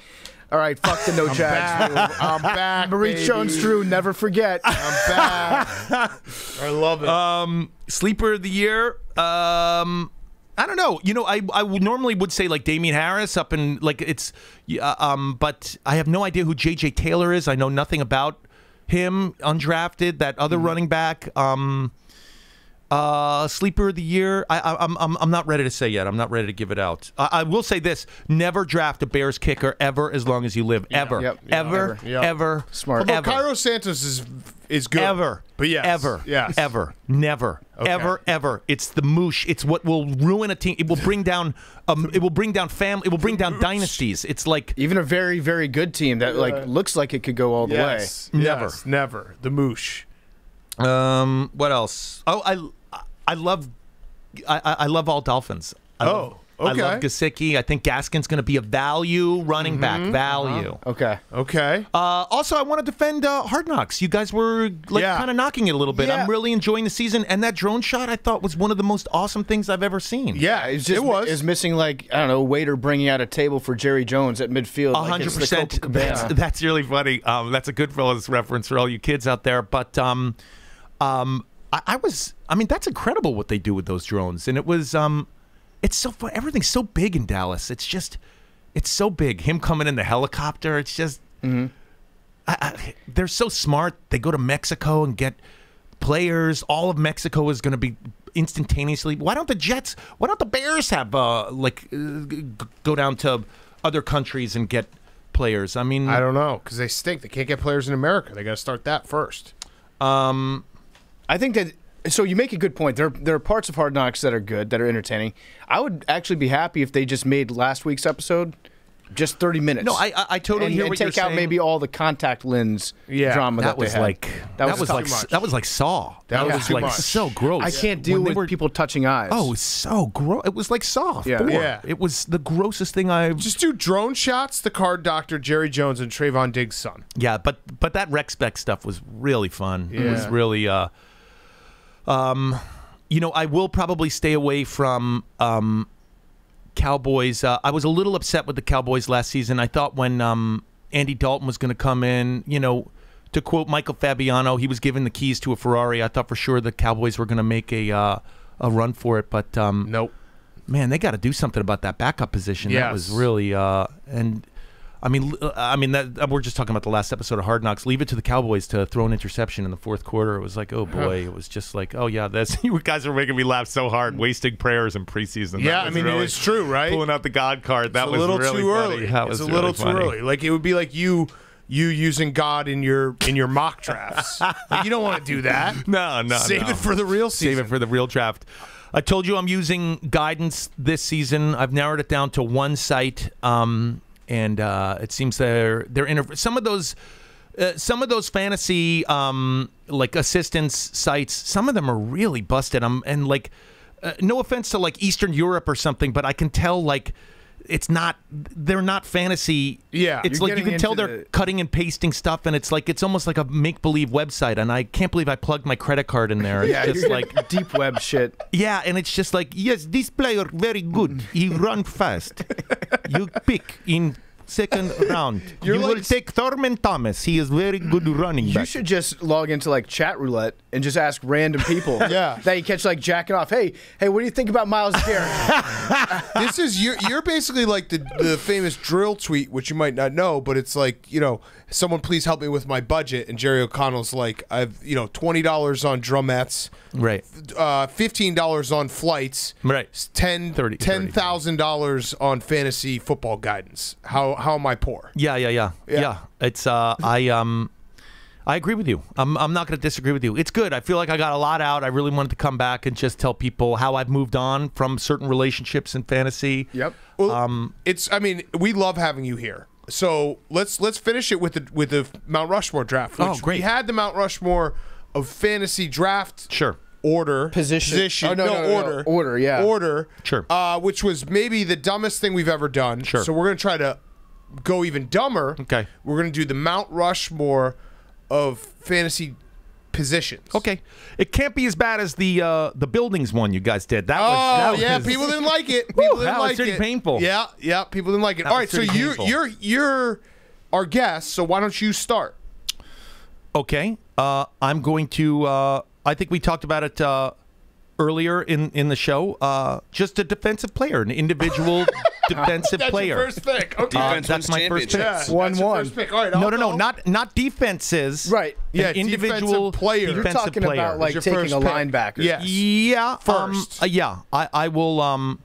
all right, fuck the no Jags. rule.
I'm back.
Marie
baby.
Jones-Drew, never forget.
I'm back. I love it.
um, sleeper of the year. Um, I don't know. You know, I I would normally would say like Damien Harris up in like it's, yeah, um, but I have no idea who J.J. Taylor is. I know nothing about him. Undrafted, that other running back. Um, uh, sleeper of the year. I, I, I'm I'm I'm not ready to say yet. I'm not ready to give it out. I, I will say this: never draft a Bears kicker ever, as long as you live. Ever,
Yep. Yeah,
ever,
ever.
Yep.
ever.
Smart.
Although
ever.
Cairo Santos is is good.
Ever.
But yes.
Ever.
Yes.
Ever. Never.
Okay.
Ever. Ever. It's the moosh. It's what will ruin a team. It will bring down. Um. It will bring down family. It will bring down dynasties. It's like
Even a very, very good team that like looks like it could go all the
Yes.
Never.
Yes, never. The moosh.
um. What else? Oh, I I love I I I love all Dolphins. I
Oh,
love, I love
okay.
Gesicki. I think Gaskin's going to be a value running back. Value.
way. Okay.
Okay.
Uh, also, I want to defend uh, Hard Knocks. You guys were like
Yeah.
kind of knocking it a little bit.
Yeah.
I'm really enjoying the season, and that drone shot I thought was one of the most awesome things I've ever seen.
yeah,
It's just
it was.
is missing like I don't know, waiter bringing out a table for Jerry Jones at midfield.
A
like
hundred percent. That's that's really funny. Um, that's a Goodfellas reference for all you kids out there. But um, um, I, I was. I mean, that's incredible what they do with those drones, and it was. Um, it's so fun. Everything's so big in Dallas. It's just, it's so big. Him coming in the helicopter. It's just. I, I, they're so smart. They go to Mexico and get players. All of Mexico is going to be instantaneously. Why don't the Jets? Why don't the Bears have uh, like uh, go down to other countries and get players? I mean,
I don't know because they stink. They can't get players in America. They got to start that first.
um,
I think that so you make a good point. There there are parts of Hard Knocks that are good, that are entertaining. I would actually be happy if they just made last week's episode just 30 minutes.
no, I I, I totally
and,
hear
and
what
take
you're
out
saying.
maybe all the contact lens
Yeah,
drama that,
that was
they had.
like that, was,
too
like
much.
that was like Saw.
That was too
like
much.
so gross.
I can't deal
When
with
were-
people touching eyes.
Oh, it was so gross. It was like Saw.
Yeah.
4.
Yeah.
It was the grossest thing I've
Just do drone shots. The card doctor Jerry Jones and Trevon Diggs' son.
Yeah, but but that rec spec stuff was really fun. It was really uh um you know, I will probably stay away from um Cowboys. Uh, I was a little upset with the Cowboys last season. I thought when um Andy Dalton was going to come in, you know, to quote Michael Fabiano, he was given the keys to a Ferrari. I thought for sure the Cowboys were going to make a uh, a run for it, but um
Nope.
man, they got to do something about that backup position. That was really uh, and I mean, l- I mean that we're just talking about the last episode of Hard Knocks. Leave it to the Cowboys to throw an interception in the fourth quarter. It was like, oh boy, it was just like, oh yeah, that's you guys are making me laugh so hard, wasting prayers in preseason.
Yeah, I mean
really-
it is true, right?
Pulling out the God card, that
it's a
was
little
really
too
funny.
early.
That
it's
was
a
really
little too early. Like it would be like you you using God in your in your mock drafts. Like, you don't want to do that.
No, no,
Save
no.
it for the real season.
Save it for the real draft. I told you I'm using guidance this season. I've narrowed it down to one site, um, and uh, it seems they're they're inter- some of those. Uh, some of those fantasy um, like assistance sites, some of them are really busted. I'm and like, uh, no offense to like Eastern Europe or something, but I can tell like it's not they're not fantasy.
Yeah.
it's like you can tell they're
the-
cutting and pasting stuff, and it's like it's almost like a make believe website. And I can't believe I plugged my credit card in there. It's
Yeah,
just like
deep web shit.
yeah, and it's just like yes, this player very good. He run fast. You pick in second round.
You're
you
like
will take Thurman Thomas. He is very good running
You
back.
should just log into like chat roulette and just ask random people.
Yeah.
That you catch like jacking off. Hey, hey, what do you think about Myles Garrett?
this is you're you're basically like the the famous drill tweet, which you might not know, but it's like you know, someone please help me with my budget, and Jerry O'Connell's like, I've you know twenty dollars on drumettes,
right.
uh, fifteen dollars on flights,
Right.
s- ten
Thirty-
ten thousand dollars on fantasy football guidance. How how am I poor?
Yeah, yeah, yeah,
Yeah.
yeah. It's uh, I um, I agree with you. I'm I'm not going to disagree with you. It's good. I feel like I got a lot out. I really wanted to come back and just tell people how I've moved on from certain relationships in fantasy.
yep.
Well,
Um,
it's I mean we love having you here. So let's let's finish it with the with the Mount Rushmore draft. Which
Oh, great.
We had the Mount Rushmore of fantasy draft.
Sure.
order
Position. Oh, no,
no,
no, no, no.
order
Order, yeah.
order
Sure.
uh, which was maybe the dumbest thing we've ever done
Sure.
so we're gonna try to go even dumber
Okay.
we're gonna do the Mount Rushmore of fantasy positions
Okay. It can't be as bad as the uh, the buildings one you guys did. That was
Oh
that
yeah,
was-
people didn't like it. People didn't
that was
like
pretty
it.
painful.
Yeah, yeah, people didn't like it.
That
All
was
right, so you you're you're our guest. So why don't you start?
Okay. Uh, I'm going to. Uh, I think we talked about it uh, earlier in in the show. Uh, just a defensive player, an individual defensive
That's
player.
your first pick. Okay.
Uh, that's my first pick.
Yeah,
One,
that's
one.
first pick. All right,
No, no, no, not not defenses.
Right.
An
Yeah,
individual
defensive player. You're
You're
defensive
talking
player.
about like taking
first
a
pick.
linebacker.
Yes.
Yeah. um,
First.
uh, yeah. I, I will. Um,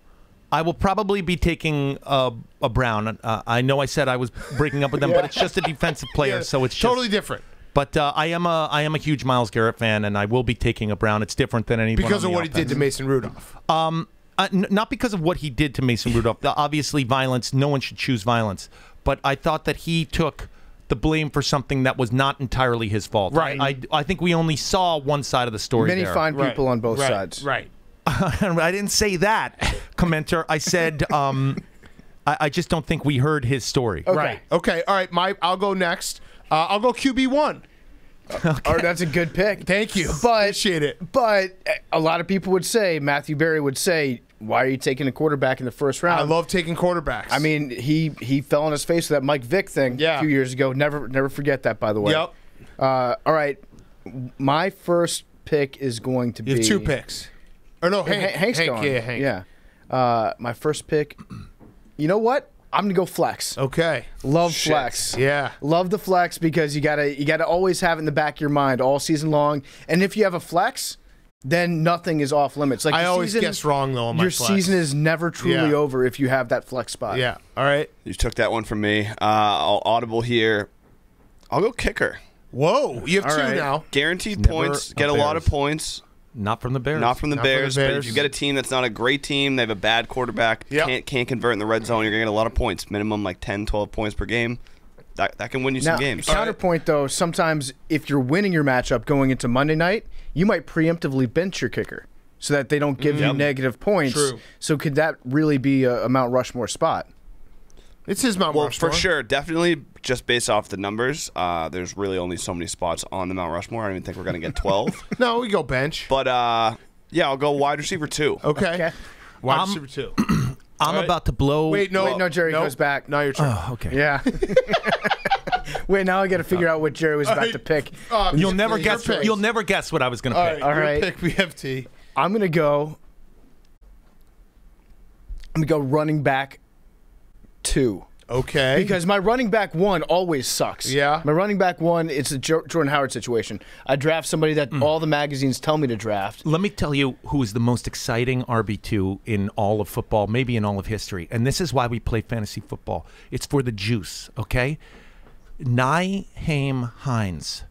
I will probably be taking a, a Brown. Uh, I know I said I was breaking up with them, but it's just a defensive player,
Yeah,
so it's just,
totally different
But uh, I am a I am a huge Myles Garrett fan, and I will be taking a Brown. It's different than anyone
because
on
of
the
what he did to. Mason Rudolph.
Um, uh, n- not because of what he did to Mason Rudolph. Obviously, violence. No one should choose violence. But I thought that he took the blame for something that was not entirely his fault.
Right.
I, I, I think we only saw one side of the story.
Many
there.
fine people on both
right,
sides.
Right.
I didn't say that, commenter. I said um, I, I just don't think we heard his story.
Okay.
Right. Okay. All right. My I'll go next. Uh, I'll go QB one.
All right, that's a good pick.
Thank you.
But
Appreciate it.
But a lot of people would say Matthew Berry would say, "Why are you taking a quarterback in the first round?"
I love taking quarterbacks.
I mean, he he fell on his face with that Mike Vick thing
Yeah.
a few years ago. Never never forget that. By the way.
Yep.
Uh, all right, my first pick is going to
You
be
have two picks. Or no,
Hank,
Hank.
Hank's
Hank,
going.
Yeah, Hank.
Yeah. Uh, my first pick. You know what? I'm gonna go flex.
Okay.
Love flex.
Yeah.
Love the flex because you gotta you gotta always have it in the back of your mind all season long. And if you have a flex, then nothing is off limits. Like
I always
season-
guess wrong though on my
Your
flex.
season is never truly
Yeah.
over if you have that flex spot.
Yeah. All right.
You took that one from me. Uh, I'll audible here. I'll go kicker.
Whoa. You have
All
two
right.
now.
Guaranteed
Never
points. Get a lot of points.
Not from the Bears.
Not from the,
Not from the
Bears, but if you get a team that's not a great team, they have a bad quarterback,
Yep.
can't can't convert in the red zone, you're gonna get a lot of points. Minimum like 10, 12 points per game. That, that can win you
Now,
some games.
counterpoint though, sometimes if you're winning your matchup going into Monday night, you might preemptively bench your kicker so that they don't give you mm. negative points.
True.
So could that really be a, a Mount Rushmore spot?
It's his Mount
Well,
Rushmore.
for sure, definitely just based off the numbers, uh, there's really only so many spots on the Mount Rushmore. I don't even think we're gonna get 12.
No, we go bench.
but uh, yeah, I'll go wide receiver two.
Okay.
Okay.
Wide
Um,
receiver two.
I'm
All right.
about to blow.
Wait, no.
Wait, no, Jerry goes back.
Now your turn.
Oh, okay.
Yeah. Wait, now I got to figure out what Jerry was about to pick.
Uh,
You'll never guess.
pick.
You'll never guess what I was going to pick.
right.
All
your
right.
pick PFT.
I'm gonna go. I'm gonna go running back two
Okay.
because my running back one always sucks.
Yeah.
my running back one, it's a Jordan Howard situation. I draft somebody that all the magazines tell me to draft.
Let me tell you who is the most exciting RB2 in all of football, maybe in all of history. And this is why we play fantasy football. It's for the juice, okay? Nyheim Hines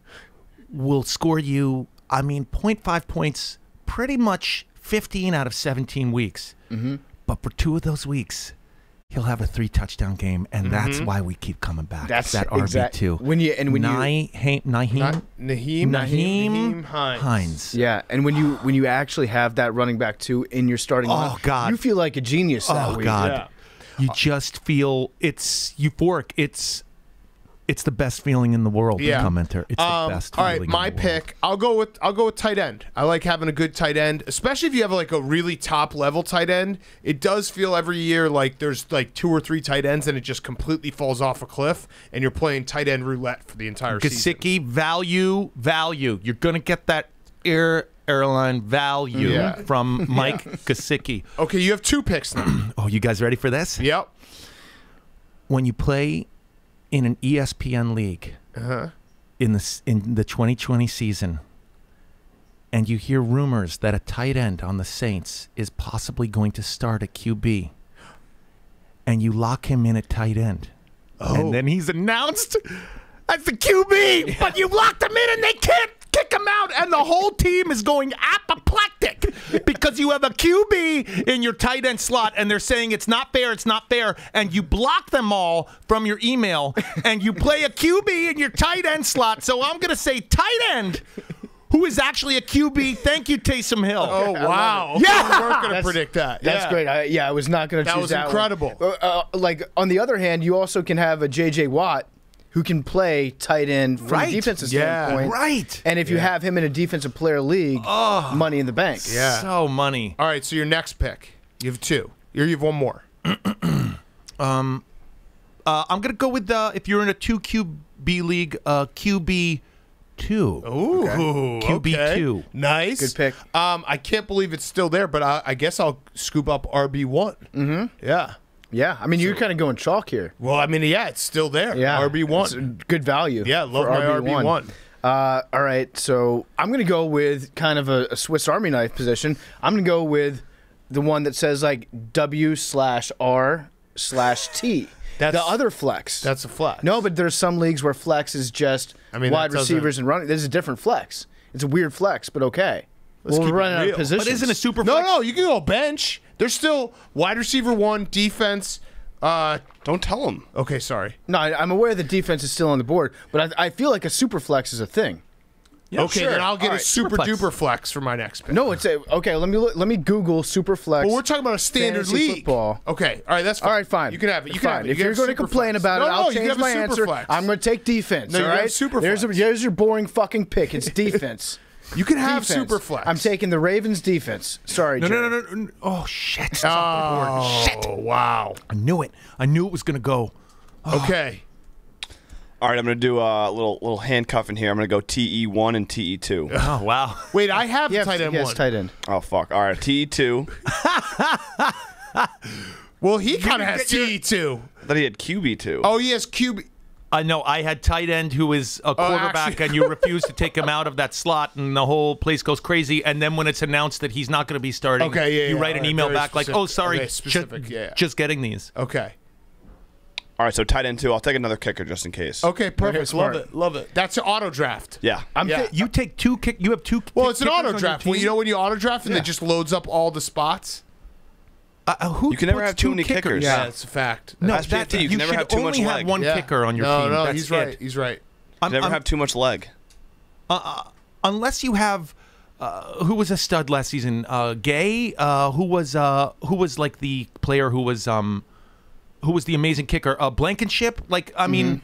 will score you, I mean, 0.5 points pretty much 15 out of 17 weeks. Mm-hmm. But for two of those weeks, he'll have a three touchdown game, and that's mm-hmm. why we keep coming back.
That's
It's that
exact-
RB2.
when you- and when you-
Nyheim, Nyheim,
Not Naheem.
Naheem
Hines.
Hines.
Yeah, and when you when you actually have that running back two in your starting
Oh,
lineup,
God.
you feel like a genius that
Oh,
week.
God.
Yeah.
You just feel it's euphoric. It's it's the best feeling in the world.
Yeah.
The commenter. It's
Um,
the best.
all right, my pick. I'll go with I'll go with tight end. I like having a good tight end, especially if you have like a really top level tight end. It does feel every year like there's like two or three tight ends and it just completely falls off a cliff, and you're playing tight end roulette for the entire season.
Gesicki value value. You're gonna get that air airline value
Yeah.
from Mike Gesicki.
Okay, you have two picks now.
Oh, you guys ready for this?
yep.
When you play in an ESPN league
Uh-huh.
in the in the 2020 season, and you hear rumors that a tight end on the Saints is possibly going to start at QB, and you lock him in at tight end,
Oh.
and then he's announced as the QB, but you locked him in and they can't kick him out, and the whole team is going apoplectic because you have a QB in your tight end slot, and they're saying it's not fair, it's not fair, and you block them all from your email, and you play a QB in your tight end slot. So I'm gonna say tight end. Who is actually a QB? Thank you, Taysom Hill.
Oh wow!
Yeah!
we weren't gonna
That's-
predict that.
That's
yeah.
great. I, yeah, I was not going to
That
choose
was
that. one.
incredible.
Uh, uh, like on the other hand, you also can have a J.J. Watt who can play tight end from
Right.
a defensive
Yeah.
standpoint.
Right.
And if you have him in a defensive player league, money in the bank.
Yeah.
So money.
All right, so your next pick. You have two. Here You have one more.
Uh, I'm gonna go with uh, if you're in a two QB league, uh, QB two.
Ooh,
QB
okay.
two.
Nice,
Good pick.
Um, I can't believe it's still there, but I, I guess I'll scoop up RB one. Mm-hmm. Yeah.
Yeah. I mean, you're kind of going chalk here.
Well, I mean, yeah, it's still there.
Yeah.
RB one.
good value.
Yeah, love my RB one.
Uh, all right, so I'm going to go with kind of a, a Swiss Army knife position. I'm going to go with the one that says like W slash R slash T.
That's-
the other flex.
That's a flex.
no, but there's some leagues where flex is just
I mean,
wide receivers and running. This is a different flex. It's a weird flex, but okay.
Let's
well,
keep
we're
it
running out
real.
of
But
positions.
But isn't a super Flex?
no, no, you can go bench. There's still wide receiver one, defense. Uh,
Don't tell him.
okay, sorry.
No, I, I'm aware the defense is still on the board, but I, I feel like a super flex is a thing.
okay,
sure.
then I'll get
All
a
right,
super
Superflex.
duper flex for my next pick.
No, it's a okay. Let me look, let me Google super flex.
But we're talking about a standard league.
football.
Okay, all right, that's fine.
All right, fine.
You can have it. You can
fine.
have it. You
if you're going to complain
flex.
about
no,
it,
no,
I'll change my answer.
flex.
I'm going to take defense.
No, you
all
can have
right.
super
there's, a, there's your boring fucking pick. It's defense.
You can have
defense.
super flex.
I'm taking the Ravens defense. Sorry,
No, no,
Jerry.
no, no, no. Oh shit! It's off the board.
Oh,
Shit!
wow.
I knew it. I knew it was gonna go. Oh.
Okay.
All right, I'm gonna do a little little handcuffing here. I'm gonna go TE one and TE two.
Oh wow.
Wait, I have
Yes,
tight end
yes,
one.
tight end.
Oh fuck! All right, TE two.
Well, he kind of has TE two.
I thought he had QB two.
Oh, he has QB.
I know. I had tight end who is a oh, quarterback,
actually-
and you refuse to take him out of that slot, and the whole place goes crazy. And then when it's announced that he's not going to be starting,
Okay, yeah,
you
yeah,
write an
all right,
email
very
back like, "Oh, sorry,
Okay,
ju-
yeah.
just getting these."
Okay.
All right, so tight end two. I'll take another kicker just in case.
Okay, perfect. Love it. Love it. That's an auto draft.
Yeah.
I'm
Yeah.
thi-
You take two kick. You have two.
Well,
kick-
it's an auto draft. Well, you know when you auto draft and
Yeah.
it just loads up all the spots?
Uh, uh, who
You can never have too many kickers.
Yeah, it's a fact.
No,
That's
that,
PFT. You
you,
can never
should
have too
only
much
have
leg.
one
Yeah.
kicker on your
no,
team.
No,
That's
he's right. He's right.
I'm-
Never
I'm-
have too much leg.
unless you have uh, who was a stud last season, uh, Gay, uh, who was uh, who was like the player who was um, who was the amazing kicker, uh, Blankenship. Like I mean,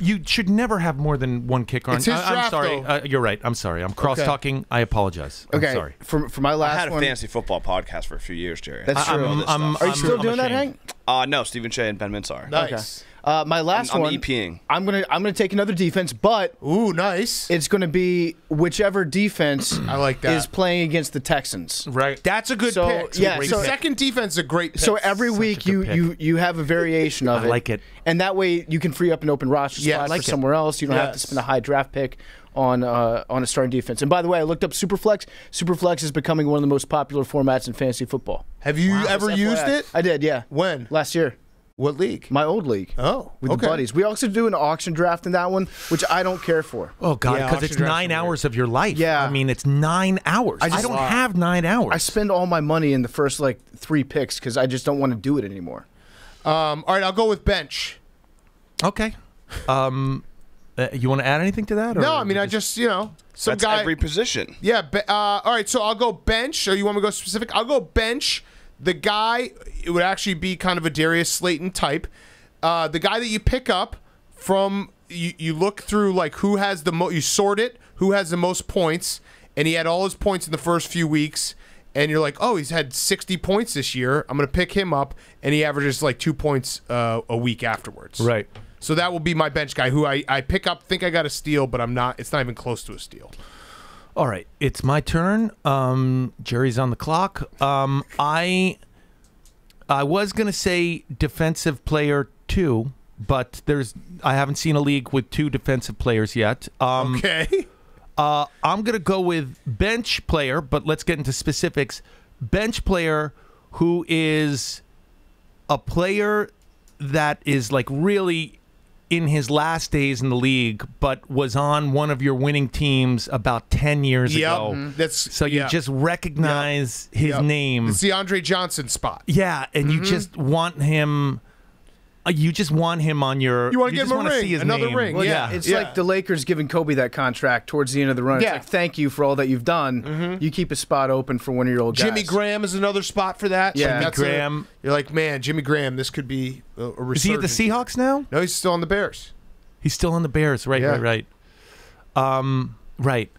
you should never have more than one kicker. On,
It's his
I, am sorry, uh, you're right. I'm sorry. I'm cross talking. I apologize. I'm
okay.
sorry.
For for my last
I
last
had a
one.
fantasy football podcast for a few years, Jerry.
That's
I-
true.
I'm- I'm-
Are you still
I'm
doing that. Hank?
uh, no, Stephen Shea and Ben Mintz are.
Nice.
Uh, my last
I'm
one.
EPing.
I'm gonna I'm gonna take another defense, but
Ooh, nice.
it's gonna be whichever defense
I like that.
is playing against the Texans.
Right.
That's a good
So,
pick.
yeah, so-
pick. second defense is a great pick.
So every
Such
week you,
pick.
you you have a variation of
I
it.
I like it.
and that way you can free up an open roster
Yeah,
spot
like
for
it.
somewhere else. You don't have to spend a high draft pick on uh, on a starting defense. And by the way, I looked up Superflex. Superflex is becoming one of the most popular formats in fantasy football.
have you ever used it?
I did, yeah.
When?
Last year,
What league?
my old league.
Oh,
with
okay.
the buddies. We also do an auction draft in that one, which I don't care for.
Oh God, because
auction
it's nine
are weird.
hours of your life.
Yeah.
I mean it's nine hours. I,
just-
don't have nine hours.
I spend all my money in the first like three picks because I just don't want to do it anymore.
Um, all right, I'll go with bench.
okay. Um, uh, you want to add anything to that?
No, I mean I just you know some
That's
guy.
every position.
yeah. Be, uh, all right, so I'll go bench. Or you want me to go specific? I'll go bench. The guy it would actually be kind of a Darius Slayton type. Uh, the guy that you pick up from you, you look through like who has the most you sort it who has the most points and he had all his points in the first few weeks and you're like oh he's had 60 points this year i'm gonna pick him up and he averages like two points uh, a week afterwards
Right.
so that will be my bench guy who I, I pick up think i got a steal but i'm not it's not even close to a steal
All right, it's my turn. Um, Jerry's on the clock. Um, I I was gonna say defensive player two, but there's I haven't seen a league with two defensive players yet. Um,
okay
uh, I'm gonna go with bench player, but let's get into specifics. Bench player who is a player that is like really in his last days in the league, but was on one of your winning teams about ten years
Yep.
ago.
Mhm. That's-
so you
yeah.
just recognize his
Yep.
name.
it's the andre johnson spot
Yeah, and
Mm-hmm.
you just want him. Uh, you just want him on your.
You wanna give
just
him a
wanna
ring,
see his
another
name.
ring,
Well,
Yeah.
yeah, it's
yeah.
like the Lakers giving Kobe that contract towards the end of the run.
Yeah. Mm-hmm.
It's like thank you for all that you've done. You keep a spot open for one of your old guys.
Jimmy Graham is another spot for that.
Yeah.
Like,
Jimmy
that's a-
Graham.
you're like, man, Jimmy Graham. This could be a, a
Is he at the. Seahawks now?
No, he's still on the Bears.
He's still on the Bears. Right,
Yeah.
right, right. Um, right.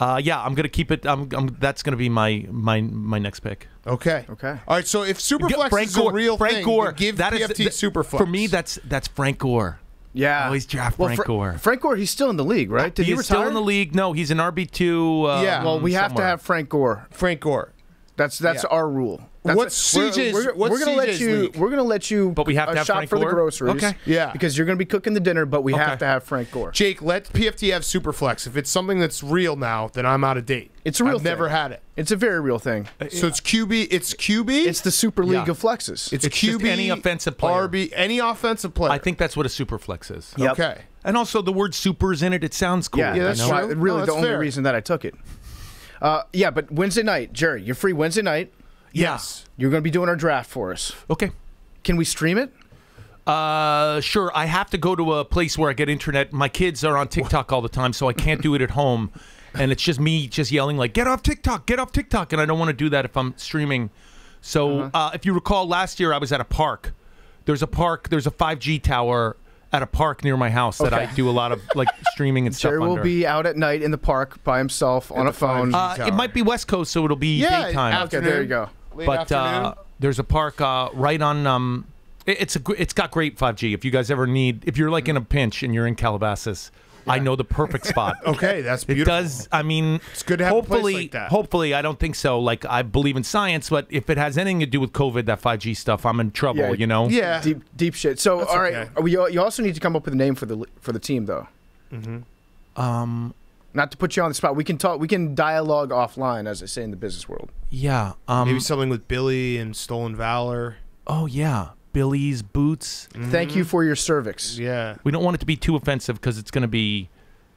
Uh, yeah, I'm gonna keep it. I'm, I'm, that's gonna be my my my next pick.
Okay.
Okay.
All right. So if Superflex
Frank
is
Gore.
a real
Frank
thing,
Gore.
give
that is
PFT
th-
Superflex.
For me, that's that's Frank Gore.
Yeah.
Always draft
well,
Frank
Fra-
Gore.
Frank Gore, he's still in the league, right? Did
he
he, retire?
still in the league. No, he's an RB two. Um,
Yeah.
Well, we have to have Frank Gore.
Frank Gore.
That's that's
Yeah.
our rule. That's
What's
we're-
CJ's
We're, we're gonna let you.
league?
We're gonna let you.
But we have to
uh,
have
shop
Frank
for the
Gore?
groceries.
Okay.
Yeah.
Because you're gonna be cooking the dinner, but we
Okay.
have to have Frank Gore.
Jake, let PFT have Superflex. If it's something that's real now, then I'm out of date.
It's a real
I've never had it.
It's a very real thing.
So it's QB. It's QB.
It's the Super League
Yeah.
of flexes.
it's
It's just
QB.
any offensive player.
RB. Any offensive player.
I think that's what a super flex is.
Yep.
Okay.
And also the word super is in it. It sounds cool.
yeah,
Yeah, that's
that's why,
true.
really
No,
the only
fair.
reason that I took it. Uh, yeah, but Wednesday night, Jerry, you're free Wednesday night.
Yes.
You're going to be doing our draft for us.
Okay.
Can we stream it?
Uh, sure. I have to go to a place where I get internet. My kids are on TikTok all the time, so I can't do it at home. And it's just me just yelling like, "Get off TikTok! Get off TikTok!" And I don't want to do that if I'm streaming. So,
Uh-huh.
uh, if you recall, last year I was at a park. There's a park. There's a 5G tower at a park near my house that I do a lot of like streaming and stuff
Jerry will
under.
be out at night in the park by himself on a phone.
Uh, it might be West Coast, so it'll be
Yeah,
daytime.
after-
okay, there you go.
Late
but
afternoon.
uh, there's a park uh, right on. Um, it, it's a it's got great 5G. If you guys ever need, if you're like in a pinch and you're in Calabasas, I know the perfect spot.
okay, that's
It does. I mean,
It's good to have a place
hopefully,
like that.
hopefully, I don't think so. Like I believe in science, but if it has anything to do with COVID, that 5G stuff, I'm in trouble.
Yeah,
you know.
Yeah.
Deep, deep shit. So, all right,
okay.
we, you also need to come up with a name for the for the team, though.
Um.
Not to put you on the spot, we can talk. We can dialogue offline, as I say in the business world.
Yeah. Um.
Maybe something with Billy and Stolen Valor.
oh yeah. Billy's boots.
Thank you for your cervix.
Yeah.
We don't want it to be too offensive because it's going to be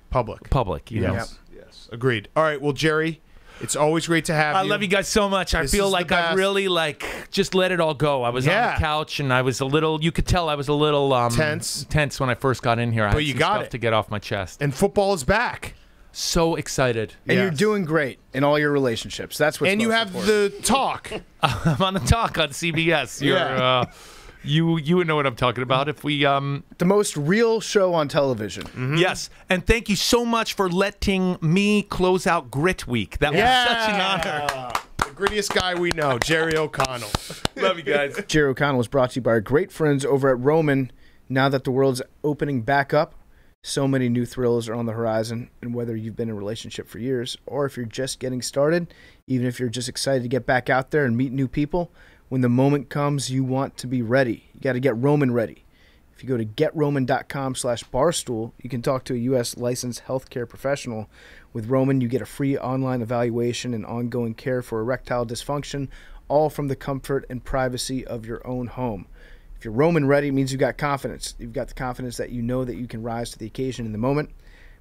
Public.
public. You know.
Yep.
Yes. Agreed. All right. Well, Jerry, it's always great to have you.
I
you.
love you guys so much. I feel like I really like just let it all go. I was on the couch and I was a little. You could tell I was a little um,
Tense.
Tense when I first got in here. I
But
had
you
some
got
stuff
it.
to get off my chest.
And football is back.
So excited.
And you're doing great in all your relationships. That's what's
and you have
important.
the talk.
I'm on the talk on CBS. You're,
Yeah.
uh, you you would know what I'm talking about if we um
the most real show on television.
Mm-hmm.
yes and thank you so much for letting me close out Grit Week. That was such an honor.
The grittiest guy we know, Jerry O'Connell.
Love you guys.
Jerry O'Connell is brought to you by our great friends over at Roman. Now that the world's opening back up, so many new thrills are on the horizon. And whether you've been in a relationship for years or if you're just getting started, even if you're just excited to get back out there and meet new people, when the moment comes, you want to be ready. You got to get Roman ready. If you go to getroman.com slash barstool, you can talk to a U.S. licensed healthcare professional. With Roman, you get a free online evaluation and ongoing care for erectile dysfunction, all from the comfort and privacy of your own home. If you're Roman ready, it means you've got confidence. You've got the confidence that you know that you can rise to the occasion in the moment.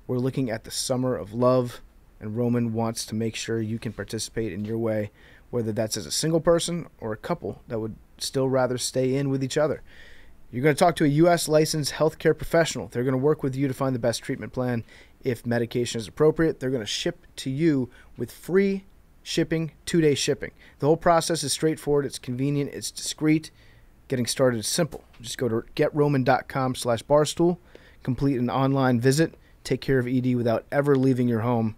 We're looking at the summer of love, and Roman wants to make sure you can participate in your way, whether that's as a single person or a couple that would still rather stay in with each other. You're going to talk to a U.S. licensed healthcare professional. They're going to work with you to find the best treatment plan. If medication is appropriate, they're going to ship to you with free shipping, two day shipping. The whole process is straightforward, it's convenient, it's discreet. Getting started is simple. Just go to getroman.com slash barstool, complete an online visit, take care of ED without ever leaving your home.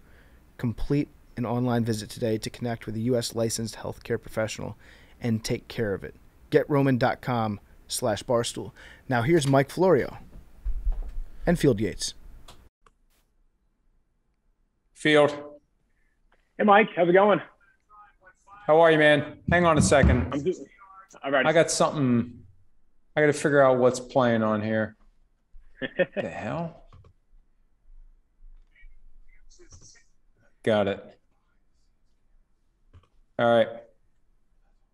Complete an online visit today to connect with a U.S. licensed healthcare professional and take care of it. GetRoman.com slash barstool. Now here's Mike Florio and Field Yates.
Field,
Hey, Mike, how's it going?
how are you, man? Hang on a second.
I'm doing. Right.
I got something. I got to figure out what's playing on here. the hell? Got it. All right.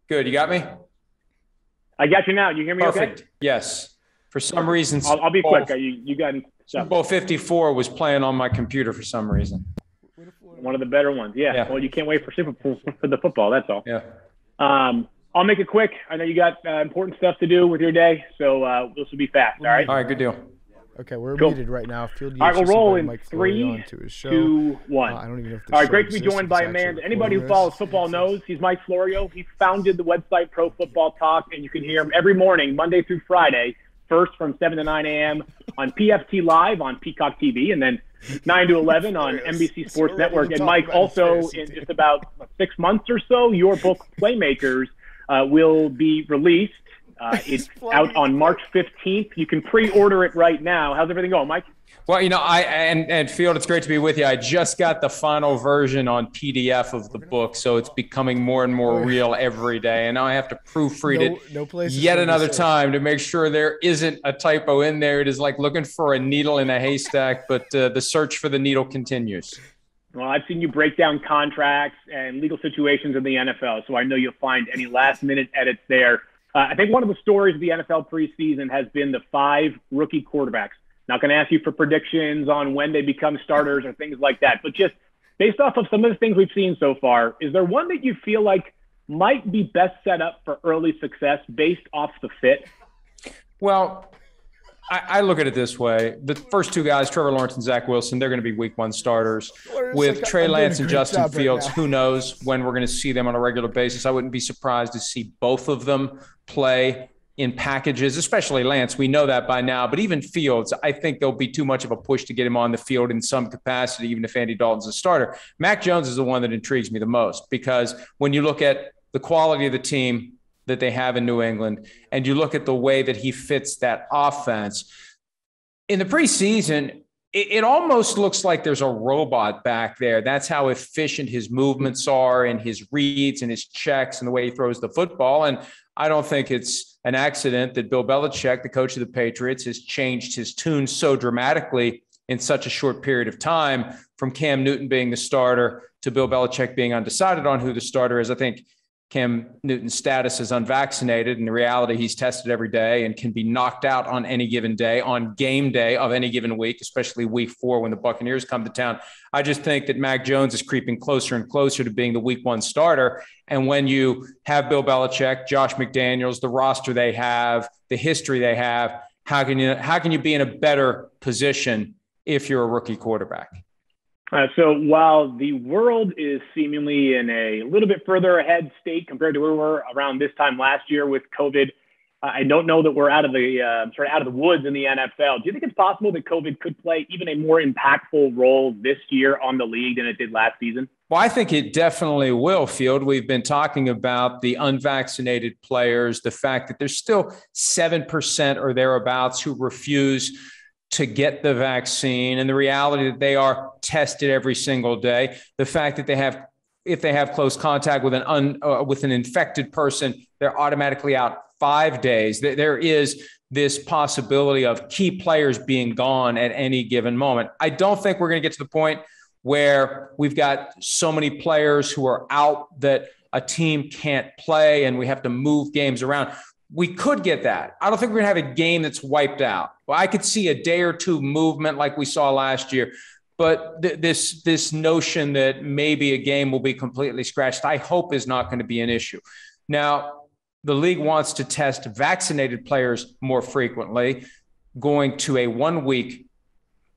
Good. You got me?
I got you now. You hear me
Perfect.
okay?
Yes. For some reason,
I'll, I'll be quick. You, you got
Super. Bowl 54 was playing on my computer for some reason.
one of the better ones. Yeah.
Yeah.
Well, you can't wait for Super Bowl for the football. That's all.
Yeah.
Um, I'll make it quick. I know you got uh, important stuff to do with your day, so uh, this will be fast. All right.
All right. Good deal.
Okay, we're
Cool.
muted right now. Field Yates
All right, we'll
just
roll
invited
in
Mike Florio
three,
onto his show.
Two, one.
Uh, I don't even know if the
All right, great to be joined by
it's
a man.
actually
Anybody who follows
this.
football knows he's Mike Florio. He founded the website Pro Football Talk, and you can hear him every morning, Monday through Friday, first from 7 to 9 a.m. on PFT Live on Peacock TV, and then 9 to 11 on NBC Sports
ready
Network. And Mike, also in just about six months or so, your book Playmakers uh, will be released. Uh, it's out on March 15th. You can pre-order it right now. How's everything going, Mike?
Well, you know, I and and Field, it's great to be with you. I just got the final version on PDF of the book, so it's becoming more and more real every day. And now I have to proofread
No-
it
no place
yet another time to make sure there isn't a typo in there. It is like looking for a needle in a haystack, but uh, the search for the needle continues.
Well, I've seen you break down contracts and legal situations in the NFL, so I know you'll find any last minute edits there. Uh, I think one of the stories of the NFL preseason has been the five rookie quarterbacks. Not going to ask you for predictions on when they become starters or things like that, but just based off of some of the things we've seen so far, is there one that you feel like might be best set up for early success based off the fit?
Well, I, I look at it this way: the first two guys, Trevor Lawrence and Zach Wilson, they're going to be Week One starters. With
like,
Trey
I'm
Lance and Justin
job right
Fields, who knows when we're going to see them on a regular basis? I wouldn't be surprised to see both of them play in packages, especially Lance. We know that by now, but even Fields, I think there'll be too much of a push to get him on the field in some capacity, even if Andy Dalton's a starter. Mac Jones is the one that intrigues me the most because when you look at the quality of the team that they have in New England and you look at the way that he fits that offense, in the preseason, it, it almost looks like there's a robot back there. That's how efficient his movements are and his reads and his checks and the way he throws the football. And I don't think it's an accident that Bill Belichick, the coach of the Patriots, has changed his tune so dramatically in such a short period of time from Cam Newton being the starter to Bill Belichick being undecided on who the starter is. I think Cam Newton's status is unvaccinated. And in reality, he's tested every day and can be knocked out on any given day, on game day of any given week, especially week four when the Buccaneers come to town. I just think that Mac Jones is creeping closer and closer to being the week one starter. And when you have Bill Belichick, Josh McDaniels, the roster they have, the history they have, how can you how can you be in a better position if you're a rookie quarterback?
Uh, so while the world is seemingly in a little bit further ahead state compared to where we were around this time last year with COVID, I don't know that we're out of the uh, sort of out of the woods in the NFL. Do you think it's possible that COVID could play even a more impactful role this year on the league than it did last season?
Well, I think it definitely will, Field. We've been talking about the unvaccinated players, the fact that there's still 7% or thereabouts who refuse to get the vaccine, and the reality that they are tested every single day, the fact that they have if they have close contact with an un, uh, with an infected person, they're automatically out five days. There- There is this possibility of key players being gone at any given moment. I don't think we're going to get to the point where we've got so many players who are out that a team can't play and we have to move games around. We could get that. I don't think we're going to have a game that's wiped out. Well, I could see a day or two movement like we saw last year, but th- this this notion that maybe a game will be completely scratched, I hope is not going to be an issue. Now, the league wants to test vaccinated players more frequently, going to a one week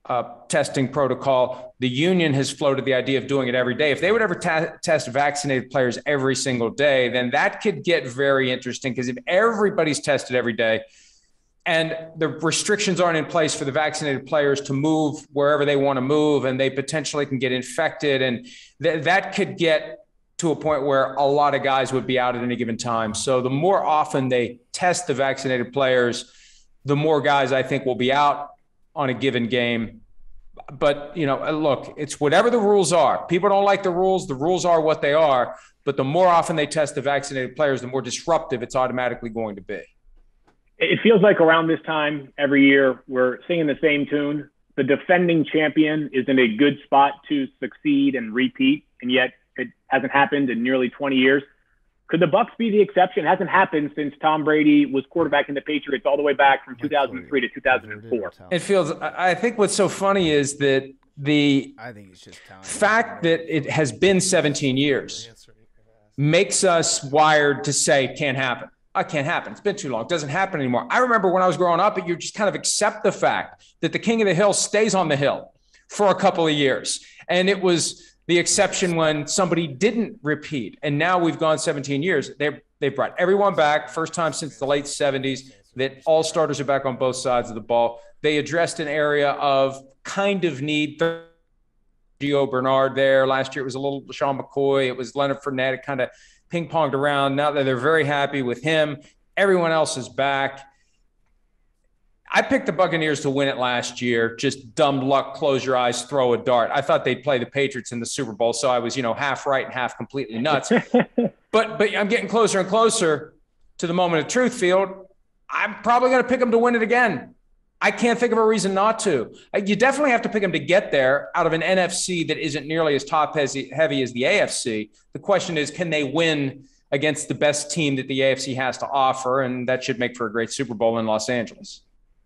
uh, testing protocol. The union has floated the idea of doing it every day. If they would ever test vaccinated players every single day, then that could get very interesting because if everybody's tested every day and the restrictions aren't in place for the vaccinated players to move wherever they want to move and they potentially can get infected and th- that could get to a point where a lot of guys would be out at any given time. So the more often they test the vaccinated players, the more guys I think will be out on a given game. But, you know, uh, look, it's whatever the rules are. People don't like the rules. The rules are what they are. But the more often they test the vaccinated players, the more disruptive it's automatically going to be.
It feels like around this time every year we're singing the same tune. The defending champion is in a good spot to succeed and repeat, and yet it hasn't happened in nearly 20 years. Could the Bucks be the exception? It hasn't happened since Tom Brady was quarterback in the Patriots all the way back from 2003 to 2004.
It feels. I think what's so funny is that the
I think it's just
fact that it has been 17 years makes us wired to say can't happen. It can't happen. It's been too long. It doesn't happen anymore. I remember when I was growing up, you just kind of accept the fact that the king of the hill stays on the hill for a couple of years. And it was the exception when somebody didn't repeat. And now we've gone 17 years. They they've brought everyone back, first time since the late 70s that all starters are back on both sides of the ball. They addressed an area of kind of need. Gio Bernard there last year. It was a little Sean McCoy. It was Leonard Fournette. It kind of ping ponged around. Now that they're very happy with him, everyone else is back. I picked the Buccaneers to win it last year. Just dumb luck. Close your eyes, throw a dart. I thought they'd play the Patriots in the Super Bowl, so I was, you know, half right and half completely nuts. but but I'm getting closer and closer to the moment of truth. Field. I'm probably going to pick them to win it again. I can't think of a reason not to. Uh, You definitely have to pick them to get there out of an NFC that isn't nearly as top heavy as the AFC. The question is, can they win against the best team that the AFC has to offer? And that should make for a great Super Bowl in Los Angeles.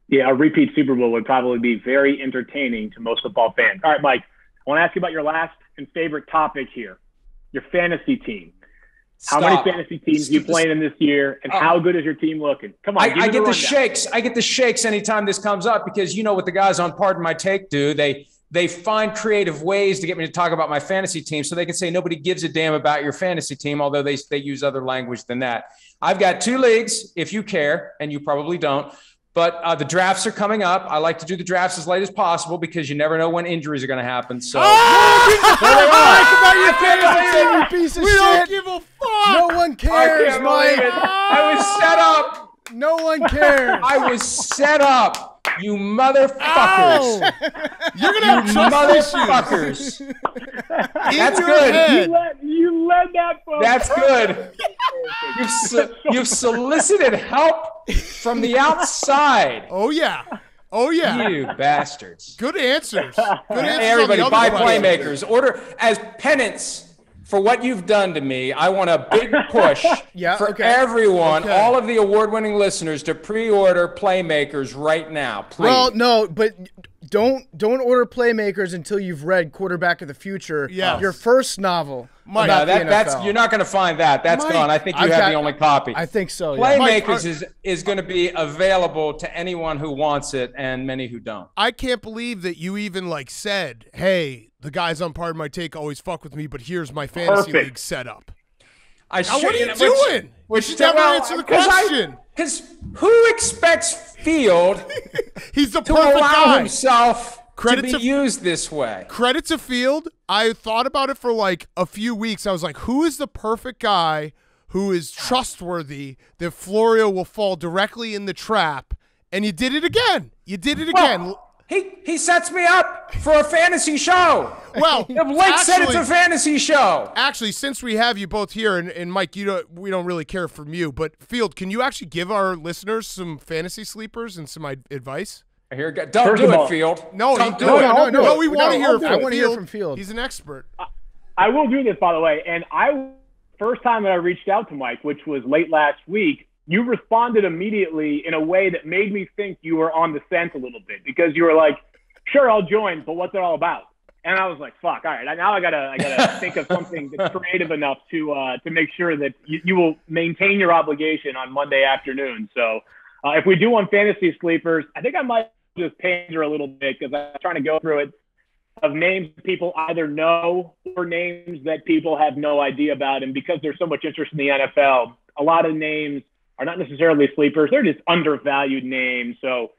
Yeah, a repeat Super Bowl would probably be very entertaining to most football fans. All right, Mike, I want to ask you about your last and favorite topic here your fantasy team. How many fantasy teams are you playing in this year, and
Oh.
how good is your team looking? Come on,
I, I get the
rundown.
shakes. I get the shakes anytime this comes up because you know what the guys on Pardon My Take do. They they find creative ways to get me to talk about my fantasy team, so they can say nobody gives a damn about your fantasy team, although they they use other language than that. I've got two leagues, if you care, and you probably don't. But uh, the drafts are coming up. I like to do the drafts as late as possible because you never know when injuries are going to happen. So
you piece of
We don't give a fuck.
No one cares,
can't
Mike.
I was set up.
No one cares.
I was set up. You motherfuckers. Oh.
You're gonna have trust issues.
Motherfuckers. That's good.
You led, you led that. Folks.
That's good. You've, so, you've solicited help from the outside.
Oh yeah. Oh yeah.
You bastards.
Good answers. Good answers.
Hey, everybody,
on
buy playmakers. Order as penance for what you've done to me. I want a big push
Yeah,
for
okay.
everyone,
Okay.
all of the award-winning listeners, to pre-order playmakers right now, please.
Well, no, but don't don't order playmakers until you've read Quarterback of the Future.
Yes.
your first novel.
Mike,
No, that, that's you're not going to find that. That's
Mike,
gone. I think you
I've
have
got-
the only copy.
I think so. Yeah.
Mike,
Playmakers
are-
is is going to be available to anyone who wants it, and many who don't.
I can't believe that you even like said, "Hey, the guys on Pardon My Take always fuck with me, but here's my fantasy
Perfect.
league setup."
I
Now, what are you doing?
Which,
You should never answer the question.
Because who expects Field
He's the
to
perfect
allow
guy.
himself
Credit
to be
to-
used this way?
Credit to Field. I thought about it for like a few weeks. I was like, "Who is the perfect guy who is trustworthy that Florio will fall directly in the trap?" And you did it again. You did it again.
Well, he he sets me up for a fantasy show.
Well,
Blake said it's a fantasy show.
Actually, since we have you both here, and, and Mike, you don't, we don't really care from you, but Field, can you actually give our listeners some fantasy sleepers and some ad- advice?
Here, go- don't
First
do it,
all-
Field.
No,
don't do
no,
it.
no,
no,
no,
no,
we
no,
want to hear
I'll
from
do. I wanna hear from Field.
He's an expert.
I will do this, by the way. And I, first time that I reached out to Mike, which was late last week, you responded immediately in a way that made me think you were on the scent a little bit because you were like, "Sure, I'll join, but what's it all about?" And I was like, "Fuck, all right, now I gotta, I gotta think of something that's creative enough to, uh, to make sure that you, you will maintain your obligation on Monday afternoon." So, uh, if we do on fantasy sleepers, I think I might just pander a little bit because I'm trying to go through it of names people either know or names that people have no idea about. And because there's so much interest in the NFL, a lot of names are not necessarily sleepers. They're just undervalued names. So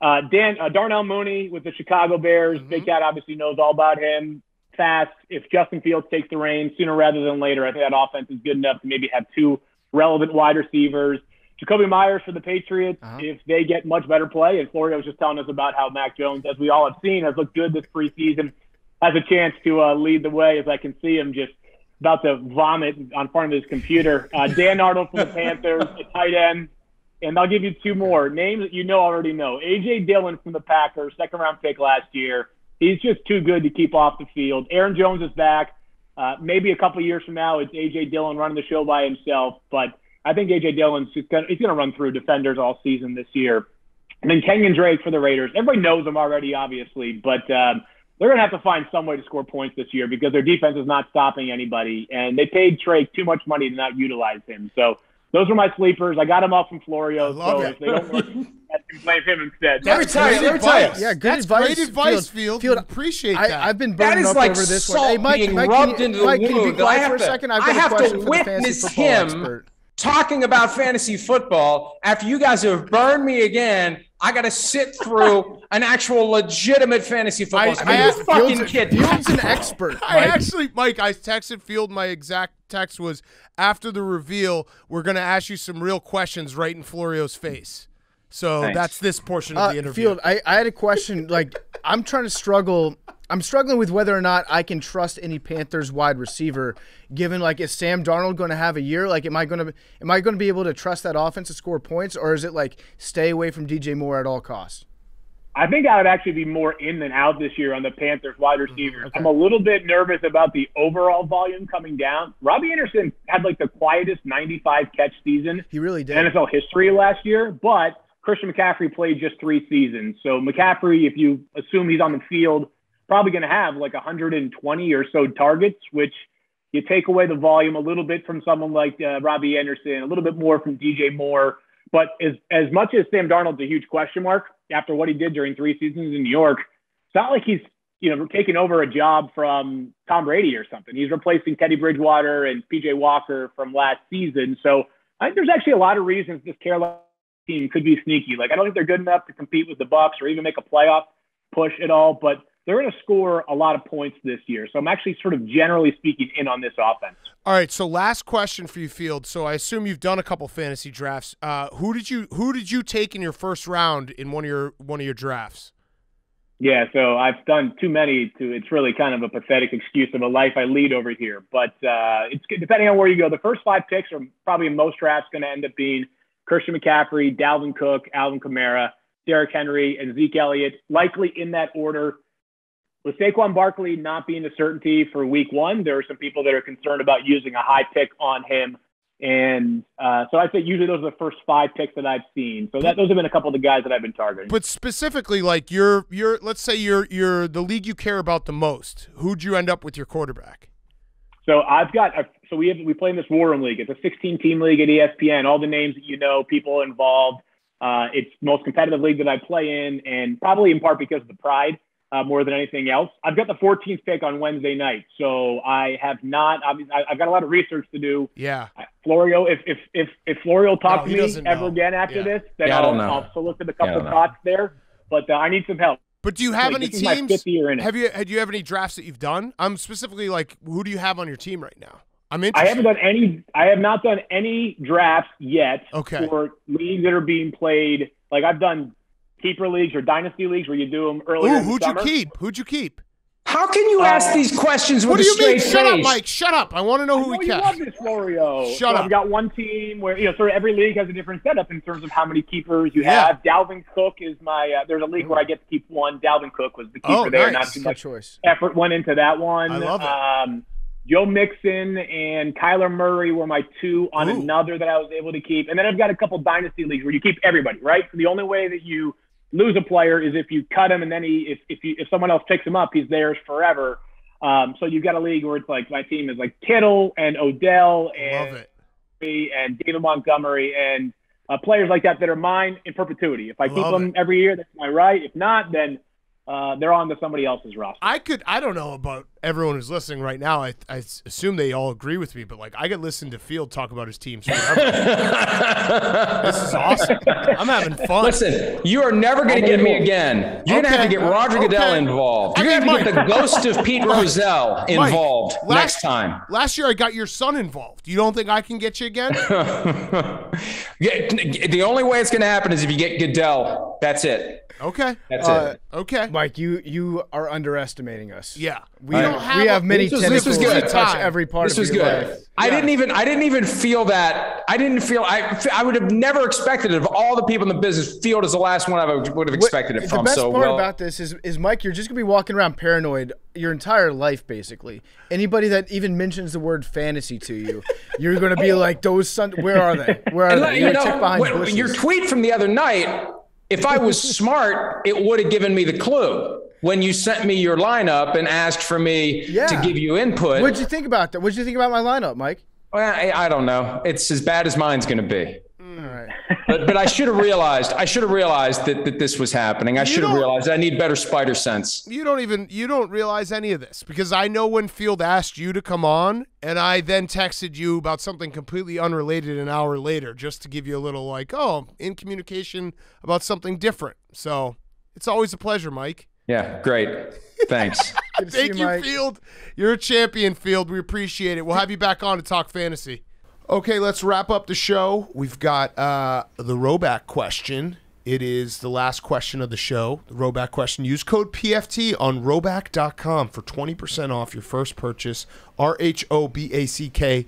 uh, Dan uh, Darnell Mooney with the Chicago Bears.
Mhm.
Big Cat obviously knows all about him. Fast. If Justin Fields takes the reins sooner rather than later, I think that offense is good enough to maybe have two relevant wide receivers. Jakobi Meyers for the Patriots.
Uh-huh.
If they get much better play, and Florio was just telling us about how Mac Jones, as we all have seen, has looked good this preseason, has a chance to uh, lead the way. As I can see him just about to vomit on front of his computer. Uh, Dan Arnold from the Panthers, a tight end. And I'll give you two more names that you know already know. AJ Dillon from the Packers, second round pick last year. He's just too good to keep off the field. Aaron Jones is back. Uh, maybe a couple of years from now, it's AJ Dillon running the show by himself. But I think AJ Dillon's just gonna, he's going to run through defenders all season this year. And then Kenyan Drake for the Raiders. Everybody knows him already, obviously, but um, they're going to have to find some way to score points this year because their defense is not stopping anybody. And they paid Drake too much money to not utilize him. So those are my sleepers. I got them up from Florio.
I love
so
it.
if they don't work, I can blame him instead.
Let me
That's
tell
great
let me tell you.
advice.
Yeah, good
That's
advice,
great advice,
Field.
Field.
Field,
Appreciate that.
I, I've been
That
burning
is
up
like
over this one. Hey, Mike,
being
Mike,
rubbed
can you,
into the
Mike, can you be.
I
quiet
have
for a
to-
second? I've
I have
a
to
question for the fantasy
witness him
expert.
talking about fantasy football after you guys have burned me again. I got to sit through an actual legitimate fantasy football.
I-
I,
I asked-
fucking
Field's,
kidding.
Field's an expert.
I actually, Mike, I texted Field. My exact text was after the reveal, we're going to ask you some real questions right in Florio's face. So
Thanks.
that's this portion of
Uh,
the interview.
Field, I, I had a question. Like, I'm trying to struggle. I'm struggling with whether or not I can trust any Panthers wide receiver. Given like, is Sam Darnold going to have a year? Like, am I going to am I going to be able to trust that offense to score points, or is it like stay away from DJ Moore at all costs?
I think I would actually be more in than out this year on the Panthers wide mm-hmm. receivers. I'm a little bit nervous about the overall volume coming down. Robbie Anderson had like the quietest 95 catch season
He really did.
in NFL history last year, but Christian McCaffrey played just three seasons. So McCaffrey, if you assume he's on the field, probably going to have like 120 or so targets, which you take away the volume a little bit from someone like uh, Robbie Anderson, a little bit more from DJ Moore. But as as much as Sam Darnold's a huge question mark after what he did during three seasons in New York, it's not like he's you know taking over a job from Tom Brady or something. He's replacing Teddy Bridgewater and PJ Walker from last season. So I think there's actually a lot of reasons this Carolina team could be sneaky. Like I don't think they're good enough to compete with the Bucs or even make a playoff push at all, but they're going to score a lot of points this year. So I'm actually sort of generally speaking in on this offense.
All right, so last question for you, Field. So I assume you've done a couple fantasy drafts. Uh, who did you who did you take in your first round in one of your one of your drafts?
Yeah, so I've done too many to. It's really kind of a pathetic excuse of a life I lead over here. But uh, it's depending on where you go. The first five picks are probably in most drafts going to end up being Christian McCaffrey, Dalvin Cook, Alvin Kamara, Derrick Henry, and Zeke Elliott, likely in that order. With Saquon Barkley not being a certainty for Week One, there are some people that are concerned about using a high pick on him. And uh, so I'd say usually those are the first five picks that I've seen. So that those have been a couple of the guys that I've been targeting.
But specifically, like you're you're let's say you're you're the league you care about the most. Who'd you end up with your quarterback?
So I've got a, so we have we play in this War Room League. It's a 16 team league at ESPN. All the names that you know, people involved. Uh, it's most competitive league that I play in, and probably in part because of the pride uh, more than anything else. I've got the 14th pick on Wednesday night, so I have not. I mean, I- I've got a lot of research to do.
Yeah.
Florio, if if if if Florio talks
No,
to me ever
know.
again after
Yeah.
this, then
Yeah, I
I'll,
don't know.
I'll solicit a couple
don't
thoughts there. But uh, I need some help.
But do you have
Like,
any
this is my
teams?
fifth year in it.
Have you had you have any drafts that you've done? I'm specifically like, who do you have on your team right now? I'm interested.
I haven't done any. I have not done any drafts yet
Okay.
for leagues that are being played. Like I've done keeper leagues or dynasty leagues where you do them earlier.
Ooh,
in the
who'd you keep? Who'd you keep?
How can you ask these questions with
What do you
straight
mean? Shut up. Mike. Shut up. I want to know
I
who
know
we
you
kept.
love this, Florio.
Shut
so
up.
I've got one team where you know, sort of every league has a different setup in terms of how many keepers you
Yeah.
have. Dalvin Cook is my. Uh, there's a league where I get to keep one. Dalvin Cook was the keeper
Oh,
there.
nice.
Not too
Good
much
choice.
effort went into that one.
I love it.
Um, Joe Mixon and Kyler Murray were my two on
Ooh.
another that I was able to keep. And then I've got a couple dynasty leagues where you keep everybody, right? So the only way that you lose a player is if you cut him and then he if if, you, if someone else picks him up, he's theirs forever. Um, so you've got a league where it's like my team is like Kittle and Odell
Love
and
it.
and David Montgomery and uh, players like that that are mine in perpetuity. If I, keep them
it.
every year, that's my right. If not, then uh, they're on to somebody else's roster.
I could. I don't know about everyone who's listening right now. I assume they all agree with me, but like I could listen to Field talk about his teams forever. this is awesome. I'm having fun.
Listen, you are never going to get me again. You're going to have to get Roger Goodell involved. You're going to have to get the ghost of Pete Rozelle
Mike,
involved
last-
next time.
Last year I got your son involved. You don't think I can get you again?
The only way it's going to happen is if you get Goodell. That's it.
Okay.
That's
Uh,
it.
Okay.
Mike, you you are underestimating us.
Yeah.
We
I
don't
don't
have,
have
we have many
This was- this was good.
that touch every part
This
of
was
your
good.
life.
I
Yeah.
didn't even I didn't even feel that. I didn't feel I I would have never expected it of all the people in the business. Field is the last one I would would have expected it from.
the
from.
best
so
part
well,
about this is, is Mike, you're just gonna be walking around paranoid your entire life, basically. Anybody that even mentions the word fantasy to you, you're gonna be like, "Those son, where are they? Where are
And
they?"
let-
You're
you
gonna check behind
when-
bushes.
your tweet from the other night, if I was smart, it would have given me the clue when you sent me your lineup and asked for me
Yeah.
to give you input.
What'd you think about that? What'd you think about my lineup, Mike?
Well, I, I don't know. It's as bad as mine's going to be.
All right.
But, but I should have realized. I should have realized that, that this was happening. I should have
don't-
realized I need better spider sense.
You don't even you don't realize any of this because I know when Field asked you to come on and I then texted you about something completely unrelated an hour later just to give you a little like, oh, in communication about something different. So it's always a pleasure, Mike.
Yeah, great. Thanks.
Good to see
Thank you,
Mike.
Field. You're a champion, Field. We appreciate it. We'll have you back on to talk fantasy. Okay, let's wrap up the show. We've got uh, the Rhoback question. It is the last question of the show. The Rhoback question. Use code PFT on rhoback.com for 20% off your first purchase. R H O B A C K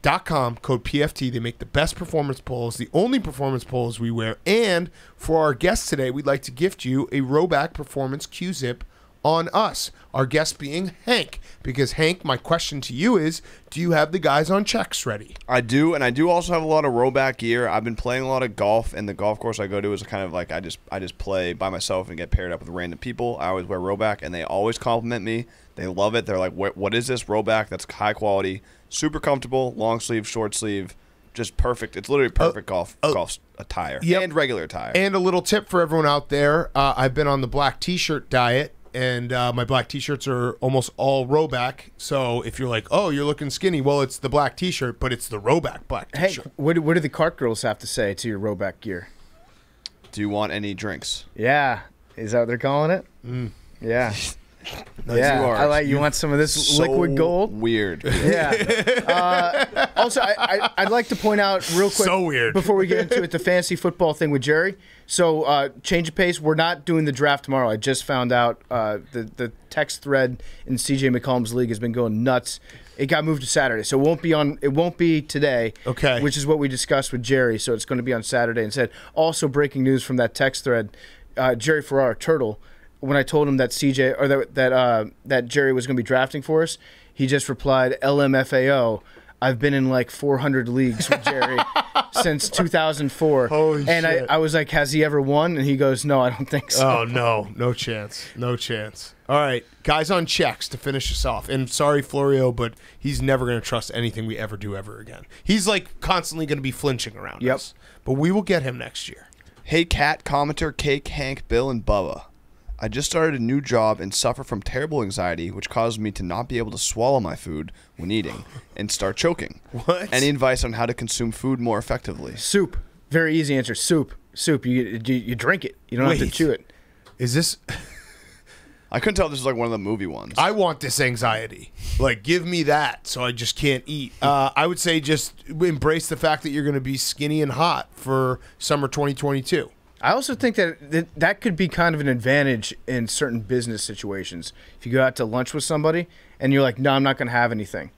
dot com code PFT. They make the best performance polos, the only performance polos we wear. And for our guest today, we'd like to gift you a Rhoback Performance Q Zip on us. Our guest being Hank. Because Hank, my question to you is, do you have the guys on checks ready?
I do, and I do also have a lot of Rhoback gear. I've been playing a lot of golf, and the golf course I go to is kind of like I just I just play by myself and get paired up with random people. I always wear Rhoback, and they always compliment me. They love it. They're like, "What what is this Rhoback? That's high quality, super comfortable, long sleeve, short sleeve, just perfect. It's literally perfect golf golf attire
Yep.
and regular attire."
And a little tip for everyone out there uh, I've been on the black t shirt diet. And uh, my black T-shirts are almost all Rhoback. So if you're like, "Oh, you're looking skinny," well, it's the black T-shirt, but it's the Rhoback black T-shirt.
what, do- what do the cart girls have to say to your Rhoback gear?
do you want any drinks?
Yeah, is that what they're calling it? Yeah,
Nice.
yeah.
you are-
I like. You want some of this
So
liquid gold?
Weird.
Yeah. Uh, also, I, I, I'd like to point out real quick
So weird.
before we get into it the fantasy football thing with Jerry. So, uh, change of pace. We're not doing the draft tomorrow. I just found out uh, the the text thread in CJ McCollum's league has been going nuts. It got moved to Saturday, so it won't be on. It won't be today.
Okay.
Which is what we discussed with Jerry. So it's going to be on Saturday instead. Also, breaking news from that text thread: uh, Jerry Ferrara, Turtle. When I told him that CJ or that that uh, that Jerry was going to be drafting for us, he just replied LMFAO. I've been in like 400 leagues with Jerry since 2004.
Holy
and
shit.
I, I was like, has he ever won? And he goes, no, I don't think so.
Oh no, no chance, no chance. All right, guys on checks to finish us off. And sorry, Florio, but he's never going to trust anything we ever do ever again. He's like constantly going to be flinching around
Yep.
us. But we will get him next year.
Hey, Cat, Commenter, Cake, Hank, Bill, and Bubba. I just started a new job and suffer from terrible anxiety, which causes me to not be able to swallow my food when eating and start choking.
What?
Any advice on how to consume food more effectively?
Soup. Very easy answer. Soup. Soup. You, you, you drink it. You don't have to
Wait.
chew it.
Is this?
I couldn't tell if this was like one of the movie ones.
I want this anxiety. Like, give me that, so I just can't eat. Uh, I would say just embrace the fact that you're going to be skinny and hot for summer 2022.
I also think that, that that could be kind of an advantage in certain business situations. If you go out to lunch with somebody and you're like, "No, I'm not going to have anything,"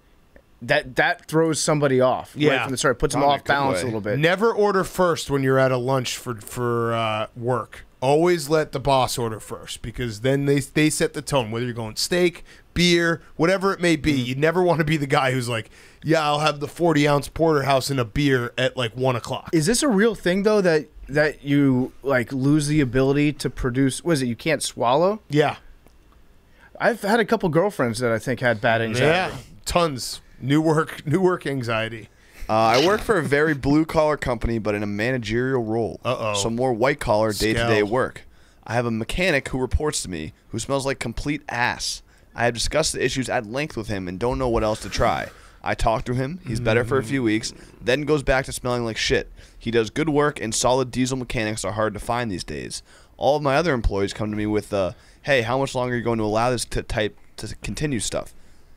that that throws somebody off. right
Yeah.
from the start, puts them
Not in a
off balance
way.
a little bit.
Never order first when you're at a lunch for for uh, work. Always let the boss order first because then they they set the tone. Whether you're going steak, beer, whatever it may be,
Mm-hmm.
you never want to be the guy who's like, "Yeah, I'll have the 40 ounce porterhouse and a beer at like one o'clock."
Is this a real thing though that that you like lose the ability to produce? Was it you can't swallow?
Yeah,
I've had a couple girlfriends that I think had bad anxiety.
yeah, tons new work, new work anxiety.
Uh, I work for a very blue collar company, but in a managerial role.
Uh-oh.
So more white collar day to day work. I have a mechanic who reports to me who smells like complete ass. I have discussed the issues at length with him and don't know what else to try. I talk to him. He's better for a few weeks, then goes back to smelling like shit. He does good work, and solid diesel mechanics are hard to find these days. All of my other employees come to me with, uh, "Hey, how much longer are you going to allow this to type to continue stuff?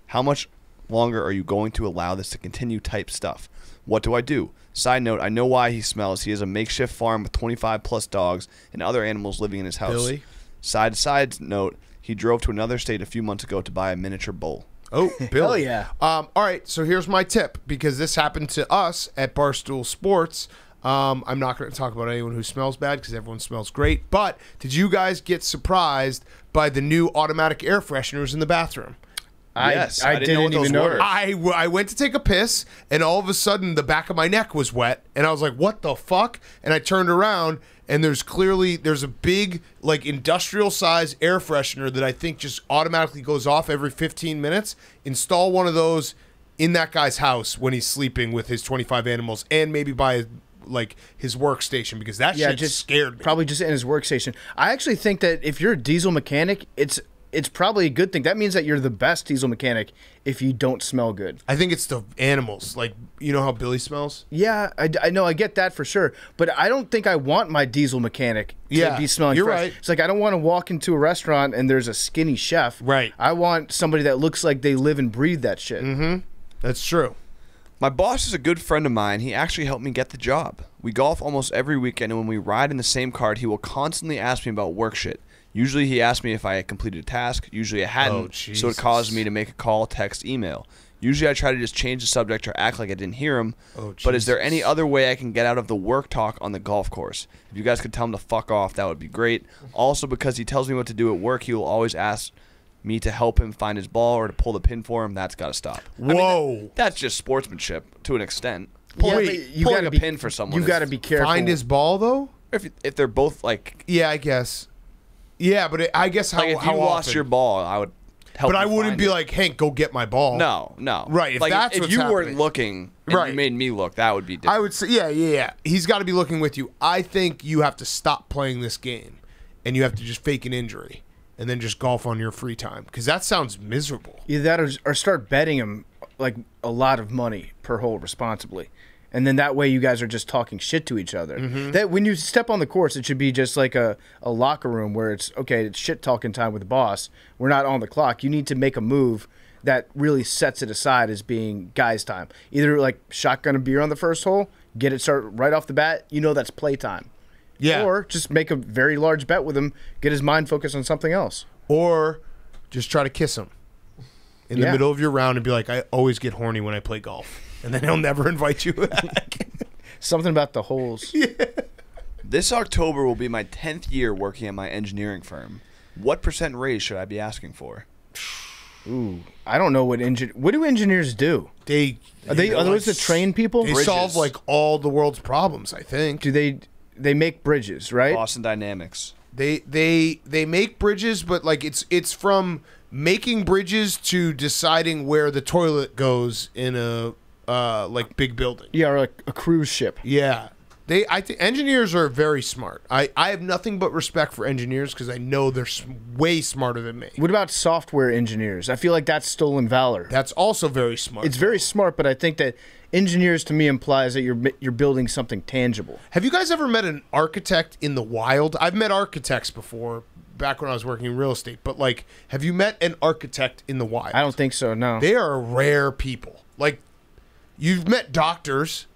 How much longer are you going to allow this to continue type stuff? What do I do? Side note, I know why he smells. He has a makeshift farm with 25 plus dogs and other animals living in his house.
Billy?
Side side note, he drove to another state a few months ago to buy a miniature bull.
Oh, Billy.
yeah.
Um, all right, so here's my tip because this happened to us at Barstool Sports. Um, I'm not going to talk about anyone who smells bad because everyone smells great. But did you guys get surprised by the new automatic air fresheners in the bathroom?
I,
Yes,
I,
I didn't know what
didn't even
those
know.
were.
that.
I, w- I went to take a piss, and all of a sudden the back of my neck was wet, and I was like, "What the fuck?" And I turned around, and there's clearly there's a big like industrial size air freshener that I think just automatically goes off every 15 minutes. Install one of those in that guy's house when he's sleeping with his 25 animals, and maybe by his, like his workstation because that
Yeah,
shit
just
scared me.
Probably just in his workstation. I actually think that if you're a diesel mechanic, it's it's probably a good thing. That means that you're the best diesel mechanic if you don't smell good.
I think it's the animals, like you know how Billy smells.
Yeah, I, I know, I get that for sure. But I don't think I want my diesel mechanic to
Yeah,
be smelling
you're
fresh.
right.
It's like I don't want to walk into a restaurant and there's a skinny chef.
Right.
I want somebody that looks like they live and breathe that shit.
Mm-hmm. That's true.
My boss is a good friend of mine. He actually helped me get the job. We golf almost every weekend, and when we ride in the same cart, he will constantly ask me about work shit. Usually, he asks me if I had completed a task. Usually, I hadn't,
Oh,
so it caused me to make a call, text, email. Usually, I try to just change the subject or act like I didn't hear him.
Oh,
but is there any other way I can get out of the work talk on the golf course? If you guys could tell him to fuck off, that would be great. Also, because he tells me what to do at work, he will always ask me to help him find his ball or to pull the pin for him. That's got to stop. I mean, that-
Whoa.
that's just sportsmanship to an extent.
Yeah,
Pulling,
you
pulling
gotta
a
be-
pin for someone.
You got to be careful.
Find his ball though.
if if they're both like
Yeah, I guess. Yeah, but it, I guess how,
like if you
how
lost
often?
your ball, I would help.
But I wouldn't
find
be
it.
like, Hank, go get my ball.
no, no,
Right, if
like
that's
if
what's
you
happening.
weren't looking, and
Right.
you made me look, that would be different.
I would say, yeah, yeah, yeah. He's got to be looking with you. I think you have to stop playing this game, and you have to just fake an injury, and then just golf on your free time because that sounds miserable.
Either that or, or start betting him like a lot of money per hole responsibly. And then that way you guys are just talking shit to each other.
Mm-hmm.
That when you step on the course, it should be just like a, a locker room where it's okay, it's shit talking time with the boss. We're not on the clock. You need to make a move that really sets it aside as being guys' time. Either like shotgun a beer on the first hole, get it started right off the bat, you know that's playtime.
Yeah.
Or just make a very large bet with him, get his mind focused on something else.
Or just try to kiss him in the
Yeah.
middle of your round and be like, I always get horny when I play golf, and then he'll never invite you back.
Something about the holes.
this October will be my tenth year working at my engineering firm. What percent raise should I be asking for?
Ooh, I don't know what engine. What do engineers do?
they
Are they are those the train people?
They
Bridges.
solve like all the world's problems. I think
Do they they make bridges, right?
Boston Dynamics.
they they they make bridges, but like it's it's from making bridges to deciding where the toilet goes in a uh like big building.
Yeah, or like a cruise ship.
Yeah. They, I think engineers are very smart. I, I have nothing but respect for engineers because I know they're s- way smarter than me.
What about software engineers? I feel like that's stolen valor.
That's also very smart.
It's very smart, but I think that engineers to me implies that you're you're building something tangible.
Have you guys ever met an architect in the wild? I've met architects before, back when I was working in real estate. But like, have you met an architect in the wild?
I don't think so. No.
They are rare people. Like, you've met doctors,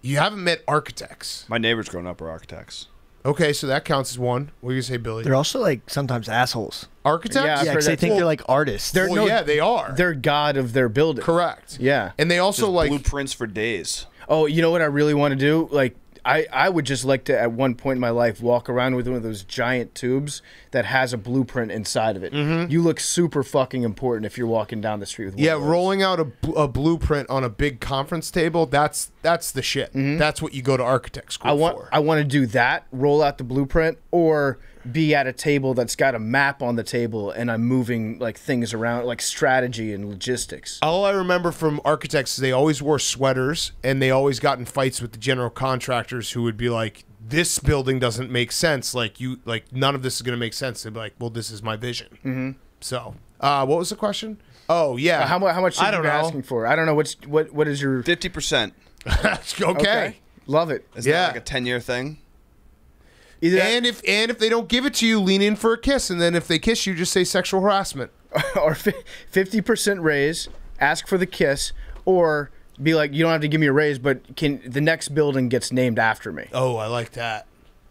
you haven't met architects.
My neighbors growing up were architects.
Okay, so that counts as one. What do you say, Billy?
They're also like sometimes assholes.
architects?
Yeah, I've
Yeah, they think
Well,
they're like artists.
they're-
well,
no,
yeah, they are.
They're god of their building.
correct.
Yeah.
And they also
Just
like
blueprints for days.
Oh, you know what I really want to do? Like I, I would just like to at one point in my life walk around with one of those giant tubes that has a blueprint inside of it. Mm-hmm. You look super fucking important if you're walking down the street with one
Yeah,
of those.
rolling out a, a blueprint on a big conference table, that's that's the shit. Mm-hmm. That's what you go to architect school
I want
for.
I want to do that, roll out the blueprint, or be at a table that's got a map on the table and I'm moving like things around, like strategy and logistics.
All I remember from architects is they always wore sweaters and they always got in fights with the general contractors who would be like, "This building doesn't make sense. Like you, like none of this is going to make sense." They'd be like, "Well, this is my vision." Mm-hmm. So, uh, what was the question? Oh yeah,
How, how much should
I
you
don't know.
asking for? I don't know what's what what is your
Fifty percent.
okay.
Love it.
Is
Yeah.
that like a ten year thing?
Either that
And if and if they don't give it to you, lean in for a kiss, and then if they kiss you, just say sexual harassment.
or fifty percent raise, ask for the kiss, or be like, you don't have to give me a raise, but can the next building gets named after me?
Oh, I like that.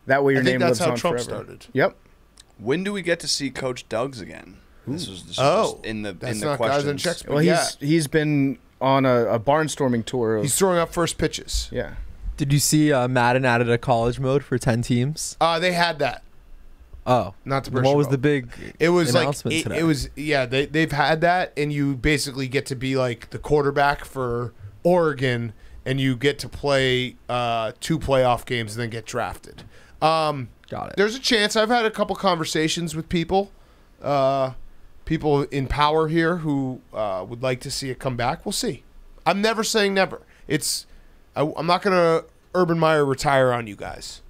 That way your
I think
name
that's
lives
how
on
Trump
forever.
started.
Yep.
When do we get to see Coach Doug's again? This was, this was
Oh,
just in the
that's
in the
not guys
questions.
and checks.
Well,
yeah,
he's he's been on a, a barnstorming tour. Of,
he's throwing up first pitches.
yeah.
Did you see uh, Madden added a college mode for 10 teams?
Uh, they had that.
Oh.
Not to
What was the big
It was like it,
today?
it was yeah they they've had that and you basically get to be like the quarterback for Oregon and you get to play uh, two playoff games and then get drafted. Um,
Got it.
there's a chance I've had a couple conversations with people, uh, people in power here who uh, would like to see it come back. We'll see. I'm never saying never. It's I, I'm not gonna Urban Meyer retire on you guys.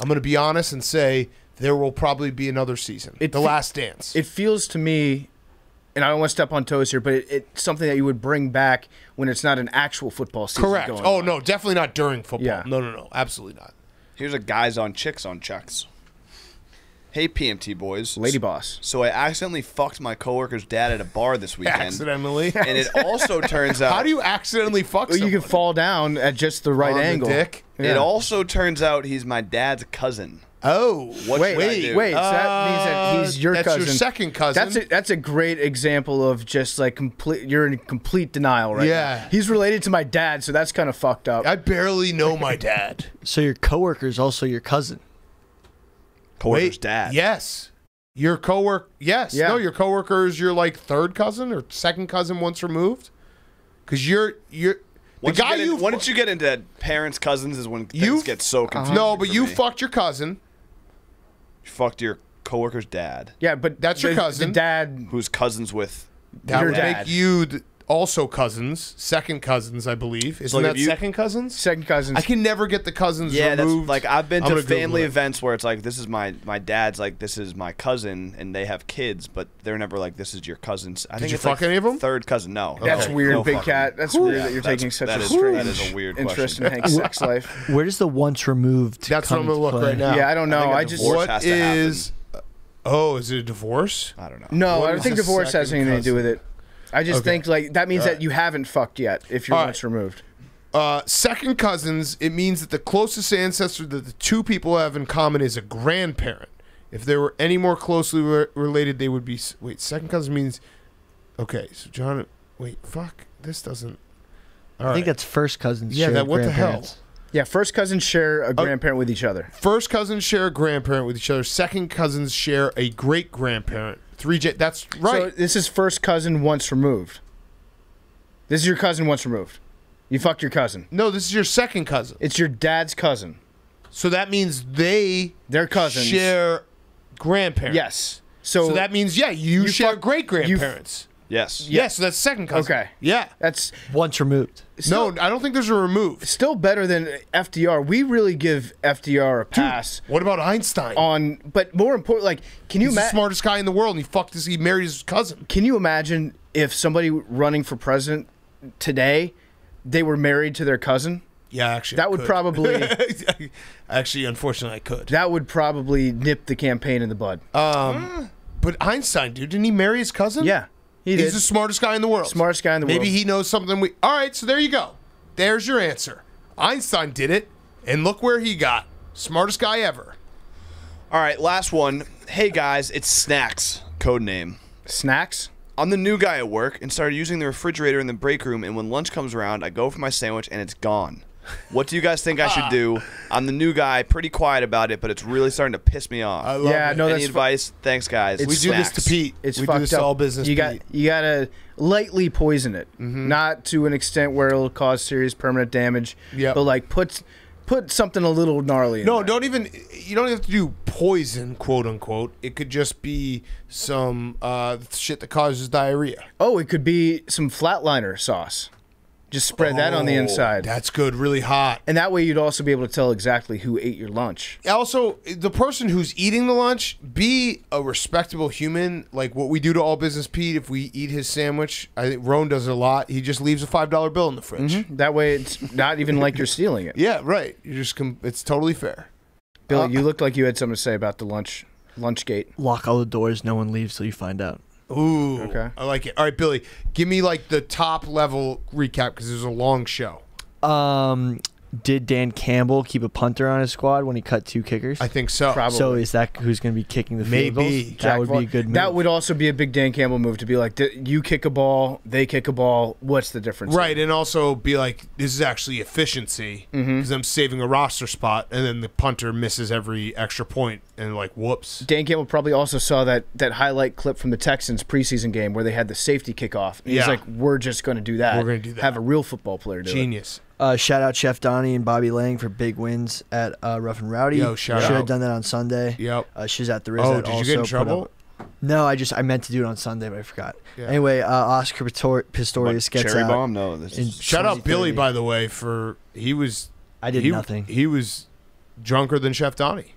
I'm gonna be honest and say there will probably be another season.
It
the
fe-
last dance.
It feels to me, and I don't want to step on toes here, but it, it's something that you would bring back when it's not an actual football season.
Correct.
Going
Oh
on.
no, definitely not during football.
Yeah.
No, no, no, absolutely not.
Here's a guys on chicks on checks. Hey PMT boys.
Lady boss.
So I accidentally fucked my coworker's dad at a bar this weekend.
Accidentally.
And it also turns out
How do you accidentally fuck
Well, you can fall down at just the right
On the
angle.
dick?
Yeah.
It also turns out he's my dad's cousin.
Oh,
What
wait,
should I
wait,
do?
wait. So that means that he's your
Uh, that's
cousin.
your second cousin.
That's a, that's a great example of just like complete. You're in complete denial right
Yeah.
now. He's related to my dad, so that's kind of fucked up.
I barely know my dad.
So your coworker is also your cousin.
Coworker's
Wait,
dad.
Yes. Your coworker. Yes.
Yeah.
No, your coworker is your like third cousin or second cousin once removed. Because you're you're the
Once
guy
you, get
you.
in, once you get into parents, cousins is when things
You-
get so uh-huh. confusing.
no, but
for
you
me.
fucked your cousin.
You fucked your coworker's dad,
yeah, but
That's your cousin.
The dad.
who's cousins with.
That
Your
would
dad.
make you th- also cousins, second cousins, I believe. Isn't
like
that
you-
second cousins?
Second cousins.
I can never get the cousins
Yeah, that's like I've been
I'm
to family events where it's like this is my my dad's like this is my cousin and they have kids, but they're never like this is your cousin's. I think
you
it's like
fuck any of 'em?
Third cousin, no.
That's
No,
weird,
no
big
fucking.
cat. That's weird that you're
that's-
taking such
that
a
is-
strange
that is a weird
interest
question.
in Hank's sex life.
Where does the once removed?
That's what
come
I'm gonna look
play?
right now.
Yeah, I don't know.
think a
I just
divorce
What
has to
is? Oh, is it a divorce?
I don't know.
no.
What
I don't think divorce has
second
anything to do with it. I just
Okay.
think like that means
All
that
right.
you haven't fucked yet if you're
All right.
once removed.
Uh, second cousins. It means that the closest ancestor that the two people have in common is a grandparent. If they were any more closely re- related, they would be. Wait, second cousin means. Okay, so John. Wait, fuck. This doesn't. All
I
right.
think that's first cousins.
Yeah,
share
that- what the hell?
Yeah, first cousins share a grandparent with each other.
First cousins share a grandparent with each other. Second cousins share a great grandparent. Three. J- that's right.
So this is first cousin once removed. This is your cousin once removed. You fucked your cousin.
no, this is your second cousin.
It's your dad's cousin.
So that means they
Their cousins.
share grandparents.
Yes. So,
So that means yeah, you,
You
share great grandparents.
Yes.
Yes, so that's second cousin.
Okay.
Yeah.
that's
Once removed.
no, I don't think there's a remove.
still better than FDR. We really give FDR a pass
What about Einstein?
on, but more important, like, can you
He's the
imagine?
smartest guy in the world, and he fucked his. He married his cousin.
Can you imagine if somebody running for president today, they were married to their cousin?
Yeah, actually,
That
I
would
could.
probably
actually, unfortunately, I could.
that would probably nip the campaign in the bud.
Um, but Einstein, dude, didn't he marry his cousin?
yeah, he
he's
did.
the smartest guy in the world.
Smartest guy in the
Maybe
world.
Maybe he knows something. We all right. So there you go. There's your answer. Einstein did it, and look where he got. Smartest guy ever.
All right, last one. Hey guys, it's Snacks, code name.
Snacks.
I'm the new guy at work and started using the refrigerator in the break room. And when lunch comes around, I go for my sandwich and it's gone. What do you guys think I should do? I'm the new guy, pretty quiet about it, but it's really starting to piss me off.
I love
Yeah,
it.
no,
Any
that's fu-
advice? Thanks, guys.
we do this to Pete.
It's
we
fucked
do this
up.
all business.
You got
Pete.
you gotta lightly poison it,
Mm-hmm.
not to an extent where it'll cause serious permanent damage.
Yep.
But like put put something a little gnarly. In
No,
there.
don't even. You don't have to do poison, quote unquote. It could just be some uh, shit that causes diarrhea.
Oh, it could be some flatliner sauce. Just spread that on the
Oh,
inside,
That's good, really hot.
and that way you'd also be able to tell exactly who ate your lunch.
Also, the person who's eating the lunch, be a respectable human. Like what we do to all business Pete, if we eat his sandwich, I think Rone does it a lot. He just leaves a five dollar bill in the fridge.
That way it's not even like you're stealing it.
Yeah, right. You just com- it's totally fair.
Bill,
Uh,
you looked like you had something to say about the lunch lunch gate.
Lock all the doors. No one leaves till you find out.
Ooh,
Okay.
I like it. All right, Billy, give me like the top level recap because it was a long show.
Um, did Dan Campbell keep a punter on his squad when he cut two kickers?
I think so.
Probably.
So is that who's going to be kicking the field
Maybe.
goals? That
Jack
would
Vaughn-
be a good move.
That would also be a big Dan Campbell move to be like, "D- you kick a ball, they kick a ball. What's the difference?
Right, and also be like, this is actually efficiency mm-hmm. because I'm saving a roster spot, and then the punter misses every extra point, and like, whoops.
Dan Campbell probably also saw that that highlight clip from the Texans preseason game where they had the safety kickoff. And
Yeah.
He's like, "We're just going to do that.
We're gonna do that.
Have a real football player do it."
Genius.
Uh, shout out Chef Donnie and Bobby Lang for big wins at uh, Rough and Rowdy.
Yo, shout
Should
out.
have done that on Sunday.
Yep.
Uh, she's at the Riz.
Oh,
that
did you get in
put
trouble?
up- No, I just I meant to do it on Sunday, but I forgot.
Yeah.
Anyway, uh, Oscar Pistor-
What,
Pistorius gets
cherry
out.
bomb? No, this
in
is
Shout out Billy,
2030.
by the way, for he was
I did
he,
nothing.
He was drunker than Chef Donnie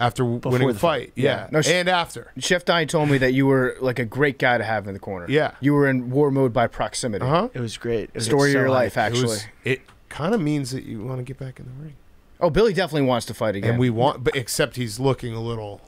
after
Before
winning the
the
fight.
fight.
Yeah,
No, sh-
and after.
Chef Donnie told me that you were like a great guy to have in the corner.
Yeah.
You were in war mode by proximity.
Uh huh.
It was great. It was
Story of your life,
It,
actually.
was, it kind of means that you want to get back in the ring,
Oh, Billy definitely wants to fight again.
and we want, but except he's looking a little.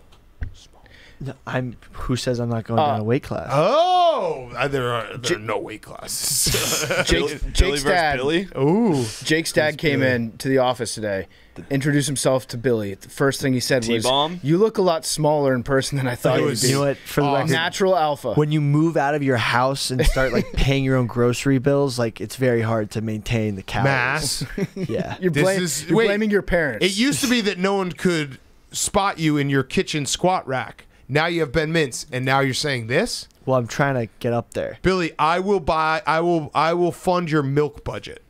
No, I'm. Who says I'm not going
Uh,
down a weight class?
Oh, there are there are no weight classes.
Jake,
Billy
Jake's
versus
dad.
Billy.
Ooh,
Jake's dad came
Billy.
in to the office today, introduced himself to Billy. The first thing he said was,
T-bomb?
"You look a lot smaller in person than I thought you would
was-
be."
you know what? For the
Oh,
record,
Natural alpha.
when you move out of your house and start like paying your own grocery bills, like it's very hard to maintain the calories.
mass.
Yeah.
You're,
This is-
you're
wait,
blaming your parents.
It used to be that no one could spot you in your kitchen squat rack. Now you have Ben Mintz, and now you're saying this,
Well, I'm trying to get up there.
Billy. I will buy. I will. I will fund your milk budget.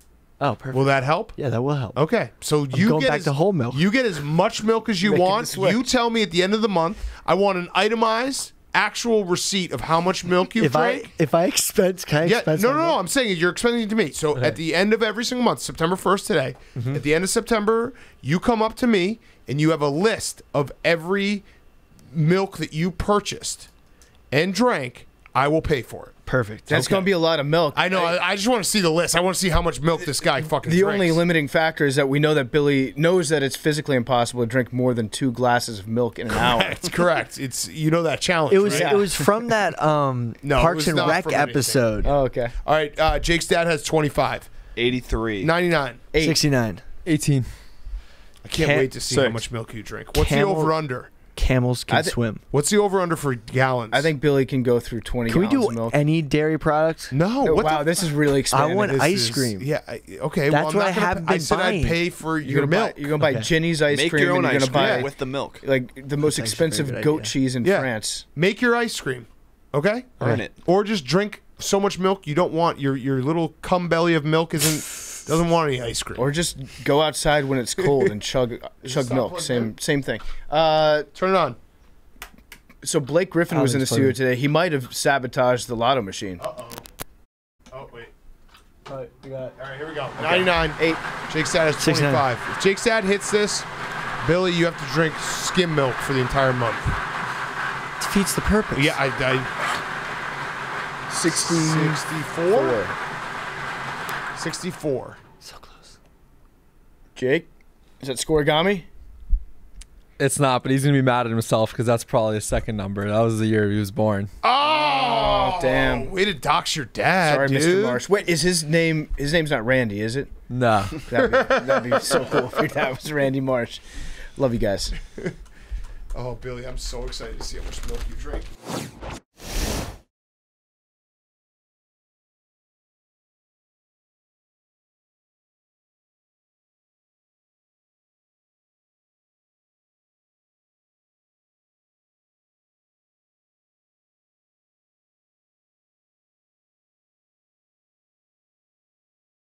Oh, perfect.
Will that help?
yeah, that will help.
Okay, so you
going
get
back
as,
to whole milk.
You get as much milk as you want. You tell me at the end of the month. I want an itemized, actual receipt of how much milk you
if I
drank.
if I expense, can I
Yeah,
expense?
no, no, no. I'm saying you're expending it to me. So at the end of every single month, September 1st today,
Mm-hmm.
at the end of September, you come up to me and you have a list of every milk that you purchased and drank. I will pay for it.
Perfect.
That's going to be a lot of milk.
I know. I, I just want to see the list. I want to see how much milk this guy fucking.
the
drinks.
only limiting factor is that we know that Billy knows that it's physically impossible to drink more than two glasses of milk in an hour.
That's correct. It's you know that challenge.
It was
right?
it was from that um
No,
Parks and Rec episode.
Oh, okay.
All right. Uh, Jake's dad has 25,
83.
99.
Eight.
69.
18.
I can't
Ca-
wait to see how much milk you drink. What's
Camel-
the over under?
Camels can
I thi-
swim.
What's the over under for gallons?
I think Billy can go through 20
Can we do
of milk.
any dairy products?
no.
Oh,
what
wow,
the
this is really
expensive.
I
want
This
ice
is-
cream.
Yeah. Okay.
That's
well, I'm
what I
gonna-
have
I
been
said
buying.
I'd pay for
you're
your milk.
buy you're gonna buy
Okay.
Jeni's ice
Make
cream
your own
and you're
ice
gonna
cream
buy
with the milk.
like the most
That's
expensive goat
idea.
cheese in
Yeah.
France.
Make your ice cream. Okay.
Earn it.
Or just drink so much milk you don't want your your little cum belly of milk isn't doesn't want any ice cream.
Or just go outside when it's cold and chug chug milk.
plugged
Same same thing. Uh,
Turn it on.
so Blake Griffin
Oh,
was in the studio today. He might have sabotaged the lotto machine.
Oh wait.
All right, we got
All right, here we go. 99.
Eight.
Jake Sad is
69.
25. If Jake's dad hits this, Billy, you have to drink skim milk for the entire month.
defeats the purpose.
Yeah, I, I
60
64. 64.
So close.
Jake, is that scorigami?
It's not, but he's gonna be mad at himself because that's probably his second number. That was the year he was born.
Oh, oh
damn.
Way to dox your dad,
Sorry,
dude.
Mr. Marsh. Wait, is his name? His name's not Randy, is it?
No.
That'd be, that'd be so cool if your dad was Randy Marsh. Love you guys.
Oh, Billy, I'm so excited to see how much milk you drink.